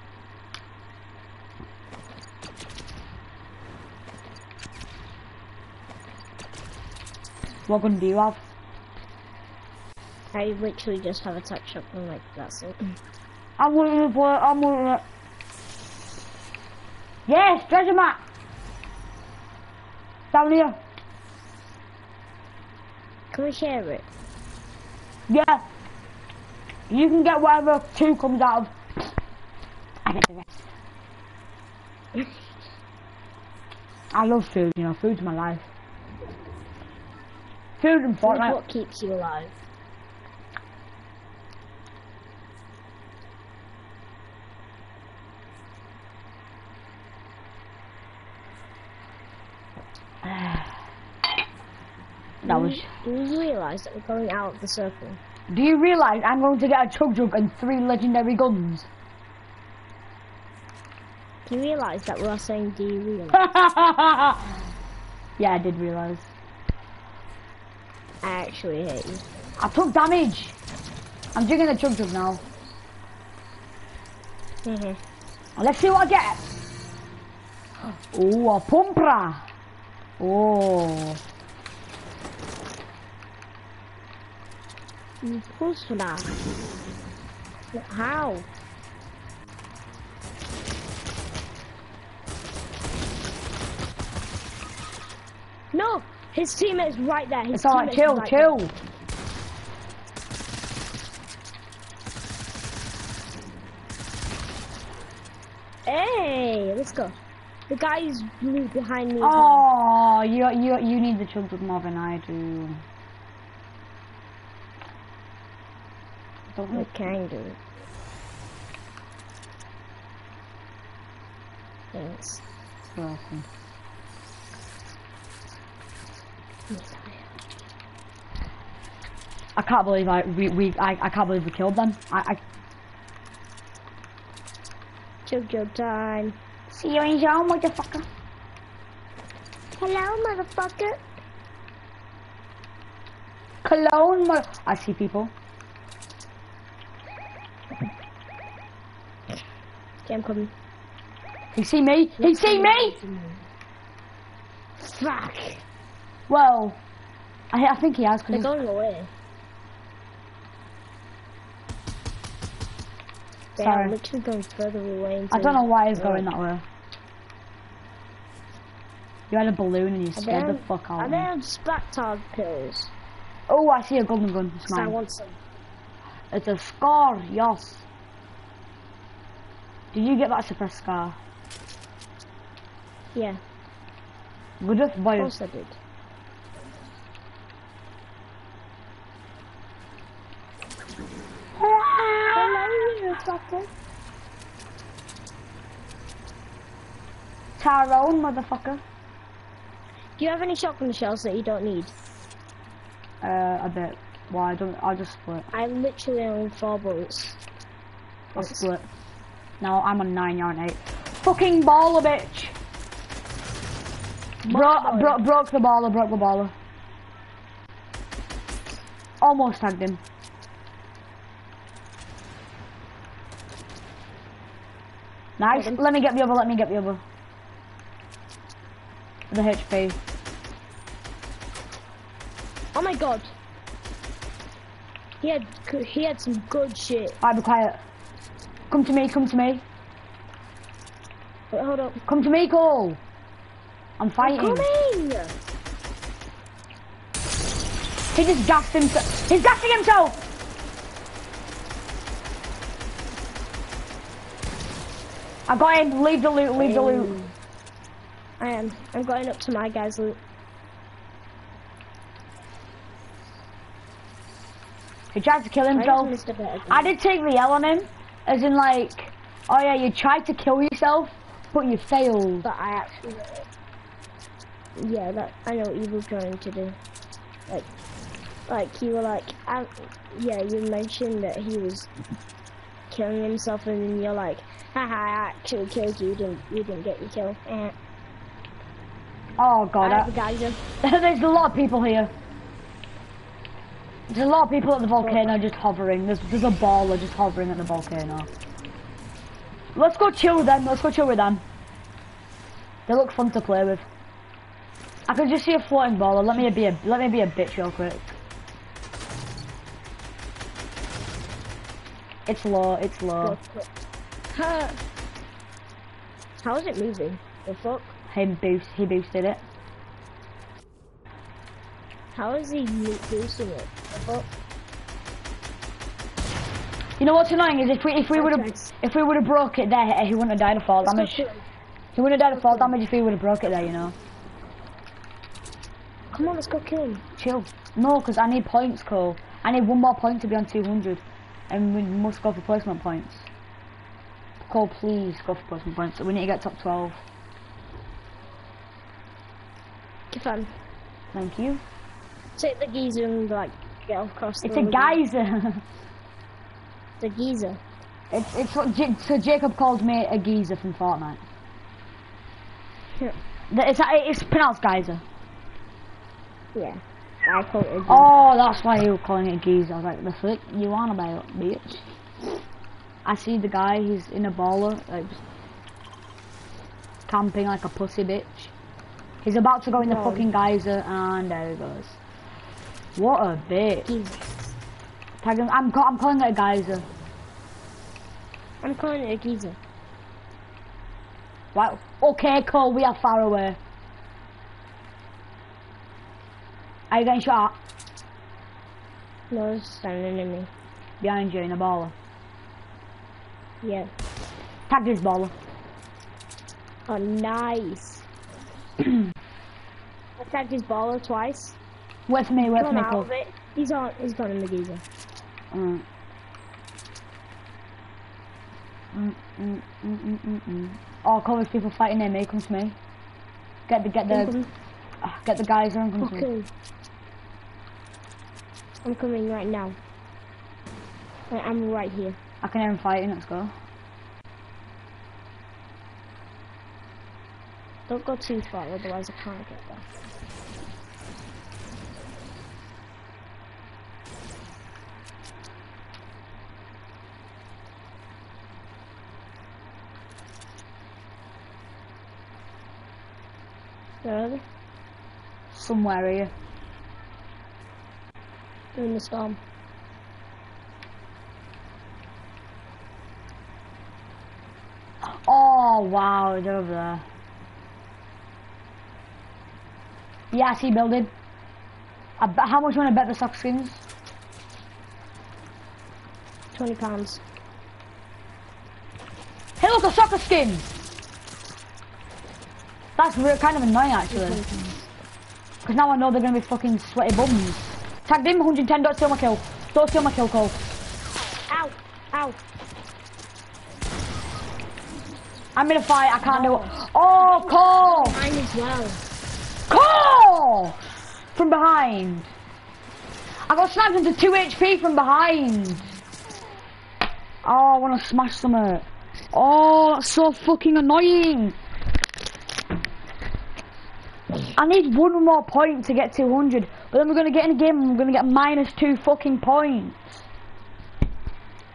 What gun do you have? I literally just have a touch shotgun, like, that's it. [clears throat] I'm for it. I'm looking it. Yes, treasure map. Down here. Can we share it? Yeah. You can get whatever two comes out of. I get the rest. I love food, you know, food's my life. Food and Food Fortnite. what keeps you alive? That was. Do you realise that we're going out of the circle? Do you realise I'm going to get a chug jug and three legendary guns? Do you realise that we are saying do you realise? [laughs] yeah, I did realise. I actually hate you. I took damage. I'm drinking the chug jug now. Mm-hmm. Let's see what I get. [gasps] Oh, a pumpra. Oh. You pause for that. How? No! His teammate is right there. His It's alright, chill, right chill. there. Hey, let's go. The guy's blue behind me. Oh, you you you need the chug more than I do. We can do. Thanks. welcome. I can't believe I we, we I, I can't believe we killed them. I, I Chug jug time. See you in your motherfucker. Hello, motherfucker. Cologne, mo- I see people. Okay, I'm coming. He see me. He see me. Fuck. Well, I, I think he has. Cause They're he's- going away. They Sorry. are literally going further away. I don't know why he's going that way. You had a balloon and you scared the fuck out Are of they me. on Spectard pills? Oh, I see a golden gun. It's 'Cause I want some. It's a scar, yes. Did you get that suppressed scar? Yeah, Good enough, of boy. course I did. Tyrone, motherfucker. Do you have any shotgun shells that you don't need? Uh, a bit. Why? I don't. I'll just split. I literally own four bullets. I'll split. Now I'm on nine, you're on eight. Fucking baller, bitch. Bro, bro, broke the baller, broke the baller. Almost tagged him. Nice. Let me get the other. Let me get the other. The HP. Oh my god. He had he had some good shit. Alright, be quiet. Come to me. Come to me. Wait, hold up. Come to me, Cole. I'm fighting. Coming! He just gassed himself. He's gassing himself. I got him. Leave the loot. Leave the loot. I am. I'm going up to my guy's loot. He tried to kill himself. just missed a bit. I did take the L on him, as in like, oh yeah, you tried to kill yourself, but you failed. But I actually. Yeah, that I know what you were trying to do. Like, like you were like, I, yeah, you mentioned that he was killing himself, and then you're like, haha, I actually killed you. You didn't, you didn't get your kill. Eh. Oh god, I I, geyser. [laughs] there's a lot of people here. There's a lot of people at the volcano just hovering. There's there's a baller just hovering at the volcano. Let's go chill with them. Let's go chill with them. They look fun to play with. I can just see a floating baller. Let me be a let me be a bitch real quick. It's low. It's low. How is it moving? The fuck? Him boost. He boosted it. How is he boosting it? You know what's annoying is if we if we would have if we would have broke it there, he wouldn't have died of fall damage. He wouldn't have died of fall damage if we would have broke it there. You know. Come on, let's go kill him. Chill. No, because I need points, Cole. I need one more point to be on 200. And we must go for placement points. Cole, please go for placement points. We need to get top 12. Get fun. Thank you. Take the geezer and like get across the It's a road. geyser. [laughs] The geezer. it's, it's what J- so Jacob calls me a geezer from Fortnite. Yeah. It's, uh, it's pronounced geyser. Yeah. I call it a geezer. Oh, that's why you were calling it a geezer. I was like, the fuck you on about, bitch? I see the guy, he's in a baller, like, camping like a pussy bitch. He's about to go in the fucking geyser, and there he goes. What a bitch. Geezer. Tag him, I'm, I'm calling it a geyser. I'm calling it a geyser. Wow. Okay, Cole, we are far away. Are you getting shot at? No, it's standing in me. Behind you in a baller. Yeah. Tag this baller. Oh, nice. [clears throat] I tagged his baller twice. For me, for me, out of it. He's on. He's gone in the geezer. Mm. Mm, mm, mm, mm, mm, mm. Oh, Cole, people fighting near me. Come to me. Get the get the uh, get the geyser and come to me. Okay. I'm coming right now. I'm right here. I can hear him fighting. Let's go. Don't go too far, otherwise I can't get there. Where? Somewhere here. In the storm. Oh wow, they're over there. Yeah, I see building. I bet, how much you want to bet the sock skins? Twenty pounds. Hey look, a soccer skin! That's real, kind of annoying actually. Because now I know they're going to be fucking sweaty bums. Tagged him, 110, don't steal my kill. Don't steal my kill, Cole. Ow! Ow! I'm in a fight, I can't do it. Oh, Cole! Mine as well. Cole! From behind. I got sniped into 2 HP from behind. Oh, I want to smash something. Oh, that's so fucking annoying. I need one more point to get 200, but then we're going to get in a game and we're going to get minus two fucking points.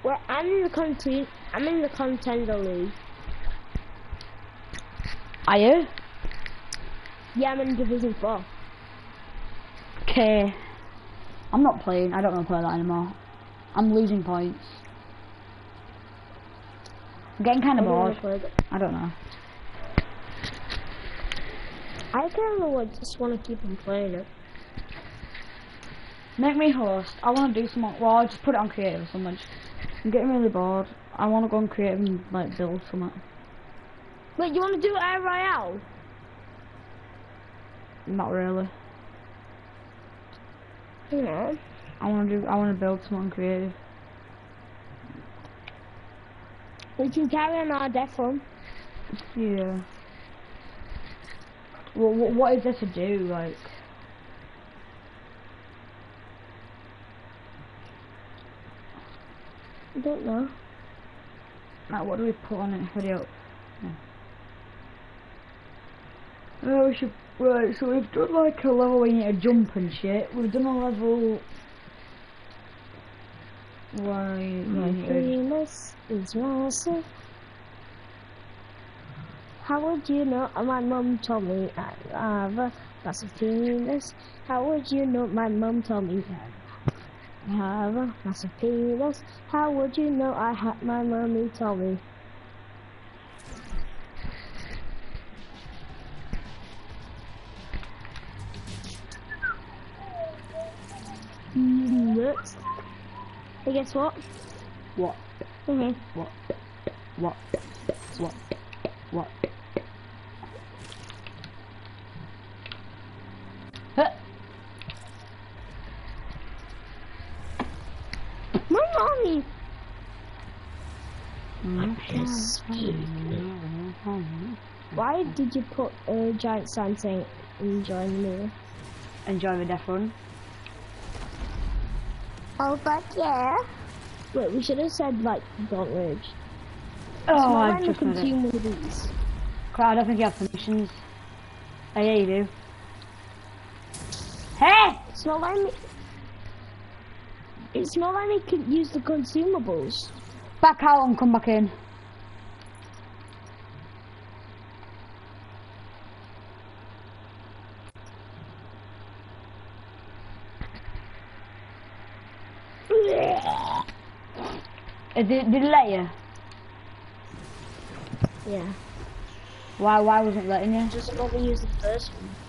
Well, I'm in the content. I'm in the contender league. Are you? Yeah, I'm in Division Four. Okay. I'm not playing. I don't want to play that anymore. I'm losing points. I'm getting kind of bored. I don't know. I kind of like, just want to keep on playing it. Make me host. I want to do some. Well, I'll just put it on creative or something. I'm getting really bored. I want to go on creative and like build something. Wait, you want to do Air Royale? Not really. No. I want to do. I want to build something creative. We can carry on our death run. Yeah. Well, what, what is there to do? Like, I don't know. like what do we put on it? Hurry up. Yeah. Oh, we should. Right, so we've done like a level where you need to jump and shit. We've done a level. Why... you, My you need to penis is massive. How would you know? Uh, My mum told me I have a massive penis. How would you know? My mum told me I have a massive penis. How would you know? I had my mummy told me. Nuts. Hey, guess what? What? Mhm. What? What? What? What? My mommy. Why did you put a giant sign saying enjoy the movie? Enjoy the death run. Oh, but yeah. Wait, we should have said like don't rage. Oh, It's not I letting me just read it. consume one of these. Crap, I don't think you have permissions. Oh, yeah, you do. Hey! It's not letting me. It's not letting me use the consumables. Back out and come back in. Uh, did, did it let you? Yeah. Why, why wasn't it letting you? Just let me use the first one.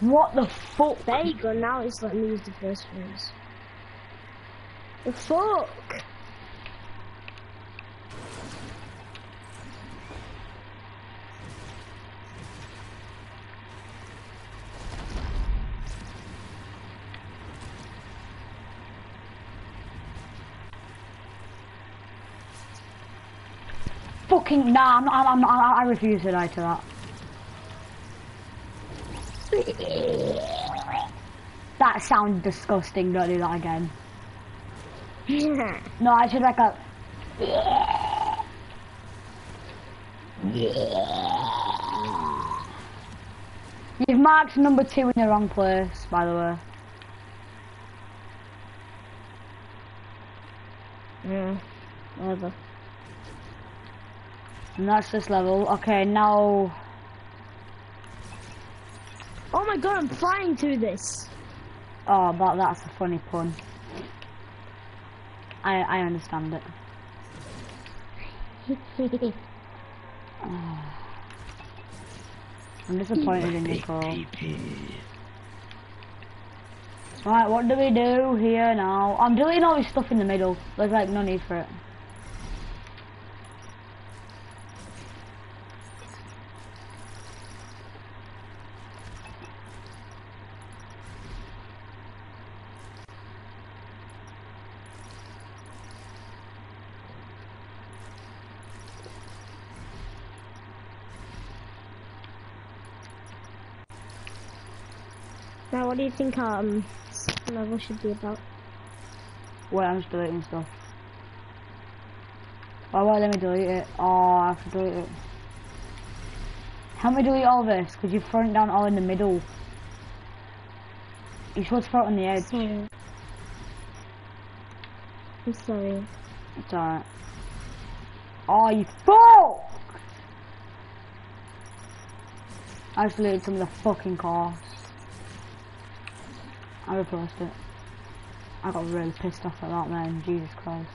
What the fuck? There you go. Now it's letting me use the first ones. The fuck? Fucking, nah, I'm not, I'm, I'm, I, refuse to die to that. That sounds disgusting, don't do that again. [laughs] No, I should like a... You've marked number two in the wrong place, by the way. Yeah. Whatever. And that's this level. Okay, now... Oh my god, I'm flying through this. Oh, but that's a funny pun. I I understand it. [laughs] I'm disappointed in you, Cole. Right, what do we do here now? I'm deleting all this stuff in the middle. There's like no need for it. You think um level should be about? Wait, I'm just deleting stuff. Why won't let me delete it? Oh, I have to delete it. Help me delete all this, because you've thrown it down all in the middle. You're supposed to throw it on the edge. Sorry. I'm sorry. It's alright. Oh, you fuck! I just deleted some of the fucking course. I replaced it. I got really pissed off at that man, Jesus Christ.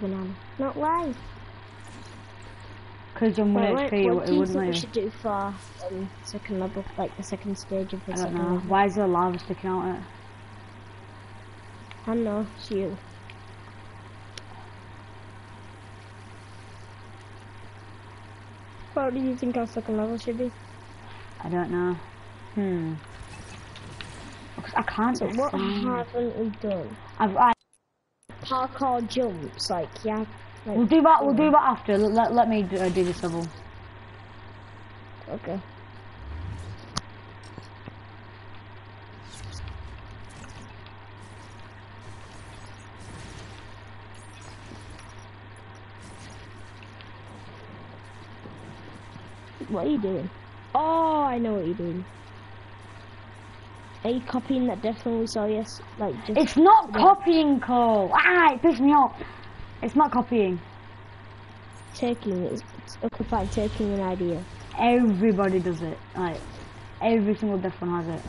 Banana. Not why. Because you're 1 Right, HP, it what do you wouldn't think we should do for um, second level, like the second stage of the I don't second know. level? Why is there lava sticking out it? I don't know, it's you. What do you think our second level should be? I don't know. Hmm. 'Cause I can't So what haven't we done? I've, I, Parkour jumps, like yeah. Like, we'll do that. We'll do that after. Let, let, let me do, uh, do this level. Okay. What are you doing? Oh, I know what you're doing. Are you copying that definitely we saw yes? Like just It's not copying, Cole. Ah, it pissed me off. It's not copying. taking it. It's okay, fine, taking an idea. Everybody does it. Like every single death run has it.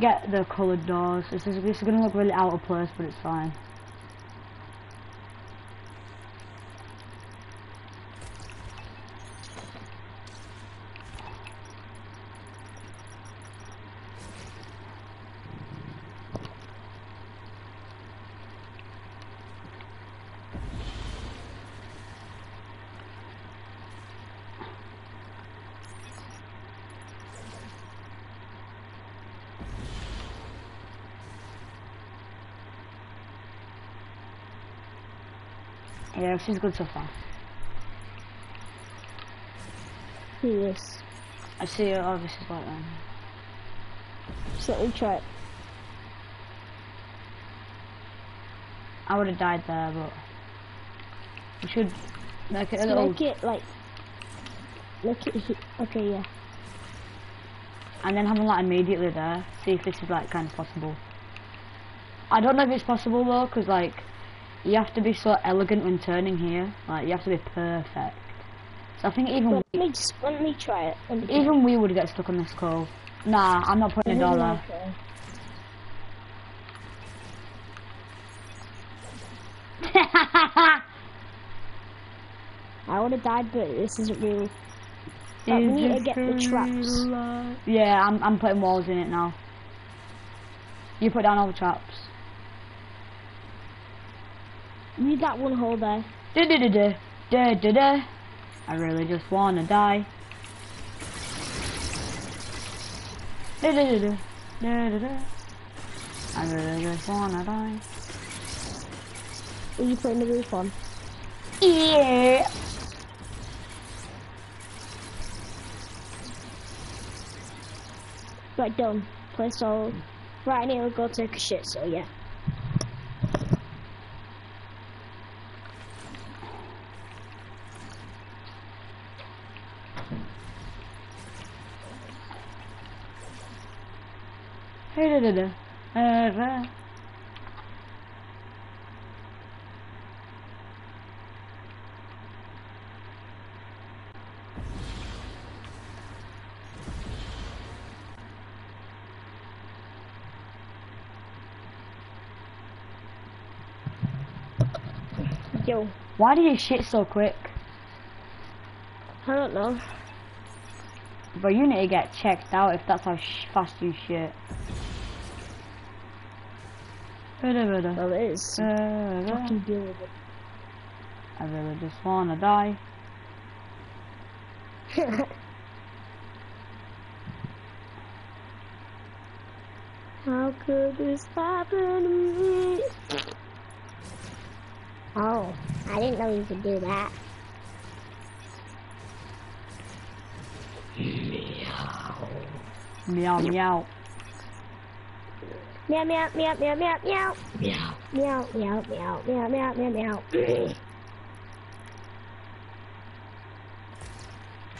Get the coloured doors. This is this is gonna look really out of place, but it's fine. She's good so far. Yes. I see her. Oh, this is like um, So let me try it. I would have died there, but we should make it a little. Make it like. Make it. Okay, yeah. and then have them like immediately there. See if this is like kind of possible. I don't know if it's possible though, because like you have to be so elegant when turning here. Like you have to be perfect. So I think even Let me just let me try it. Let me try even we would get stuck on this call. Nah, I'm not putting a dollar. Okay. [laughs] I would have died, but this isn't real. We need to get the traps. Yeah, I'm I'm putting walls in it now. You put down all the traps. Need that one hole there. Da da da da da da da. I really just wanna die. Da da da da da da da. I really just wanna die. Are you putting the roof on? Yeah. Right, done. Place all. Right, and it'll go take a shit, so yeah. Do-do-do-do. Uh, Yo, Why do you shit so quick? I don't know. But you need to get checked out if that's how sh fast you shit. Do-do-do-do. Well, it is. Do-do-do. Fucking deal with it. I really just wanna die. [laughs] How could this happen to me? Oh, I didn't know you could do that. Meow meow. Meow meow meow meow meow meow. Meow meow meow meow meow meow meow meow.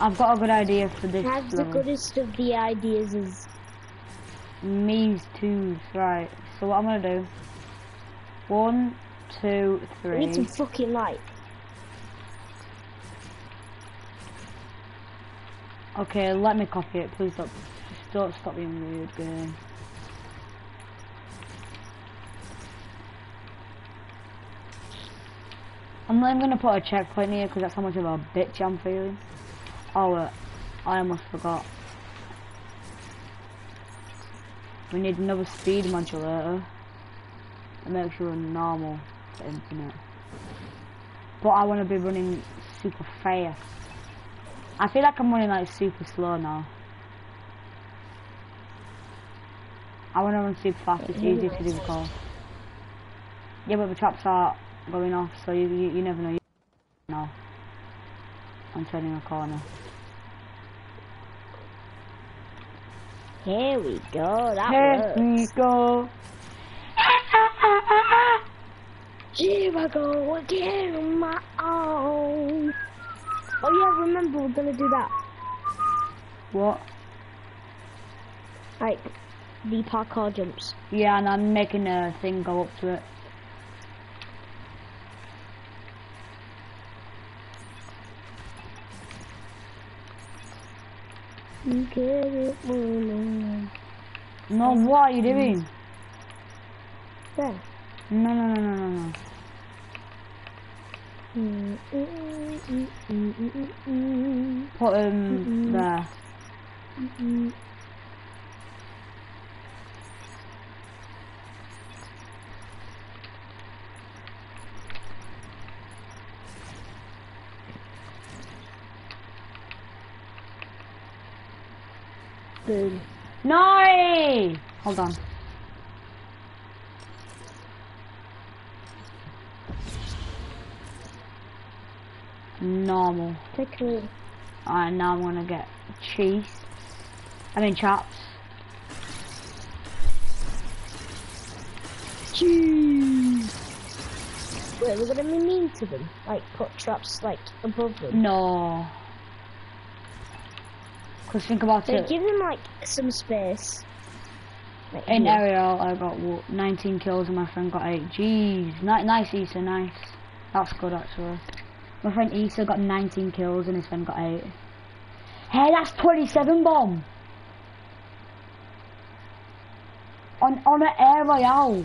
I've got a good idea for this That's the goodest of the ideas is Me's twos, right. So what I'm gonna do. One, two, we need some fucking light. Okay, let me copy it. Please just don't stop being weird, game. I'm not even gonna put a checkpoint here because that's how much of a bitch I'm feeling. Oh, uh, I almost forgot. We need another speed modulator. And make sure normal for infinite. But I want to be running super fast. I feel like I'm running like super slow now. I want to run super fast. It's easy to do the call. Yeah, but the traps are going off, so you you, you never know. You know. I'm turning a corner. Here we go. That Here we works. go. Here I go again on my own. Oh yeah, remember we're gonna do that. What? Like the parkour jumps. Yeah, and I'm making a thing go up to it. You get it, woman. No, what are you doing? There. No, no, no, no, no, no. Put him there. No! Hold on. Normal. A Alright, now I'm gonna get cheese. I mean chops. cheese. Wait, we're gonna be mean to them. Like put traps like above them. No. Cause think about it. give them like some space. Like, In here. aerial, I got what, 19 kills and my friend got 8. Jeez, Ni nice Issa, nice. That's good actually. My friend Issa got 19 kills and his friend got 8. Hey, that's 27 bomb! On, on an air royale.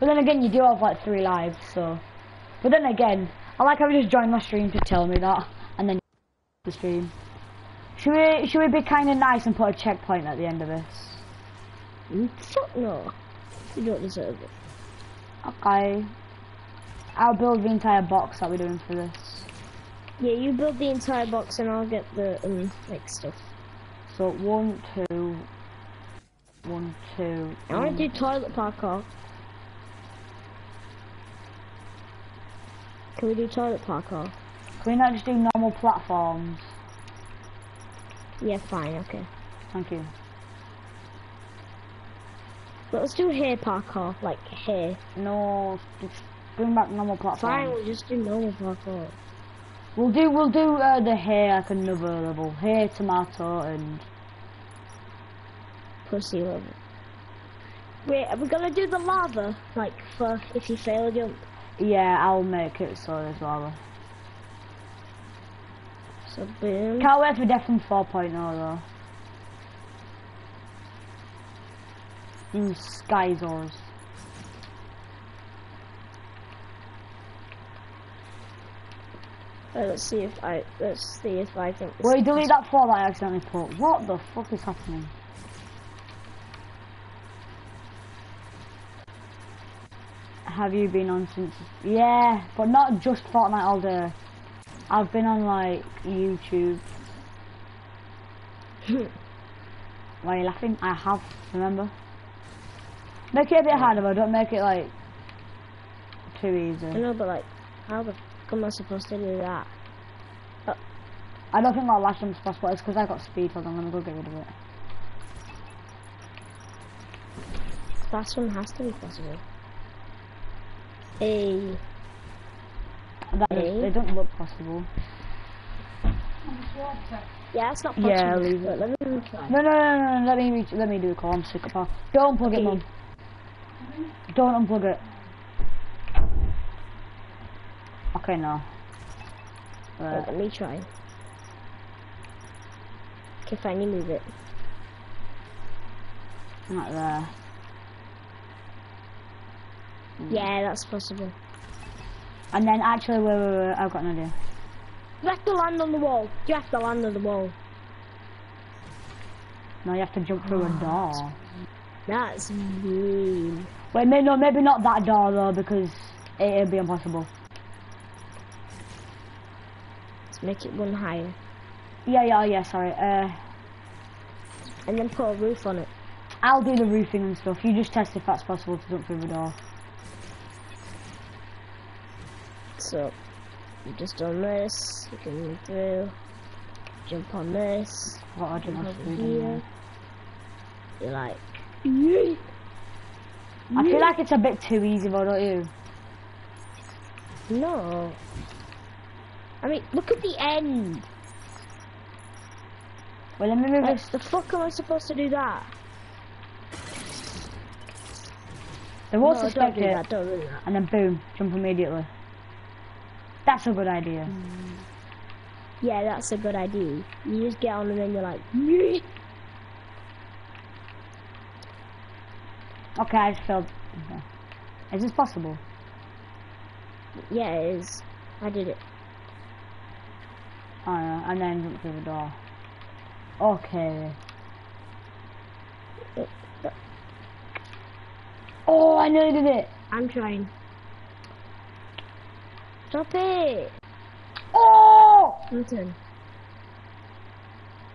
But then again, you do have like 3 lives, so. But then again, I like how you just joined my stream to tell me that, the stream. Should we, should we be kind of nice and put a checkpoint at the end of this? Fuck no. You don't deserve it. Okay. I'll build the entire box that we're doing for this. Yeah, you build the entire box and I'll get the um like stuff. So one, two, one, two. I want to do toilet parkour. Can we do toilet parkour? Can we not just do normal platforms? Yeah, fine, okay. Thank you. But let's do hair parkour, like hair. No, just bring back normal platforms. Fine, we'll just do normal parkour. We'll do we'll do uh, the hair like another level. Hair, tomato, and Pussy level. Wait, are we gonna do the lava? Like, for if you fail a jump? yeah, I'll make it so as well. So boom. Can't wait for Death from 4.0 though. In Skyzors. Wait, let's see if I, let's see if I think Wait, delete that 4 that I accidentally put. What the fuck is happening? Have you been on since? Yeah, but not just Fortnite all day. I've been on like YouTube. [laughs] Why are you laughing? I have, remember? Make it a bit harder, but don't make it like too easy. I know, but like, how the fuck am I supposed to do that? I don't think my last jump's possible. It's because I got speed. Hold on, let me go get rid of it. Last one has to be possible. Hey, That is, they don't look possible. yeah, it's not possible. Yeah, leave it. let me try. No, no, no, no, let me reach, let me do the call. I'm sick of her. Don't unplug it, Okay. mum. Don't unplug it. Okay, no. Wait, let me try. Okay, fine, you move it. Not there. Yeah, that's possible. And then actually, wait, wait, wait, I've got an idea. You have to land on the wall. You have to land on the wall. No, you have to jump through a door. That's mean. Wait, maybe, no, maybe not that door though, because it, it'd be impossible. Let's make it one higher. Yeah, yeah, yeah, sorry. Uh, And then put a roof on it. I'll do the roofing and stuff. You just test if that's possible to jump through the door. So, you just on this, you can move through, jump on this, What I jump over do here. You're like, I feel like it's a bit too easy though, don't you? no. I mean, look at the end. Well, let me move Like, this. the fuck am I supposed to do that? The won't no, don't do that, don't do that. and then boom, jump immediately. That's a good idea. Mm. Yeah, that's a good idea. You just get on and then you're like, "Meh." Okay, I just failed. Okay. Is this possible? yeah, it is. I did it. Oh yeah, and then jump through the door. Okay. Oh. oh, I nearly did it. I'm trying. Stop it! Oh!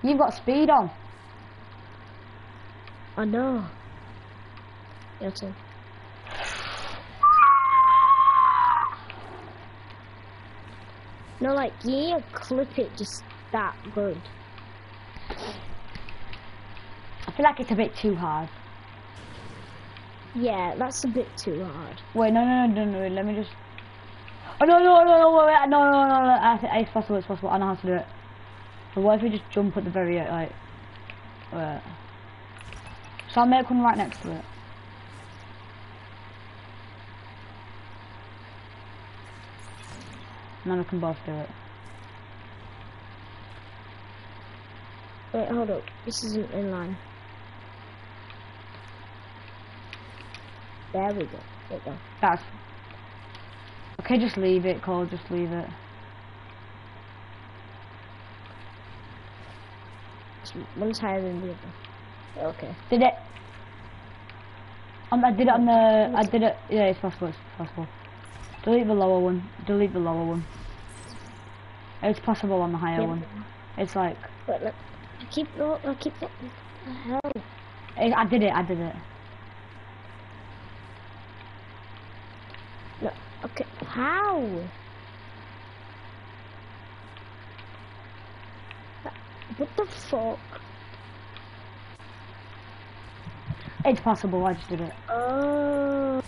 You've got speed on. Oh no. Your turn. No, like, you need to clip it just that good. I feel like it's a bit too hard. Yeah, that's a bit too hard. Wait, no, no, no, no, no, let me just. Oh no, no, no, no, wait, wait, no, no, no, no, I th- it's possible, it's possible. I know how to do it. So what if we just jump at the very uh, like? Wait. So I'll make one right next to it. And then we can both do it. Wait, hold up. This isn't in line. There we go. There we go. That's okay. Just leave it, Cole. Just leave it. One's higher than the other. Okay. Did it? Um, I did it on the. I did it. Yeah, it's possible. It's possible. Delete the lower one. Delete the lower one. It's possible on the higher Yeah. one. It's like Wait, let, keep, I keep, the hell? I, I did it, I did it. No, okay, how? What the fuck? It's possible, I just did it. Oh.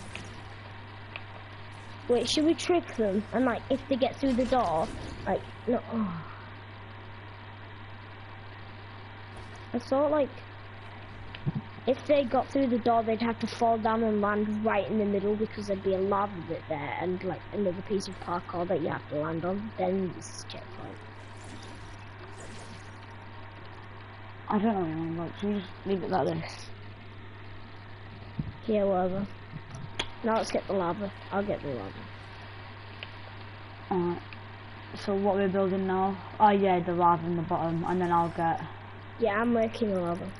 Wait, should we trick them? And like, if they get through the door, like, no. Oh. I thought like, if they got through the door, they'd have to fall down and land right in the middle because there'd be a lava bit there and like another piece of parkour that you have to land on. Then it's checkpoint. I don't know mean, but should we just leave it like this? Yeah, whatever. Now let's get the lava. I'll get the lava. Alright. So what we're building now? Oh yeah, the lava in the bottom, and then I'll get... Yeah, I'm making the lava.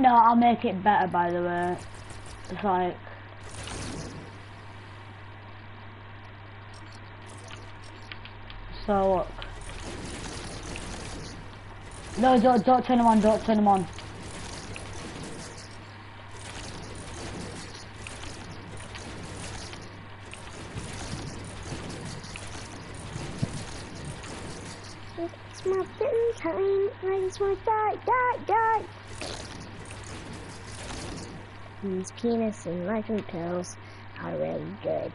No, I'll make it better by the way. It's like... So look. No, don't, don't turn them on, don't turn them on. It's my fitting time. I just want to die, die, die. These penis and mushroom pills are really good.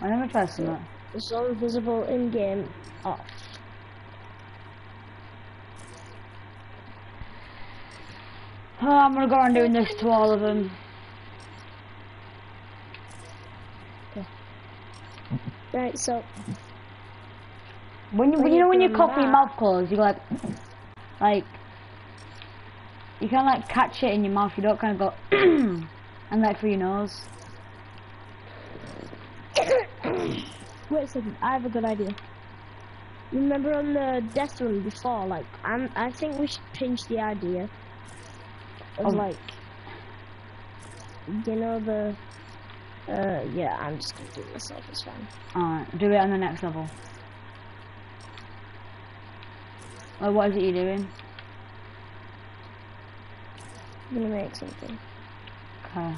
I never tried some that. It's all visible in game off. Oh, I'm gonna go on doing this to all of them. Right, so When you, When you know when you cough your mouth closed, you go like, like, you of like catch it in your mouth. You don't kind of go, [clears throat] and like through your nose. wait a second. I have a good idea. Remember on the death run before, like I'm, I think we should pinch the idea of Oh. like, you know the, uh, yeah. I'm just gonna do it myself. It's fine. Alright, do it on the next level. Oh, what is it you're doing? I'm gonna make something. Okay.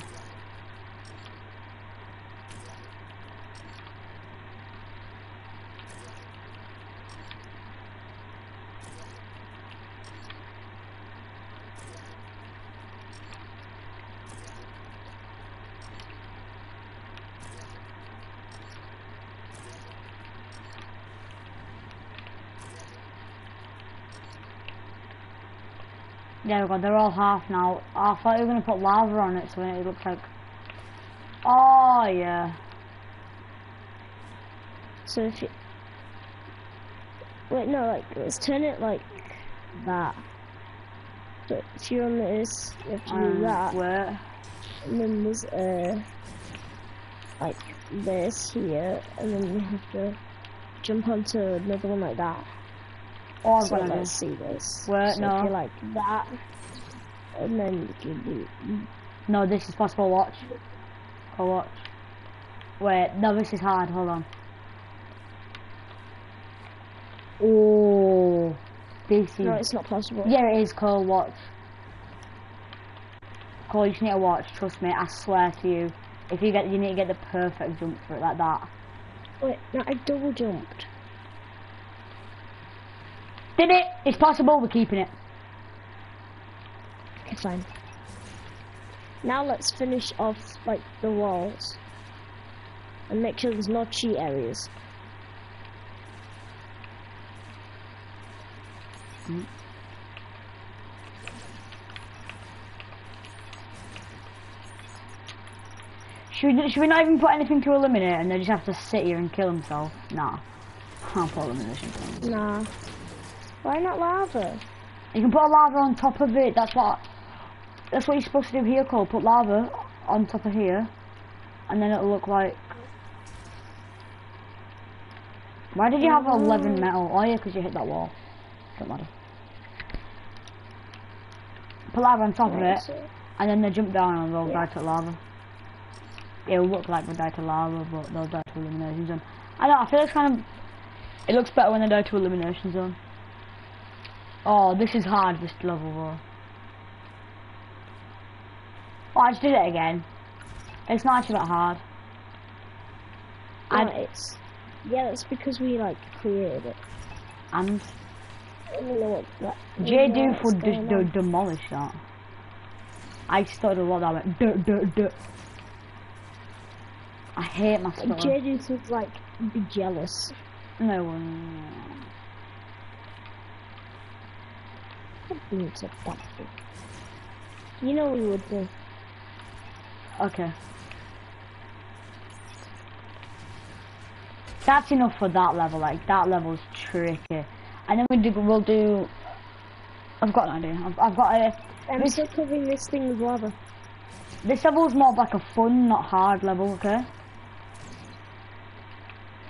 There we go, they're all half now. I thought you were going to put lava on it so it looks like... Oh, yeah. So if you wait, no, like let's turn it like that. So if you're on this, you have to do Um, that, wait. and then there's uh like this here, and then you have to jump onto another one like that. Oh, I've so got an idea. let's see this. Wait, so no. Like that, and then you can do No, this is possible, watch. Go watch. Wait, no, this is hard, hold on. Oh, this is... no, it's not possible. Yeah, it is, Cole, watch. Cole, you just need to watch, trust me, I swear to you. If you get, you need to get the perfect jump for it, like that. Wait, no, I double jumped. Did it! It's possible, we're keeping it. Okay, fine. Now let's finish off like the walls and make sure there's no cheat areas. Should we, should we not even put anything to eliminate and they just have to sit here and kill himself? Nah. I'll put elimination. Nah. Why not lava? You can put a lava on top of it, that's what that's what you're supposed to do here, Cole. Put lava on top of here and then it'll look like Why did you have 11 metal? Oh yeah, because you hit that wall. Don't matter. Put lava on top of it, and then they jump down and they'll die to lava. It'll look like they die to lava, but they'll die to elimination zone. I know, I feel it's kind of... It looks better when they die to elimination zone. Oh, this is hard, this level though. Oh, I just did it again. It's not actually that hard. No, And, it's yeah, it's because we like created it. and I don't know what that. J what's Doof would just do, demolish that. I started a lot that went duh, duh, duh. I hate my stutter. J Doof would like be jealous. No one. Being so toxic. You know we would do. Okay. That's enough for that level. Like that level's tricky. And then we do. We'll do. I've got an idea. I've, I've got a. I'm This- still covering this thing with lava. This level's more of like a fun, not hard level. Okay.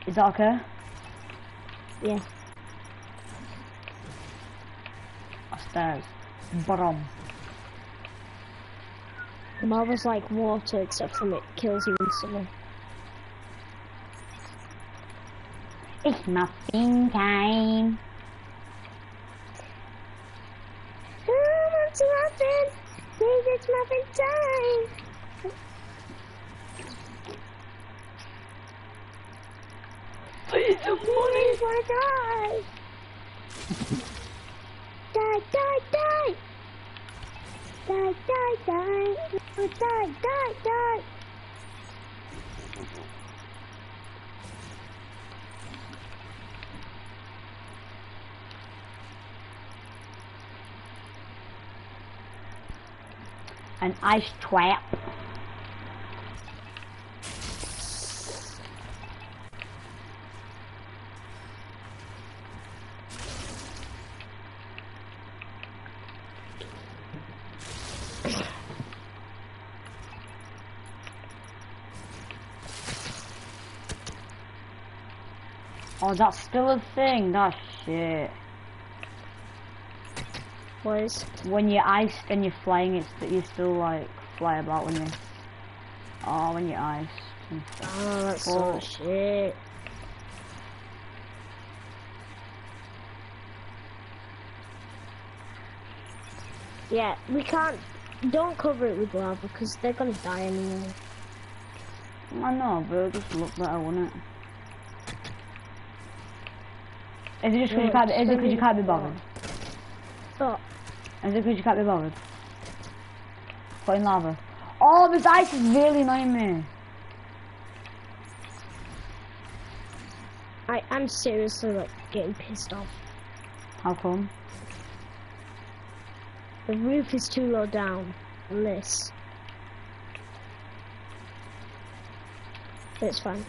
Is that okay? Yeah. Upstairs. Bottom. Lava's like water, except from it kills you instantly. It's muffin time. Oh, it's muffin! Please, it's muffin time! Please, Please, wanna [laughs] die! Die, die, die! Die, die, die! Oh, Die, die, die! An ice trap. Oh, that's still a thing. That's shit. Was When you're iced and you're flying, it's that you still like fly about when you. Oh, when you're iced. Oh, that's Oh. so shit. Yeah, we can't. Don't cover it with lava because they're gonna die anyway. I know, but it'll just look better, wouldn't it? Is it just because you can't? Is it because you can't be bothered? But Is it because you can't be bothered? Putting lava. Oh, this ice is really annoying me. I am seriously like getting pissed off. How come? The roof is too low down on this. It's fine.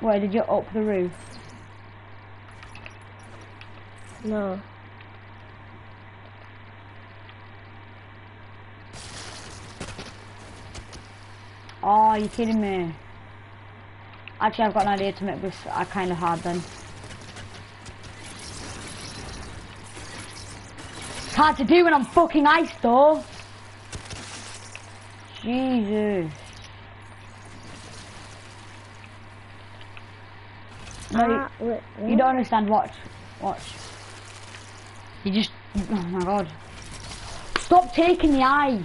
Why did you up the roof? No. Oh, you kidding me? Actually, I've got an idea to make this uh, kind of hard then. It's hard to do when I'm fucking ice though. Jesus. No, you- Ah, You don't understand. Watch. Watch. You just. Oh my god. Stop taking the ice.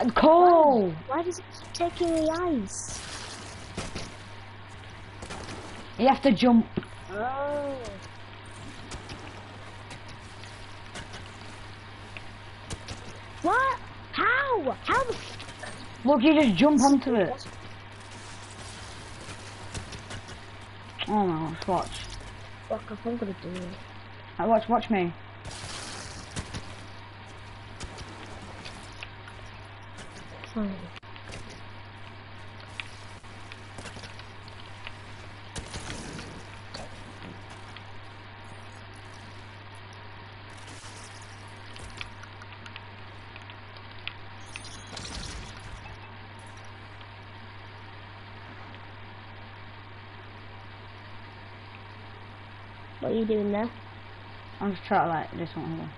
And Cole. Why does it keep taking the ice? You have to jump. Oh. What? How? How the Look, you just jump onto it. Oh my gosh, watch. fuck I'm gonna do it. Uh, watch, watch me. Fine. you doing there? I'm just trying to like this one here.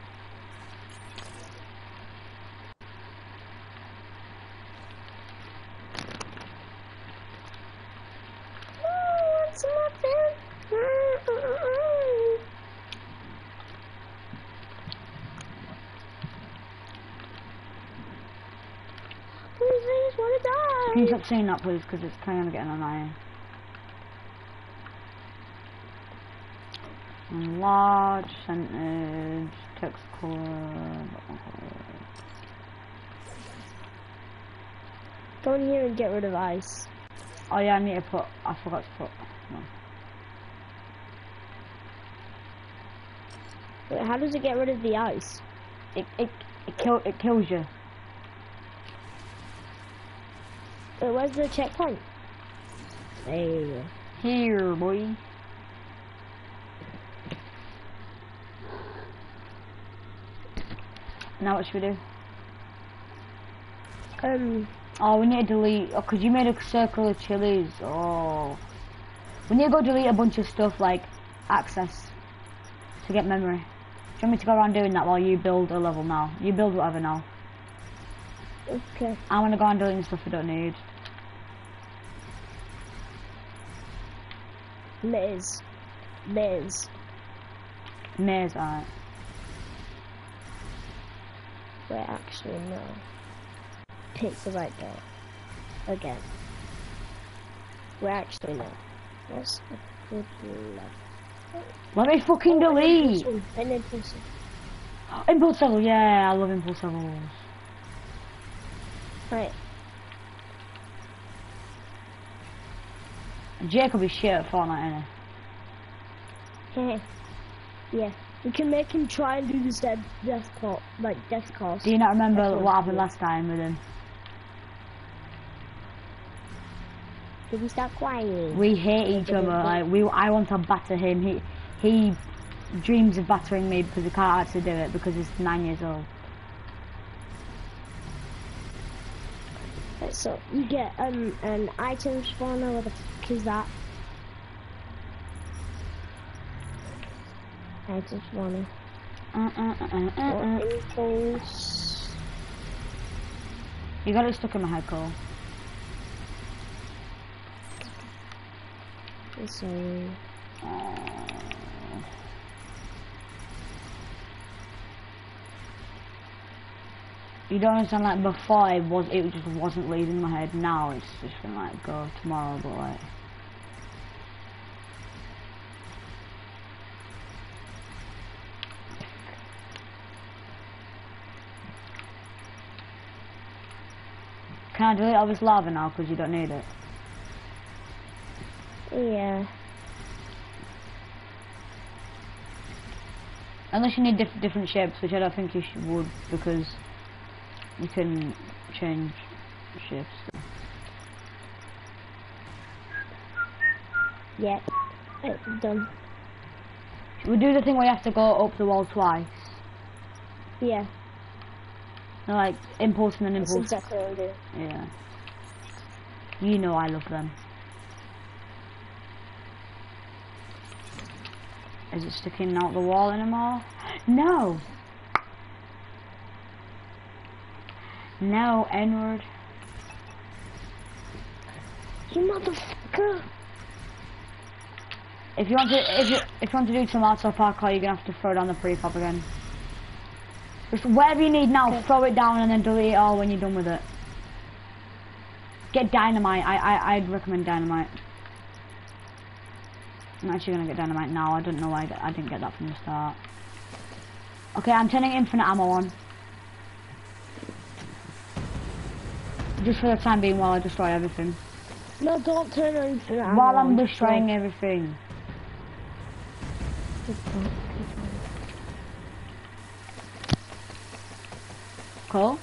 Please, please, want to die. Can you stop saying that, please? Because it's kind of getting annoying. Enlarge, percentage, text color. Go in here and get rid of ice. Oh yeah, I need to put. I forgot to put. No. Wait, how does it get rid of the ice? It it it kill it kills you. Wait, where's the checkpoint? There you go. Here, boy. Now what should we do? Um, Oh, we need to delete. Oh, cause you made a circle of chilies. Oh, we need to go delete a bunch of stuff like access to get memory. Do you want me to go around doing that while you build a level now? You build whatever now. okay. I'm gonna go on deleting stuff we don't need. Liz. Liz. Maze, alright. Wait, actually, no. Pick the right door. Again. Wait, actually, no. Where's the good love? Let me fucking oh, delete. An impulse. Impulse level, yeah, I love impulse levels. Right. Jacob is shit at Fortnite, innit? [laughs] yeah. We can make him try and do this death, death call, like death course. Do you not remember That's what happened last time with him? Did we stop crying? We hate each other. Like we, I want to batter him. He, he dreams of battering me because he can't actually do it because he's nine years old. So you get um an item spawner. What the fuck is that? Item spawner. Uh, uh, uh, uh, uh, uh. Or. You got it stuck in my head, Cole. So You don't understand. Like before, it was it just wasn't leaving my head. Now it's just gonna like go tomorrow, but like. Can I delete all this lava now because you don't need it? yeah. Unless you need diff different shapes, which I don't think you should, would because you can change shapes. Yeah. Right, done. Should we do the thing where you have to go up the wall twice? Yeah. Like impulse and then That's exactly what I'm doing. Yeah. You know I love them. Is it sticking out the wall anymore? No! No, N-word. You motherfucker! If you want to, if you, if you want to do tomato parkour, you're gonna have to throw down the prefab again. Just whatever you need now, throw it down and then delete it all when you're done with it. Get dynamite. I, I, I'd recommend dynamite. I'm actually gonna get dynamite now. I don't know why I, I didn't get that from the start. Okay, I'm turning infinite ammo on. Just for the time being while I destroy everything. No, don't turn on infinite ammo While I'm destroying everything. Cool.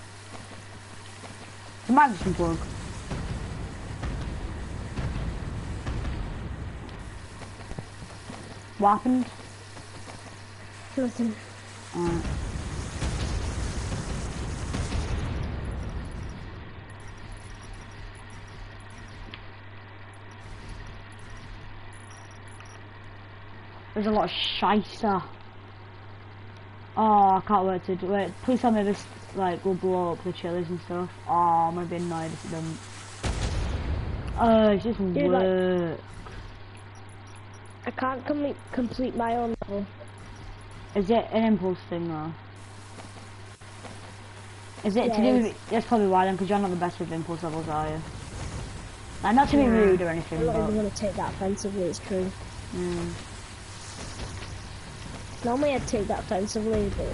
The magazine plug. What happened? Nothing. Alright. There's a lot of shiter. Oh, I can't wait to do it. Please tell me this like will blow up the chilies and stuff. Oh, I'm gonna be annoyed if it doesn't. Oh, it's just like- work. I can't complete complete my own level. Is it an impulse thing though? Is it to do with, that's probably why then, because you're not the best with impulse levels, are you? Like, not to be rude or anything, I'm not but even gonna take that offensively. It's true. mm, Normally I'd take that offensively, but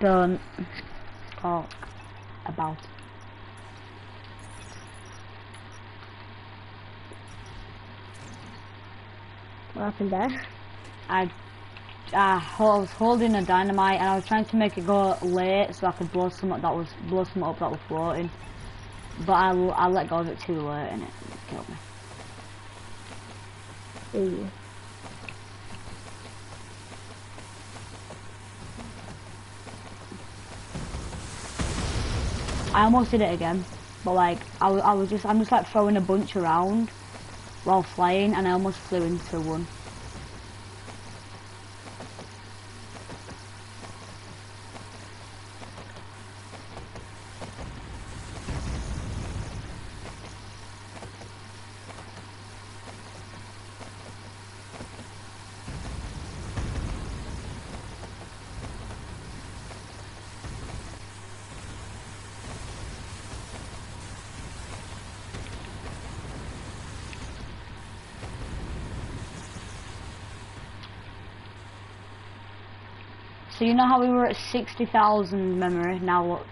don't talk about. what happened there? I, I was holding a dynamite and I was trying to make it go late so I could blow something that was blow something up that was floating. But I let go of it too late and it killed me. Ooh. I almost did it again, but like I, I was just I'm just like throwing a bunch around while flying and I almost flew into one. So you know how we were at 60,000 memory, now look.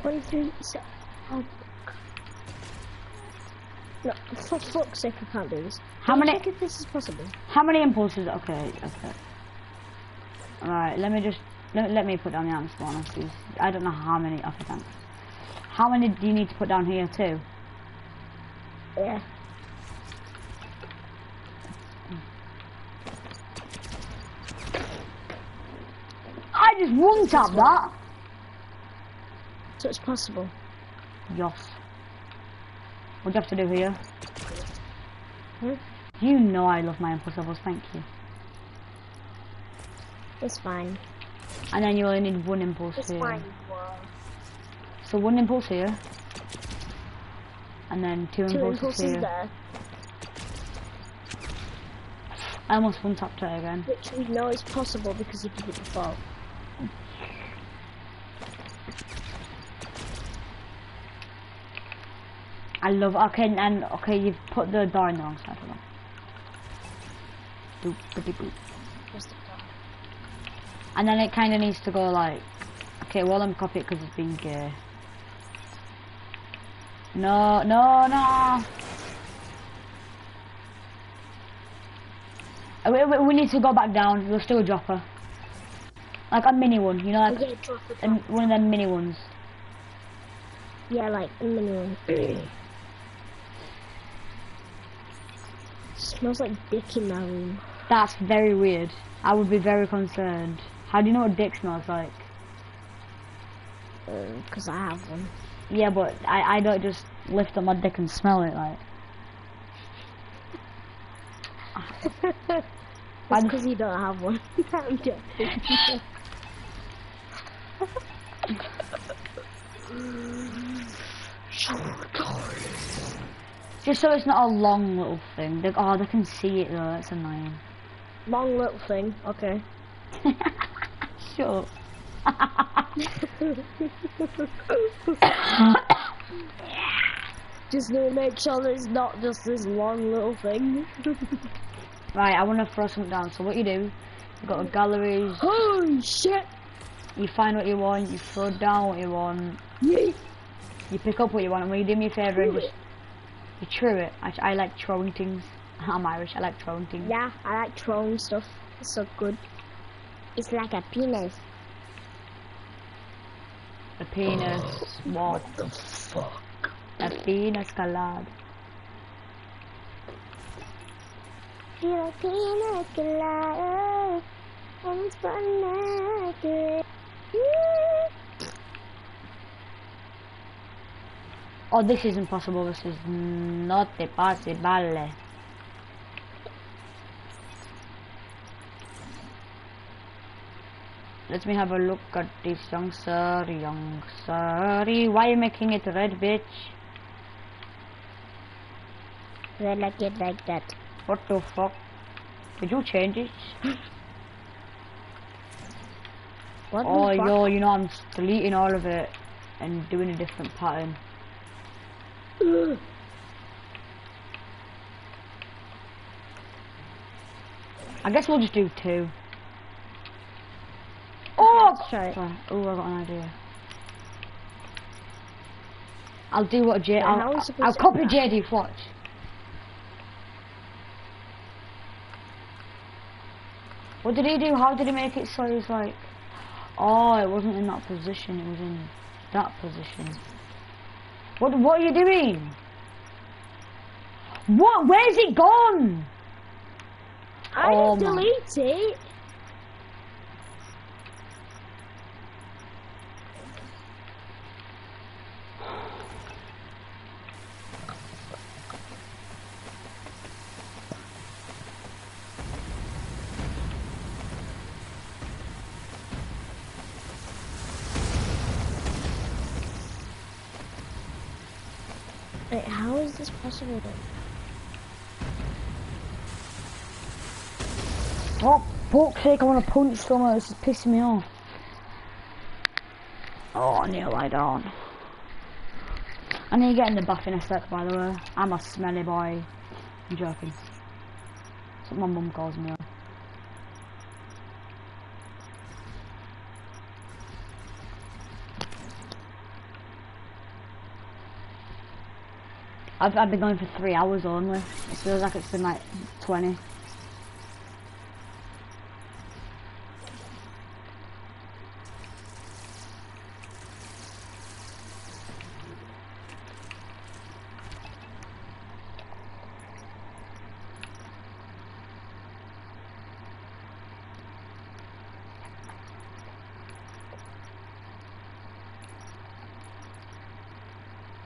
23 se- oh. No, for fuck's sake, I can't do this. How many- check if this is possible? How many impulses? Okay, okay. Alright, let me just, let, let me put down the answer one. I'll. I don't know how many, okay thanks. How many do you need to put down here too? Yeah. I just one tap that! So it's possible. Yes. What do you have to do here? Hmm? You know I love my impulse levels, thank you. It's fine. And then you only need one impulse It's here. fine. So one impulse here. And then two, Two impulses, impulses here. there, I almost one tapped it again. which we know is possible because you did it before. I love okay and okay you've put the door in the wrong side. Boop, boop. The top. And then it kinda needs to go like Okay, well me copy it because it's being gay. No, no, no Uh, We, we, we need to go back down, we'll still drop her. Like a mini one, you know, like yeah, drop one of them mini ones. Yeah, like a mini one. [clears throat] Smells like dick in my room. That's very weird. I would be very concerned. How do you know what dick smells like? Uh, because I have one. Yeah, but I, I don't just lift up my dick and smell it like. [laughs] That's because you don't have one. [laughs] I'm joking. [laughs] Just so it's not a long little thing. They, oh, they can see it though. That's annoying. Long little thing. Okay. [laughs] Shut up. Just need to make sure that it's not just this long little thing. [laughs] Right, I want to throw something down. So what you do? You go to galleries. Holy shit! You find what you want. You throw down what you want. Yeet! You pick up what you want. And will you do me a favour and just you true it? I, I like throwing things. [laughs] I'm Irish. I like throwing things. Yeah, I like throwing stuff. It's so good. It's like a penis. A penis. Oh, what? the fuck? A penis colada. Feel a pina colada. And it's fun Oh, this is impossible. This is not possible. Let me have a look at this young sir, young sir. Why are you making it red, bitch? I like it like that. What the fuck? Did you change it? What Oh, yo, you know, I'm deleting all of it and doing a different pattern. I guess we'll just do two. Oh! Let's try it. Sorry. Oh, I've got an idea. I'll do what J. Yeah, will I'll, copy? JD. Watch. What did he do? How did he make it so he's like? Oh, it wasn't in that position. It was in that position. What? What are you doing? What? Where's it gone? I Oh didn't delete it. Wait, how is this possible? Oh, fuck's sake! I want to punch someone. This is pissing me off. Oh, I need to lie down. I need to get in the bath in a sec, by the way. I'm a smelly boy. I'm joking. That's what my mum calls me. I've, I've been going for three hours only. It feels like it's been like 20.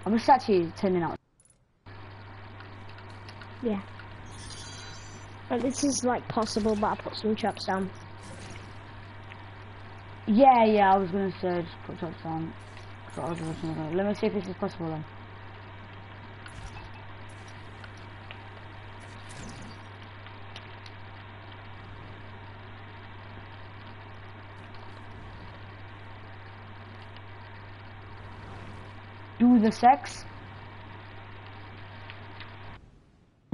I'm just actually turning out. Yeah. But this is like possible, but I put some traps down. Yeah, yeah, I was gonna say just put originally gonna- Let me see if this is possible then. Do the sex.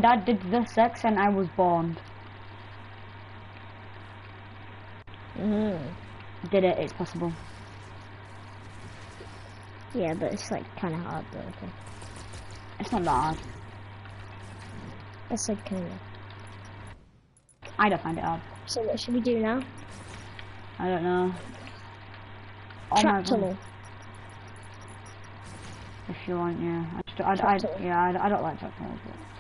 Dad did the sex and I was born. Mm. Did it, it's possible. Yeah, but it's like kind of hard though. Okay. It's not that hard. That's like kind of. I don't find it hard. So what should we do now? I don't know. Oh Trap tunnel. If you want, yeah. I just, I, I, yeah, I, I don't like trap tunnels. But...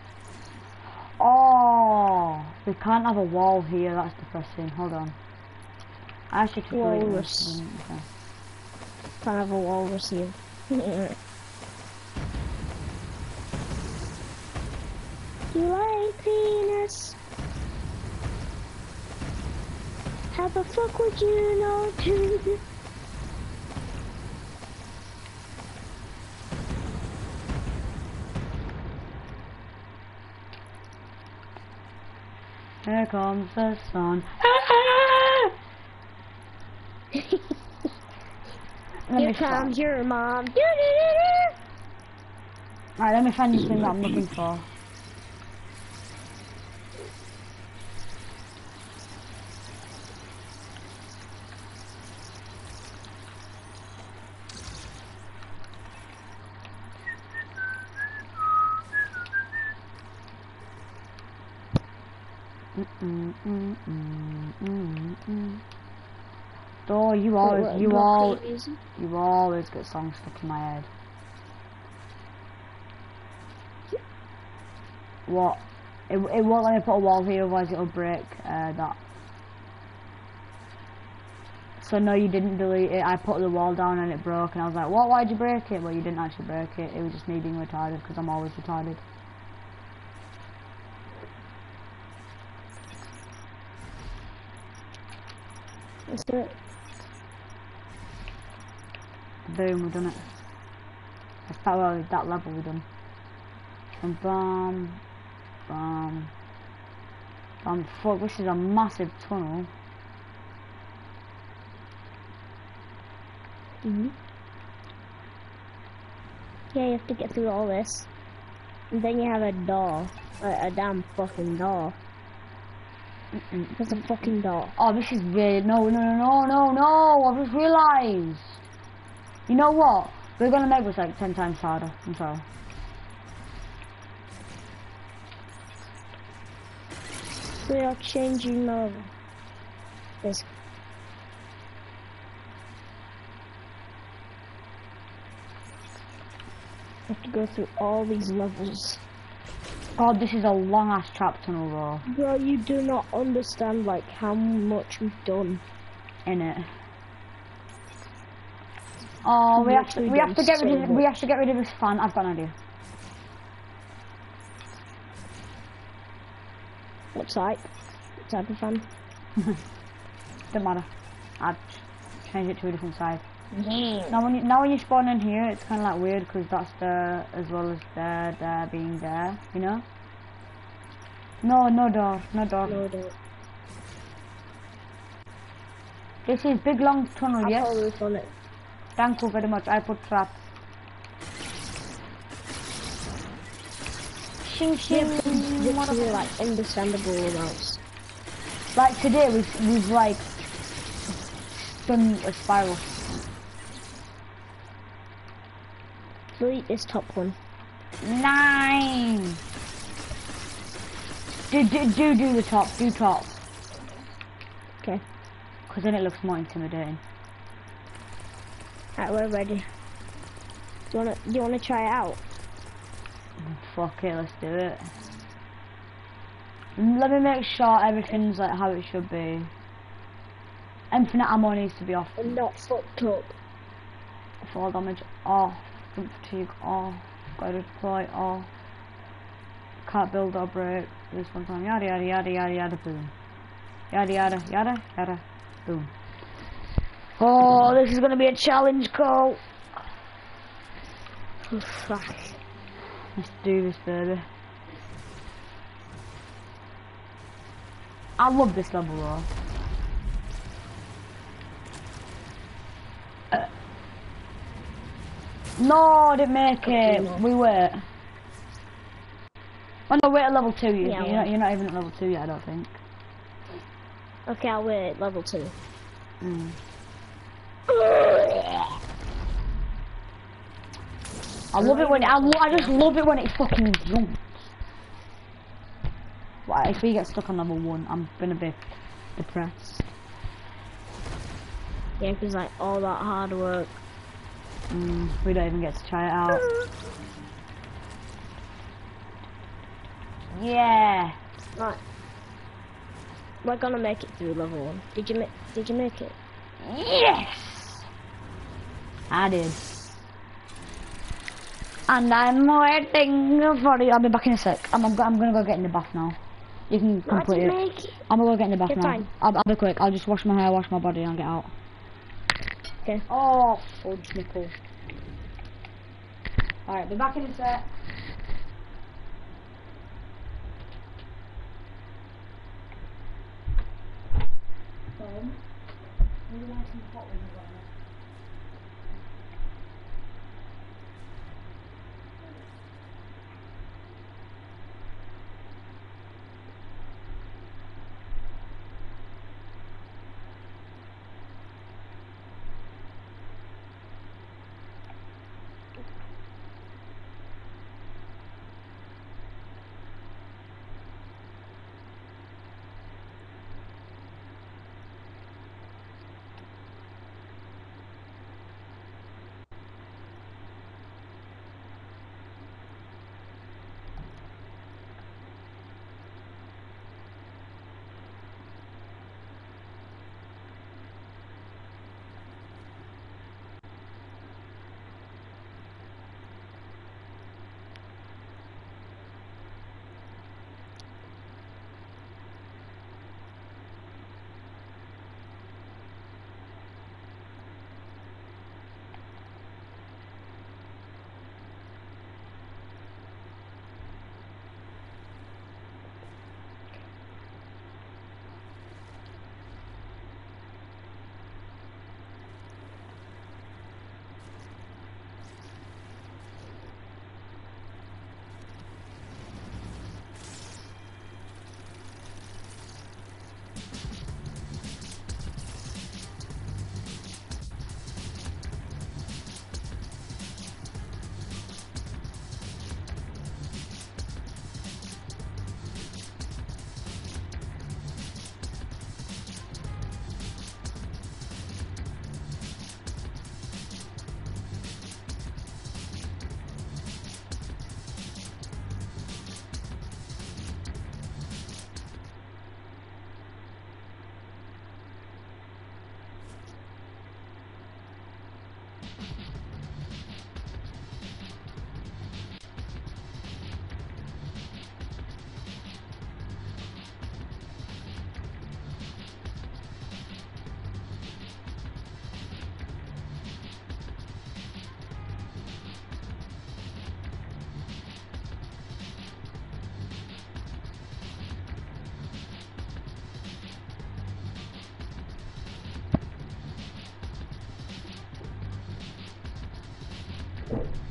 We can't have a wall here. That's depressing. Hold on. I actually look Walrus. Okay. Kind of a walrus here. [laughs] you like penis? How the fuck would you know? [laughs] Here comes the sun. [laughs] Here comes your mom. Alright, let me find this thing that I'm looking for. Oh, you always, you all, you always get songs stuck in my head. What? It, it won't let me put a wall here, otherwise it'll break uh, that. So no, you didn't delete it. I put the wall down and it broke, and I was like, "What? Why'd you break it?" Well, you didn't actually break it. It was just me being retarded because I'm always retarded. Let's it. Boom, we've done it. That's that, well, that level we've done. And bam, Bam. Bam. Fuck, this is a massive tunnel. hmm Yeah, you have to get through all this. And then you have a door. A, a damn fucking door. Mm-mm. There's a fucking door. Oh, this is weird. no, no, no, no, no, no! I just realised. You know what? We're gonna make this like ten times harder. I'm sorry. We are changing now. This. have to go through all these levels. God, this is a long ass trap tunnel though. Bro, you do not understand like how much we've done. In it. Oh, we have to, we have to get rid of we have to get rid of this fan. I've got an idea. What type? What type of fan? [laughs] Don't matter. I've changed it to a different side. Now when you now when you spawn in here, it's kind of like weird because that's there as well as there, there being there. You know? No, no door, no door. No, don't. This is big long tunnel. I'll yes. Thank you very much. I put trap. Shing shing. literally like understandable amounts. Like today, we've we've like done a spiral. Delete this top one. Nine. Do do do do the top. Do top. Okay. Because then it looks more intimidating. Alright, we're ready. Do you wanna do you wanna try it out? Fuck it, let's do it. Let me make sure everything's like how it should be. Infinite ammo needs to be off. And not fucked up. Fall damage off. Jump fatigue off. Guided deploy off. Can't build or break. This one time. Yada yada yada yada yada boom. Yada yada yada yada boom. Oh, this is gonna be a challenge call. Oh, fuck. Let's do this, baby. I love this level though. Uh, no, I didn't make it. We wait. Oh no, wait at level two. You, Yeah, you're, not, you're not even at level two yet, I don't think. Okay, I'll wait at level two. Mm. I love it when I, lo I just love it when it fucking jumps. If we get stuck on level one, I'm gonna be depressed. Yeah, because like all that hard work. Mm, we don't even get to try it out. Yeah. Right. We're gonna make it through level one. Did you make did you make it? Yes added. And I'm waiting for you. I'll be back in a sec. I'm, I'm, I'm gonna go get in the bath now. You can complete it. I'm gonna go get in the bath You're now. I'll, I'll, be quick. I'll just wash my hair, wash my body, and get out. Okay. Oh, fudge nipple. Alright, be back in a sec. Um, Excellent.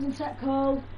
One that Cole.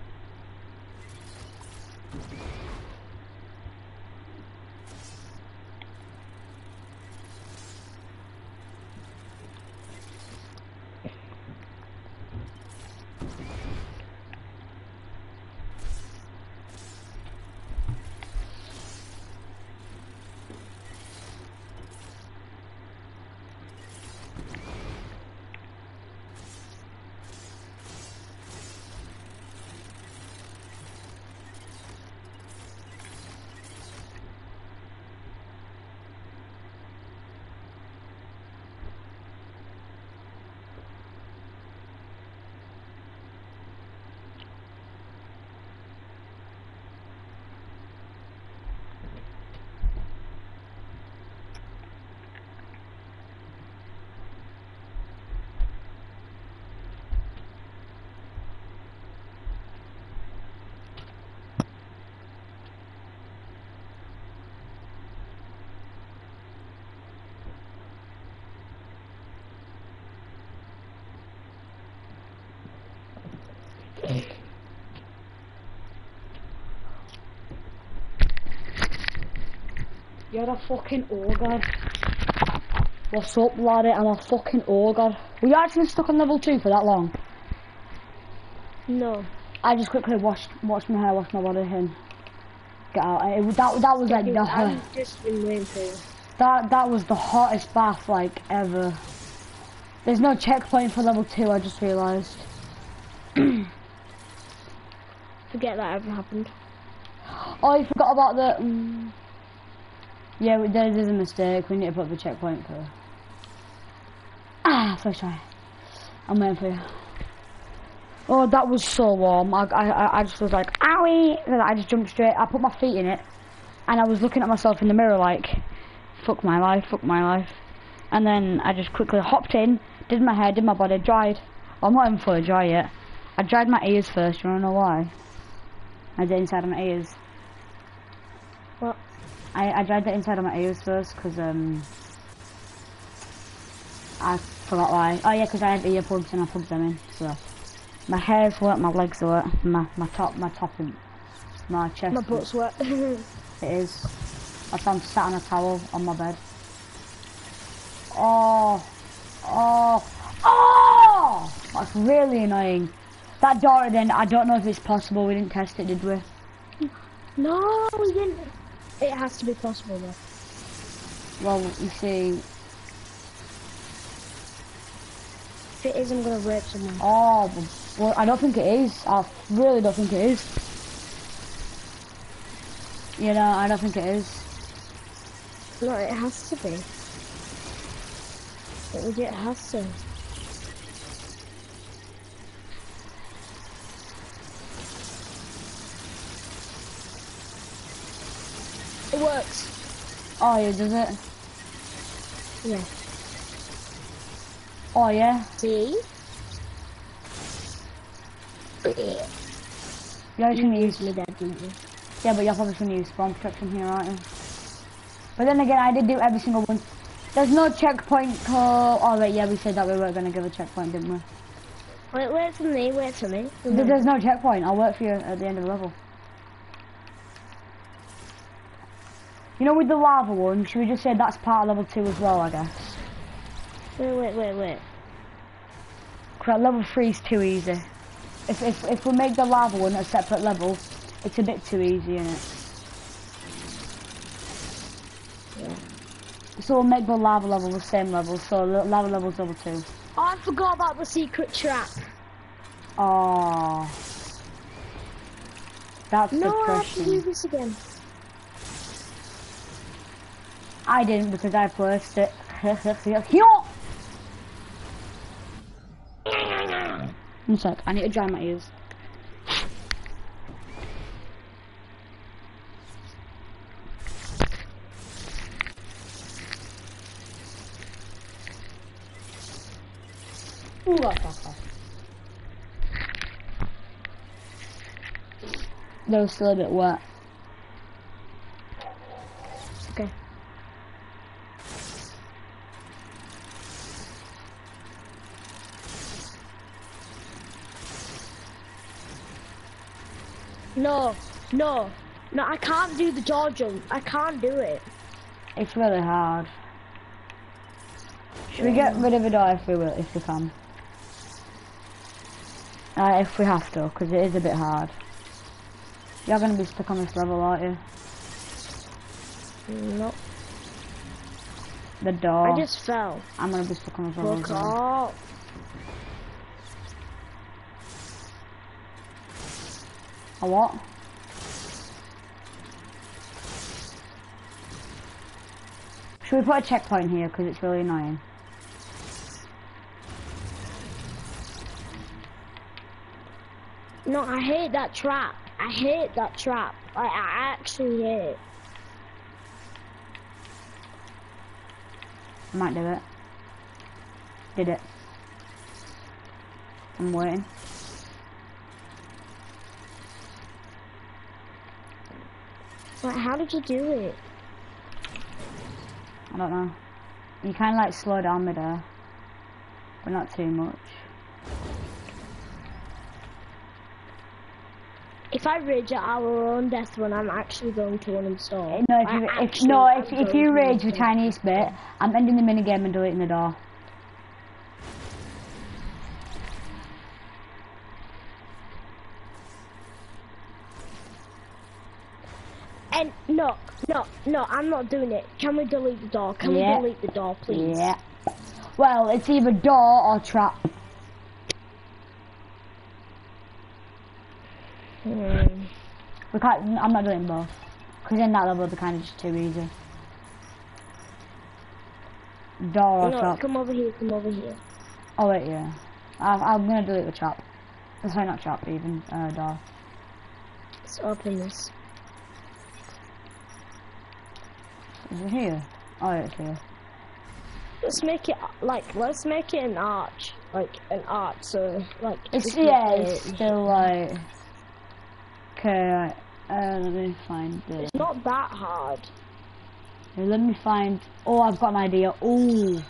You're a fucking ogre. What's up, laddie? I'm a fucking ogre. Were you actually stuck on level 2 for that long? No. I just quickly washed, washed my hair, washed my body, and get out. It, that, that was like the, I've just been waiting for you. that, that was the hottest bath, like, ever. There's no checkpoint for level 2, I just realised. Forget that ever happened. Oh, you forgot about the... Mm, yeah, there, there's a mistake. We need to put the checkpoint for... Ah, first try. I'm waiting for you. Oh, that was so warm. I, I, I- just was like, owie! I just jumped straight. I put my feet in it. And I was looking at myself in the mirror like, fuck my life, fuck my life. And then I just quickly hopped in, did my hair, did my body, dried. I'm not even fully dry yet. I dried my ears first. You wanna know why? I did inside of my ears. I, I dried the inside of my ears first because um I forgot why. Oh yeah, because I had earplugs and I plugged them in. So my hair's wet, my legs are wet, my my top my top and my chest. My butt's wet. [laughs] It is. I found sat on a towel on my bed. Oh, oh, oh! That's really annoying. That door then I don't know if it's possible. We didn't test it, did we? no, we didn't. It has to be possible though. Well, you see, If it is, I'm gonna rape someone. Oh, well, I don't think it is. I really don't think it is. You know, I don't think it is. No, it has to be. It legit has to. It works. Oh yeah, does it? Yeah. Oh yeah. See? You're just gonna use me there, didn't you? Yeah, but you're probably gonna use spawn protection here, aren't you? But then again, I did do every single one. There's no checkpoint call. Oh wait, yeah, we said that we weren't gonna give a checkpoint, didn't we? Wait, wait for me, wait for me. There's no checkpoint. I'll work for you at the end of the level. You know, with the lava one, should we just say that's part of level two as well? I guess. Wait, wait, wait, wait. Cause level three is too easy. If if if we make the lava one a separate level, it's a bit too easy, isn't it? So we'll make the lava level the same level. So the lava level's level two. Oh, I forgot about the secret trap. Oh, that's No, I have to do this again. I didn't because I first! One sec, I need to dry my ears. Ooh, that's awful. They were still a bit wet. Okay. No, no, no, I can't do the jaw jump. I can't do it. It's really hard. Should we get rid of it or if we will, if we can? Uh, if we have to, because it is a bit hard. You're gonna be stuck on this level, aren't you? No, The door. I just fell. I'm gonna be stuck on this level. As well. off. A what? Should we put a checkpoint here because it's really annoying? No, I hate that trap. I hate that trap. I, I actually hate it. I might do it. Did it. I'm waiting. Like, how did you do it? I don't know. You kind of like slow down mid air, but not too much. If I rage at our own death run, I'm actually going to uninstall. No, if I you, if, no, if, if you rage the tiniest bit, I'm ending the minigame and deleting the door. And no, no, no, I'm not doing it. Can we delete the door? Can Yeah. we delete the door, please? Yeah. Well, it's either door or trap. Hmm. We can't. I'm not doing both. Because in that level, they're kind of just too easy. Door or No, trap. come over here, come over here. Oh wait, yeah. I'm, I'm gonna delete the trap. Sorry, not trap, even uh, door. Let's open this. Is it here? Oh, yeah, it's here. Let's make it like let's make it an arch, like an arch. So like It's yeah, it's it- still like. Okay, right. Uh, let me find it. It's not that hard. Here, let me find. Oh, I've got an idea. Oh,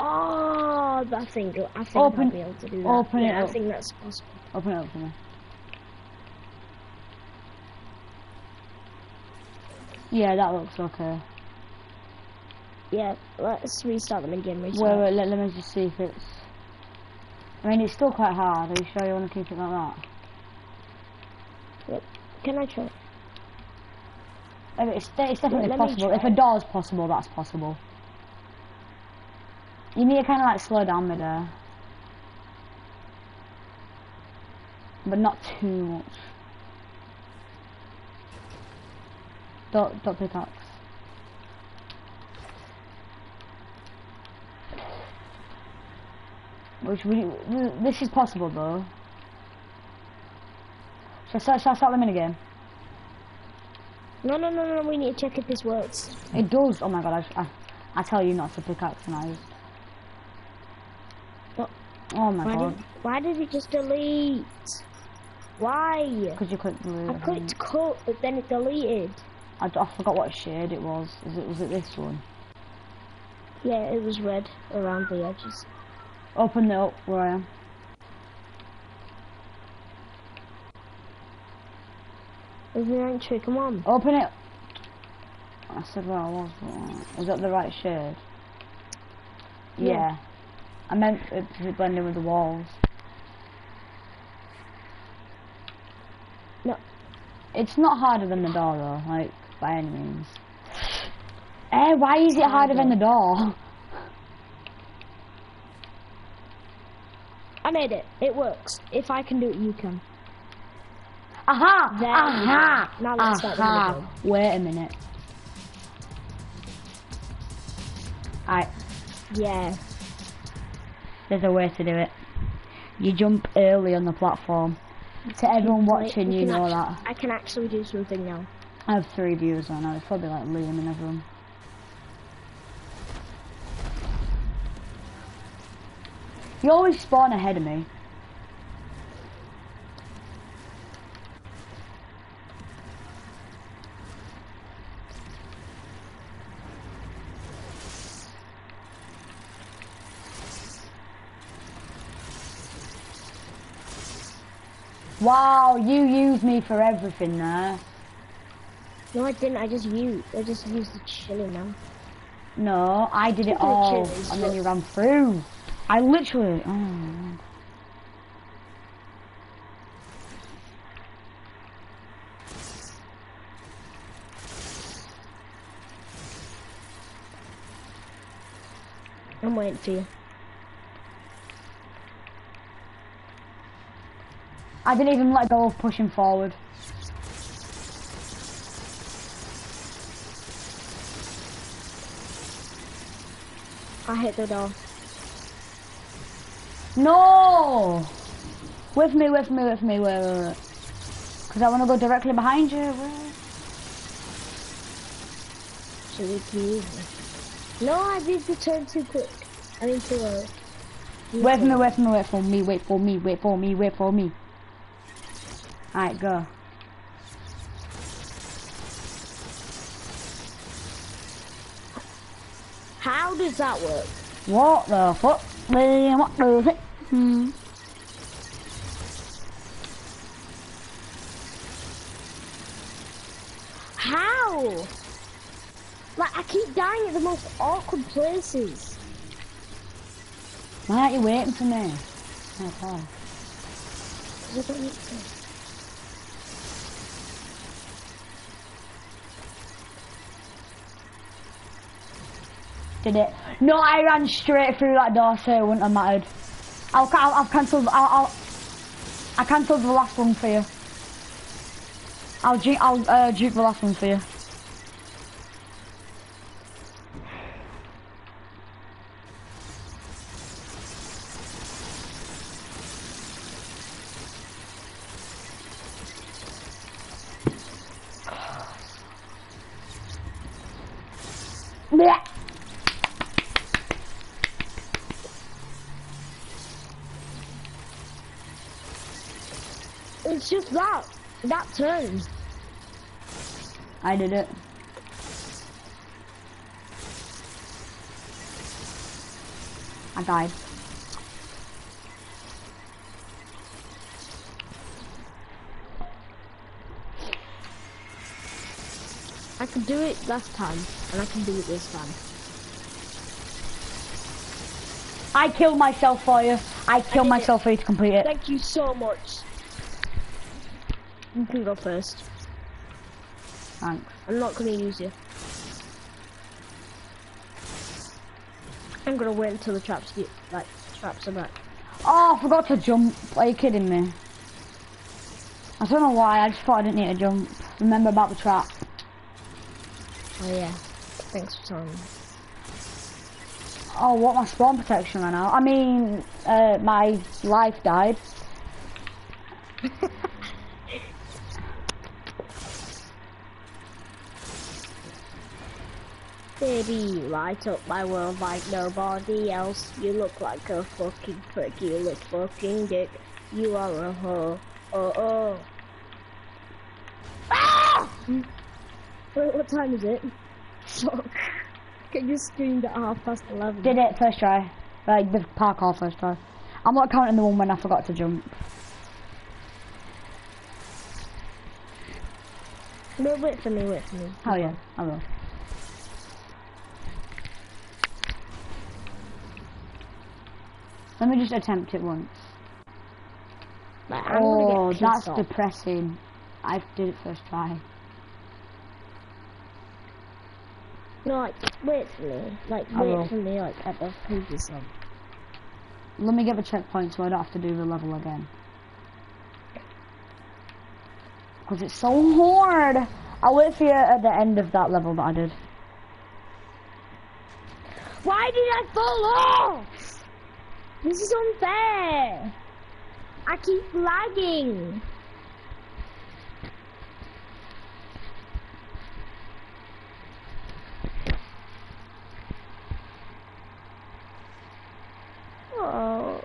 Oh, I think I think Open- I'll be able to do that. open it up. I think that's possible. open it up for me. Yeah, that looks okay. Yeah, let's restart the mid-game Wait, wait, let, let me just see if it's. I mean, it's still quite hard. Are you sure you want to keep it like that? Can I try? I mean, it's, it's definitely me possible. If a door's possible, that's possible. You need to kind of like slow down mid air. But not too much. Dot, dot pickaxe. Which we, this is possible though. Shall I start, shall I start the minigame? No, no, no, no. We need to check if this works. It does. Oh my god, I, I, I tell you not to pickaxe tonight. What? Oh my Why god. did, why did it just delete? Why? Because you clicked blue. I clicked cut, but then it deleted. I, I forgot what shade it was. Is it was it this one? Yeah, it was red around the edges. Open it up where I am. There's an entry, come on. Open it. I said where I was. but, Is that the right shade? Yeah. Yeah. I meant it to blend in with the walls. No. It's not harder than the door though, like by any means. Eh, why is it harder than the door? I made it. It works. If I can do it, you can. Aha! There aha! Now let's start aha! Wait a minute. Alright, Yeah. there's a way to do it. You jump early on the platform. To everyone watching, we you can know actu- that. I can actually do something now. I have three viewers on now. It's probably like Liam and everyone. You always spawn ahead of me. Wow, you use me for everything there. No, I didn't. I just used. I just used the chili now. No, I did it all, chilies, and then you ran through. I literally. Oh, man. I'm waiting for you. I didn't even let go of pushing forward. I hit the door. No! With me, with me, with me, wait. Because I want to go directly behind you. Wait. Chili too easy. No, I did the turn too quick. I mean too uh, early. You Wait for me, wait for me, wait for me, wait for me, wait for me, wait for me. Alright, go. How does that work? What the fuck? Man, What does it? Hmm. How? Like I keep dying at the most awkward places. Why aren't you waiting for me? Oh, God. 'Cause I don't need to. Did it? No, I ran straight through that door, so it wouldn't have mattered. I'll, I'll, I've cancelled. I'll, I'll, I cancelled the last one for you. I'll, I'll uh, juke the last one for you. Blech. It's just that. Turn. I did it. I died. I could do it last time, and I can do it this time. I killed myself for you. I killed it. myself for you to complete it. Thank you so much. You can go first. Thanks. I'm not gonna use you. I'm gonna wait until the traps get like traps are back. Oh, I forgot to jump. Are you kidding me? I don't know why. I just thought I didn't need to jump. Remember about the trap. Oh yeah. Thanks for telling me. Oh, what my spawn protection ran out. I mean, uh, my life died. [laughs] Baby, you light up my world like nobody else. You look like a fucking prick, you look fucking dick. You are a hoe. Oh oh. Ah! [laughs] Wait, what time is it? Fuck. Can you screamed at half past eleven. Did it first try. Like the parkour first try. I'm not counting the one when I forgot to jump. No, wait for me, wait for me. Hell yeah, I will. Let me just attempt it once. Like, Oh, that's off. depressing. I did it first try. No, like, wait for me. Like, I will. wait for me, like, at the previous one. Let me get a checkpoint so I don't have to do the level again. Because it's so hard. I'll wait for you at the end of that level that I did. Why did I fall off? This is unfair. I keep lagging. Oh.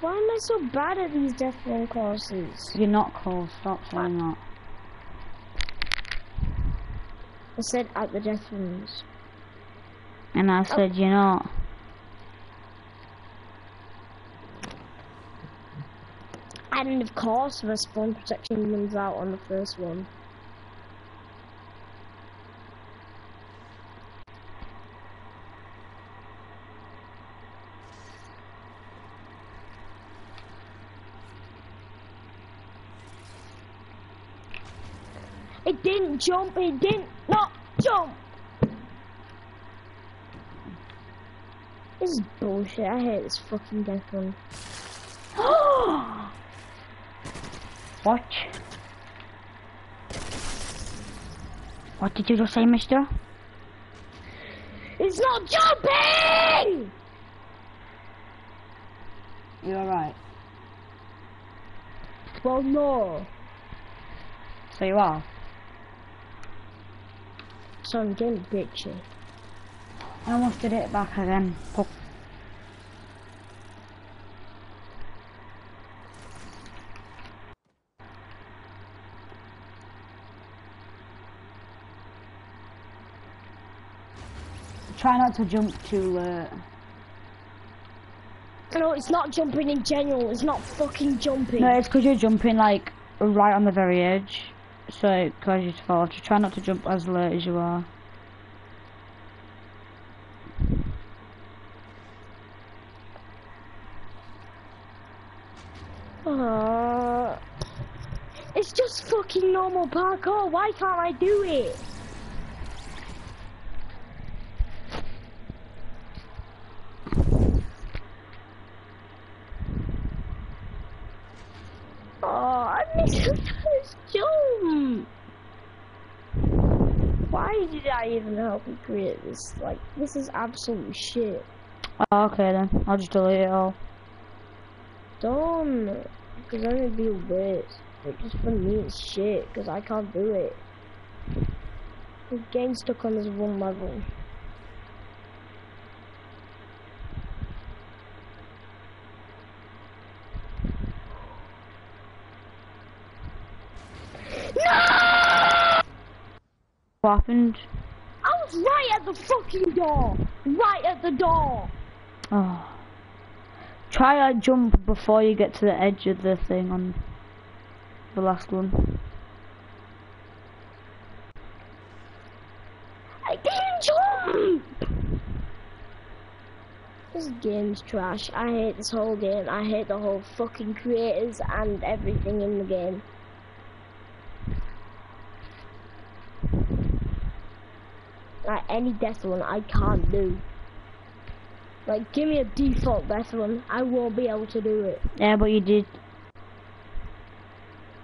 Why am I so bad at these Death Run courses? You're not cool. Stop saying that. I said at the Death Runs. And I said you're not. And of course, the spawn protection runs out on the first one. It didn't jump, it didn't not jump! This is bullshit, I hate this fucking death [gasps] oh! one. Watch. What did you just say, mister? It's not jumping! You're alright. Well, no. So you are? So I'm getting bitchy. I almost did it back again. Fuck. Try not to jump too uh No, it's not jumping in general. It's not fucking jumping. No, it's because you're jumping like right on the very edge. So it causes you to fall. Just try not to jump as late as you are. Uh, it's just fucking normal parkour. Why can't I do it? Oh, I missed the first jump. Why even help you create this? Like, this is absolute shit. Oh, okay then. I'll just delete it all. Don't, because then it'd be weird. Like, just for me, it's shit, because I can't do it. I'm getting stuck on this one level. What happened? I was right at the fucking door! Right at the door! Oh. Try a jump before you get to the edge of the thing on the last one. I didn't jump! This game's trash. I hate this whole game. I hate the whole fucking creators and everything in the game. Like any death one I can't do. Like give me a default death one. I won't be able to do it. Yeah, but you did.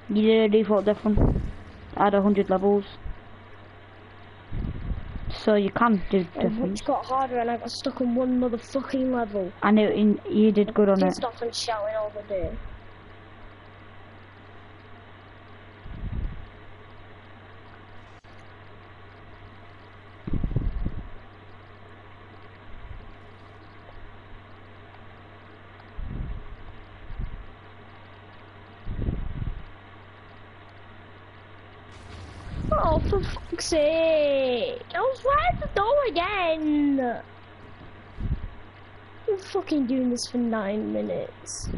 You did a default death one. I a hundred levels. So you can do And different. which got harder and I got stuck on one motherfucking level. And it, in, you did good on it. Off and shouting all the day. Oh, for sake! I was right at the door again! We're fucking doing this for nine minutes.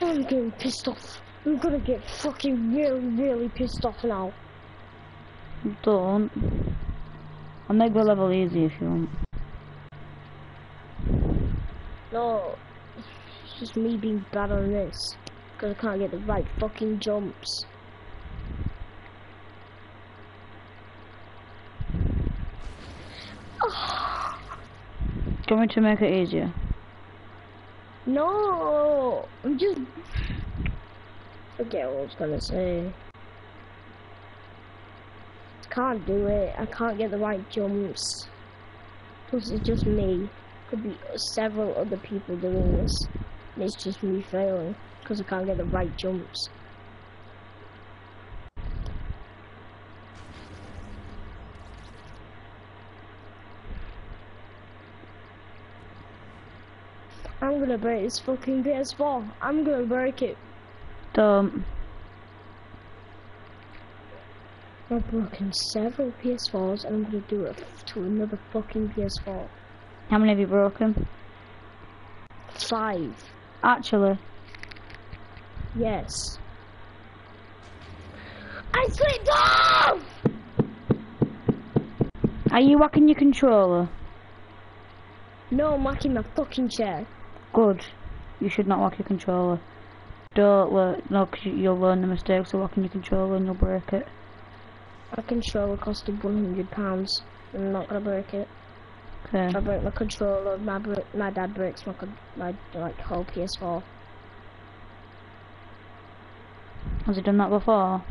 I'm getting pissed off. I'm gonna get fucking really, really pissed off now. Don't. I'll make the level easy if you want. No, it's just me being bad on this. Because I can't get the right fucking jumps. Do you want me to make it easier? No, I'm just. Forget what I was gonna say. Can't do it. I can't get the right jumps. Plus, it's just me. Could be several other people doing this. And it's just me failing because I can't get the right jumps. I'm gonna break this fucking PS4. I'm gonna break it. Don't. I've broken several PS4s and I'm gonna do it to another fucking PS4. How many have you broken? Five. Actually, Yes. I slipped off! are you whacking your controller? No, I'm whacking my fucking chair. Good. You should not whack your controller. Don't learn, no, because you, you'll learn the mistakes of whacking your controller and you'll break it. My controller costed £100. I'm not gonna break it. If I broke my controller, my, my dad breaks my, my like whole PS4. Has he done that before?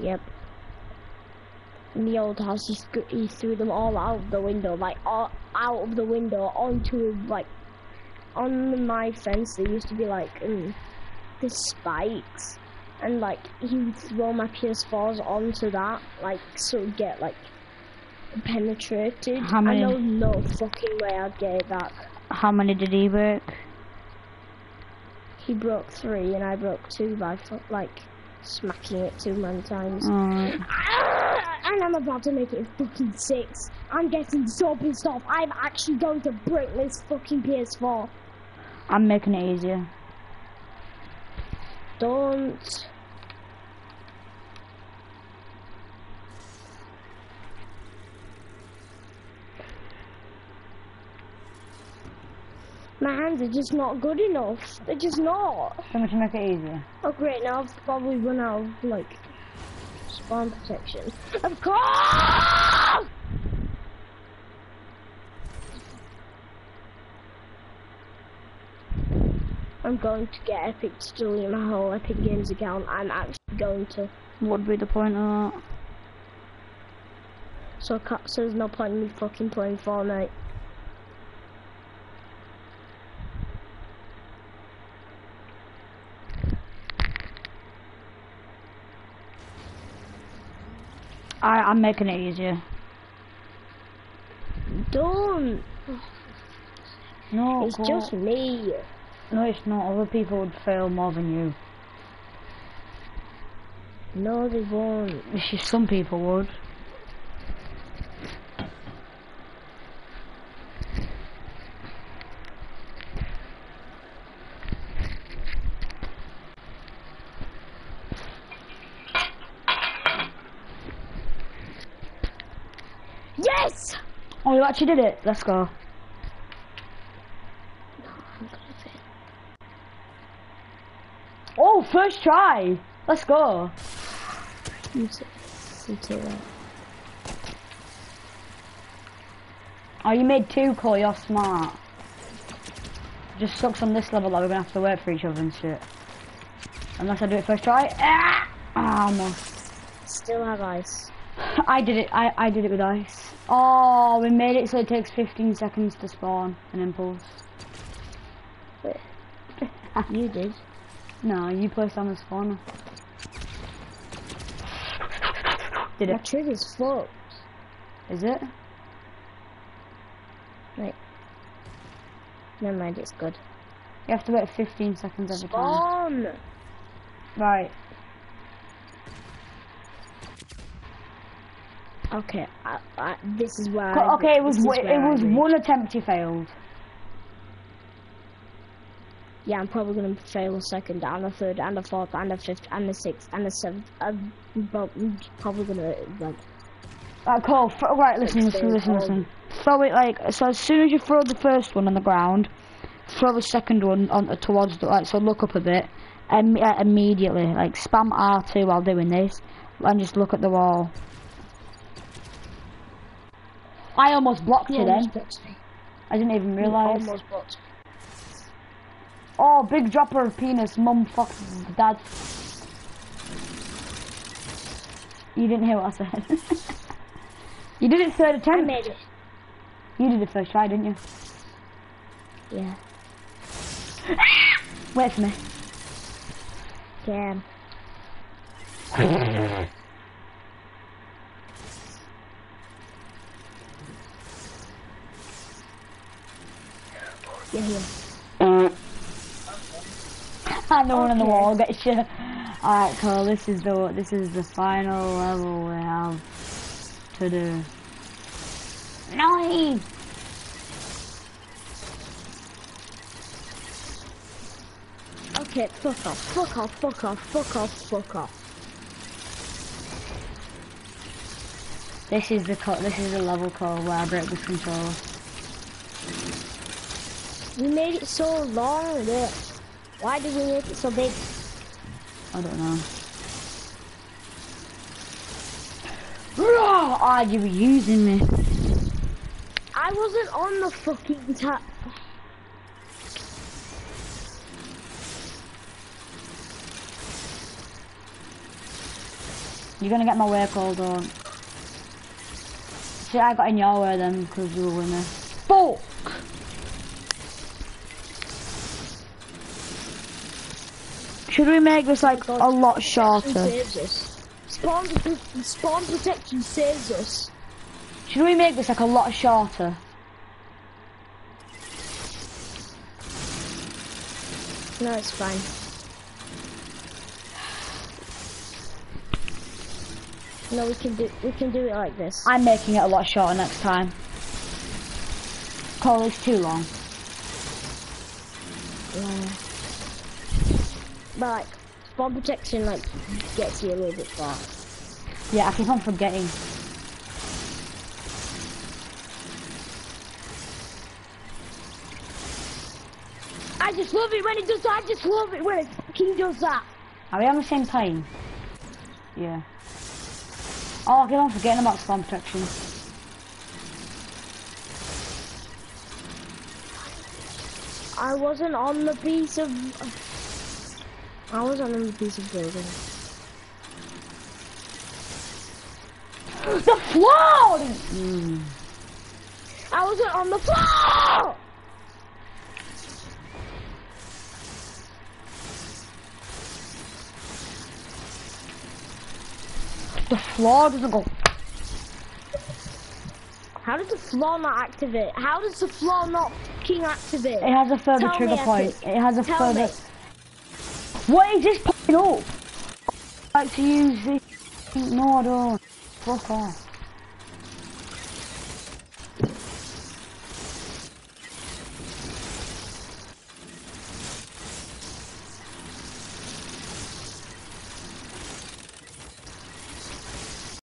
Yep. In the old house, he, sc- he threw them all out of the window, like all out of the window onto like on my fence. There used to be like um, the spikes, and like he would throw my PS4s onto that, like so get like penetrated. How many- I know no fucking way I'd get it back. How many did he break? He broke three, and I broke two by like smacking it too many times. Ah, and I'm about to make it fucking six. I'm getting so pissed off. I'm actually going to break this fucking PS4. I'm making it easier. Don't. My hands are just not good enough. They're just not. So much to make it easier. Oh great, now I've probably run out of like spawn protection. Of course! I'm going to get Epic to delete my whole Epic Games account. I'm actually going to. What would be the point of that? So, so there's no point in me fucking playing Fortnite. I, I'm making it easier. Don't! No, It's go- just me. No, it's not. Other people would fail more than you. No, they won't. It's [laughs] just some people would. Yes! Oh, you actually did it. Let's go. Oh, first try. Let's go. You say, you that. Oh, you made two, Cole. You're smart. just sucks on this level that we're gonna have to wait for each other and shit. Unless I do it first try. Ah! Ah, almost. Still have ice. I did it. I, I did it with ice. Oh, we made it so it takes 15 seconds to spawn an impulse. Wait. [laughs] You did. No, you placed on the spawner. Did My it? trigger's fucked. Is it? Wait. Never mind, it's good. You have to wait 15 seconds every time. Spawn! Right. Okay, I, I, this is where Co- I, Okay, it was it I was one attempt you failed. Yeah, I'm probably gonna fail a second, and a third, and a fourth, and a fifth, and a sixth, and a seventh. I'm probably gonna like. Right, Cole. Th- right, listen, listen, listen, listen. Throw it like so. As soon as you throw the first one on the ground, throw the second one on towards the like. So look up a bit, and uh, immediately like spam R2 while doing this, and just look at the wall. I almost blocked you then. Almost blocked me. I didn't even realise. Almost blocked. Oh, big dropper of penis, mum, fuck, dad. You didn't hear what I said. [laughs] you did it third I attempt. made it. You did it first try, didn't you? Yeah. [laughs] Wait for me. Damn. [laughs] Yeah. And the one on the Okay. wall gets you. Alright, Cole, this is the this is the final level we have to do. Nine! Okay, fuck off, fuck off, fuck off, fuck off, fuck off. This is the this is the level code where I break this controller. We made it so long. Why did we make it so big? I don't know. [sighs] Ah, you were using me. I wasn't on the fucking tap. You're gonna get my way, Cole, don't. See, I got in your way then, because you were winner. Fuck! Should we make this like a lot shorter? Saves us. Spawn, spawn protection saves us. Should we make this like a lot shorter? No, it's fine. No, we can do we can do it like this. I'm making it a lot shorter next time. Call is too long. Yeah. But like spawn protection like gets you a little bit far. Yeah, I keep on forgetting. I just love it when it does that. I just love it when it fucking does that. Are we on the same plane? Yeah. Oh, I keep on forgetting about spawn protection. I wasn't on the piece of. I wasn't on the piece of building. The floor! Mm. I wasn't on the floor. The floor doesn't go. How does the floor not activate? How does the floor not fucking activate? It has a further Tell trigger point. It has a Tell further. me. What is this popping up? I like to use this. No, I don't. Fuck off.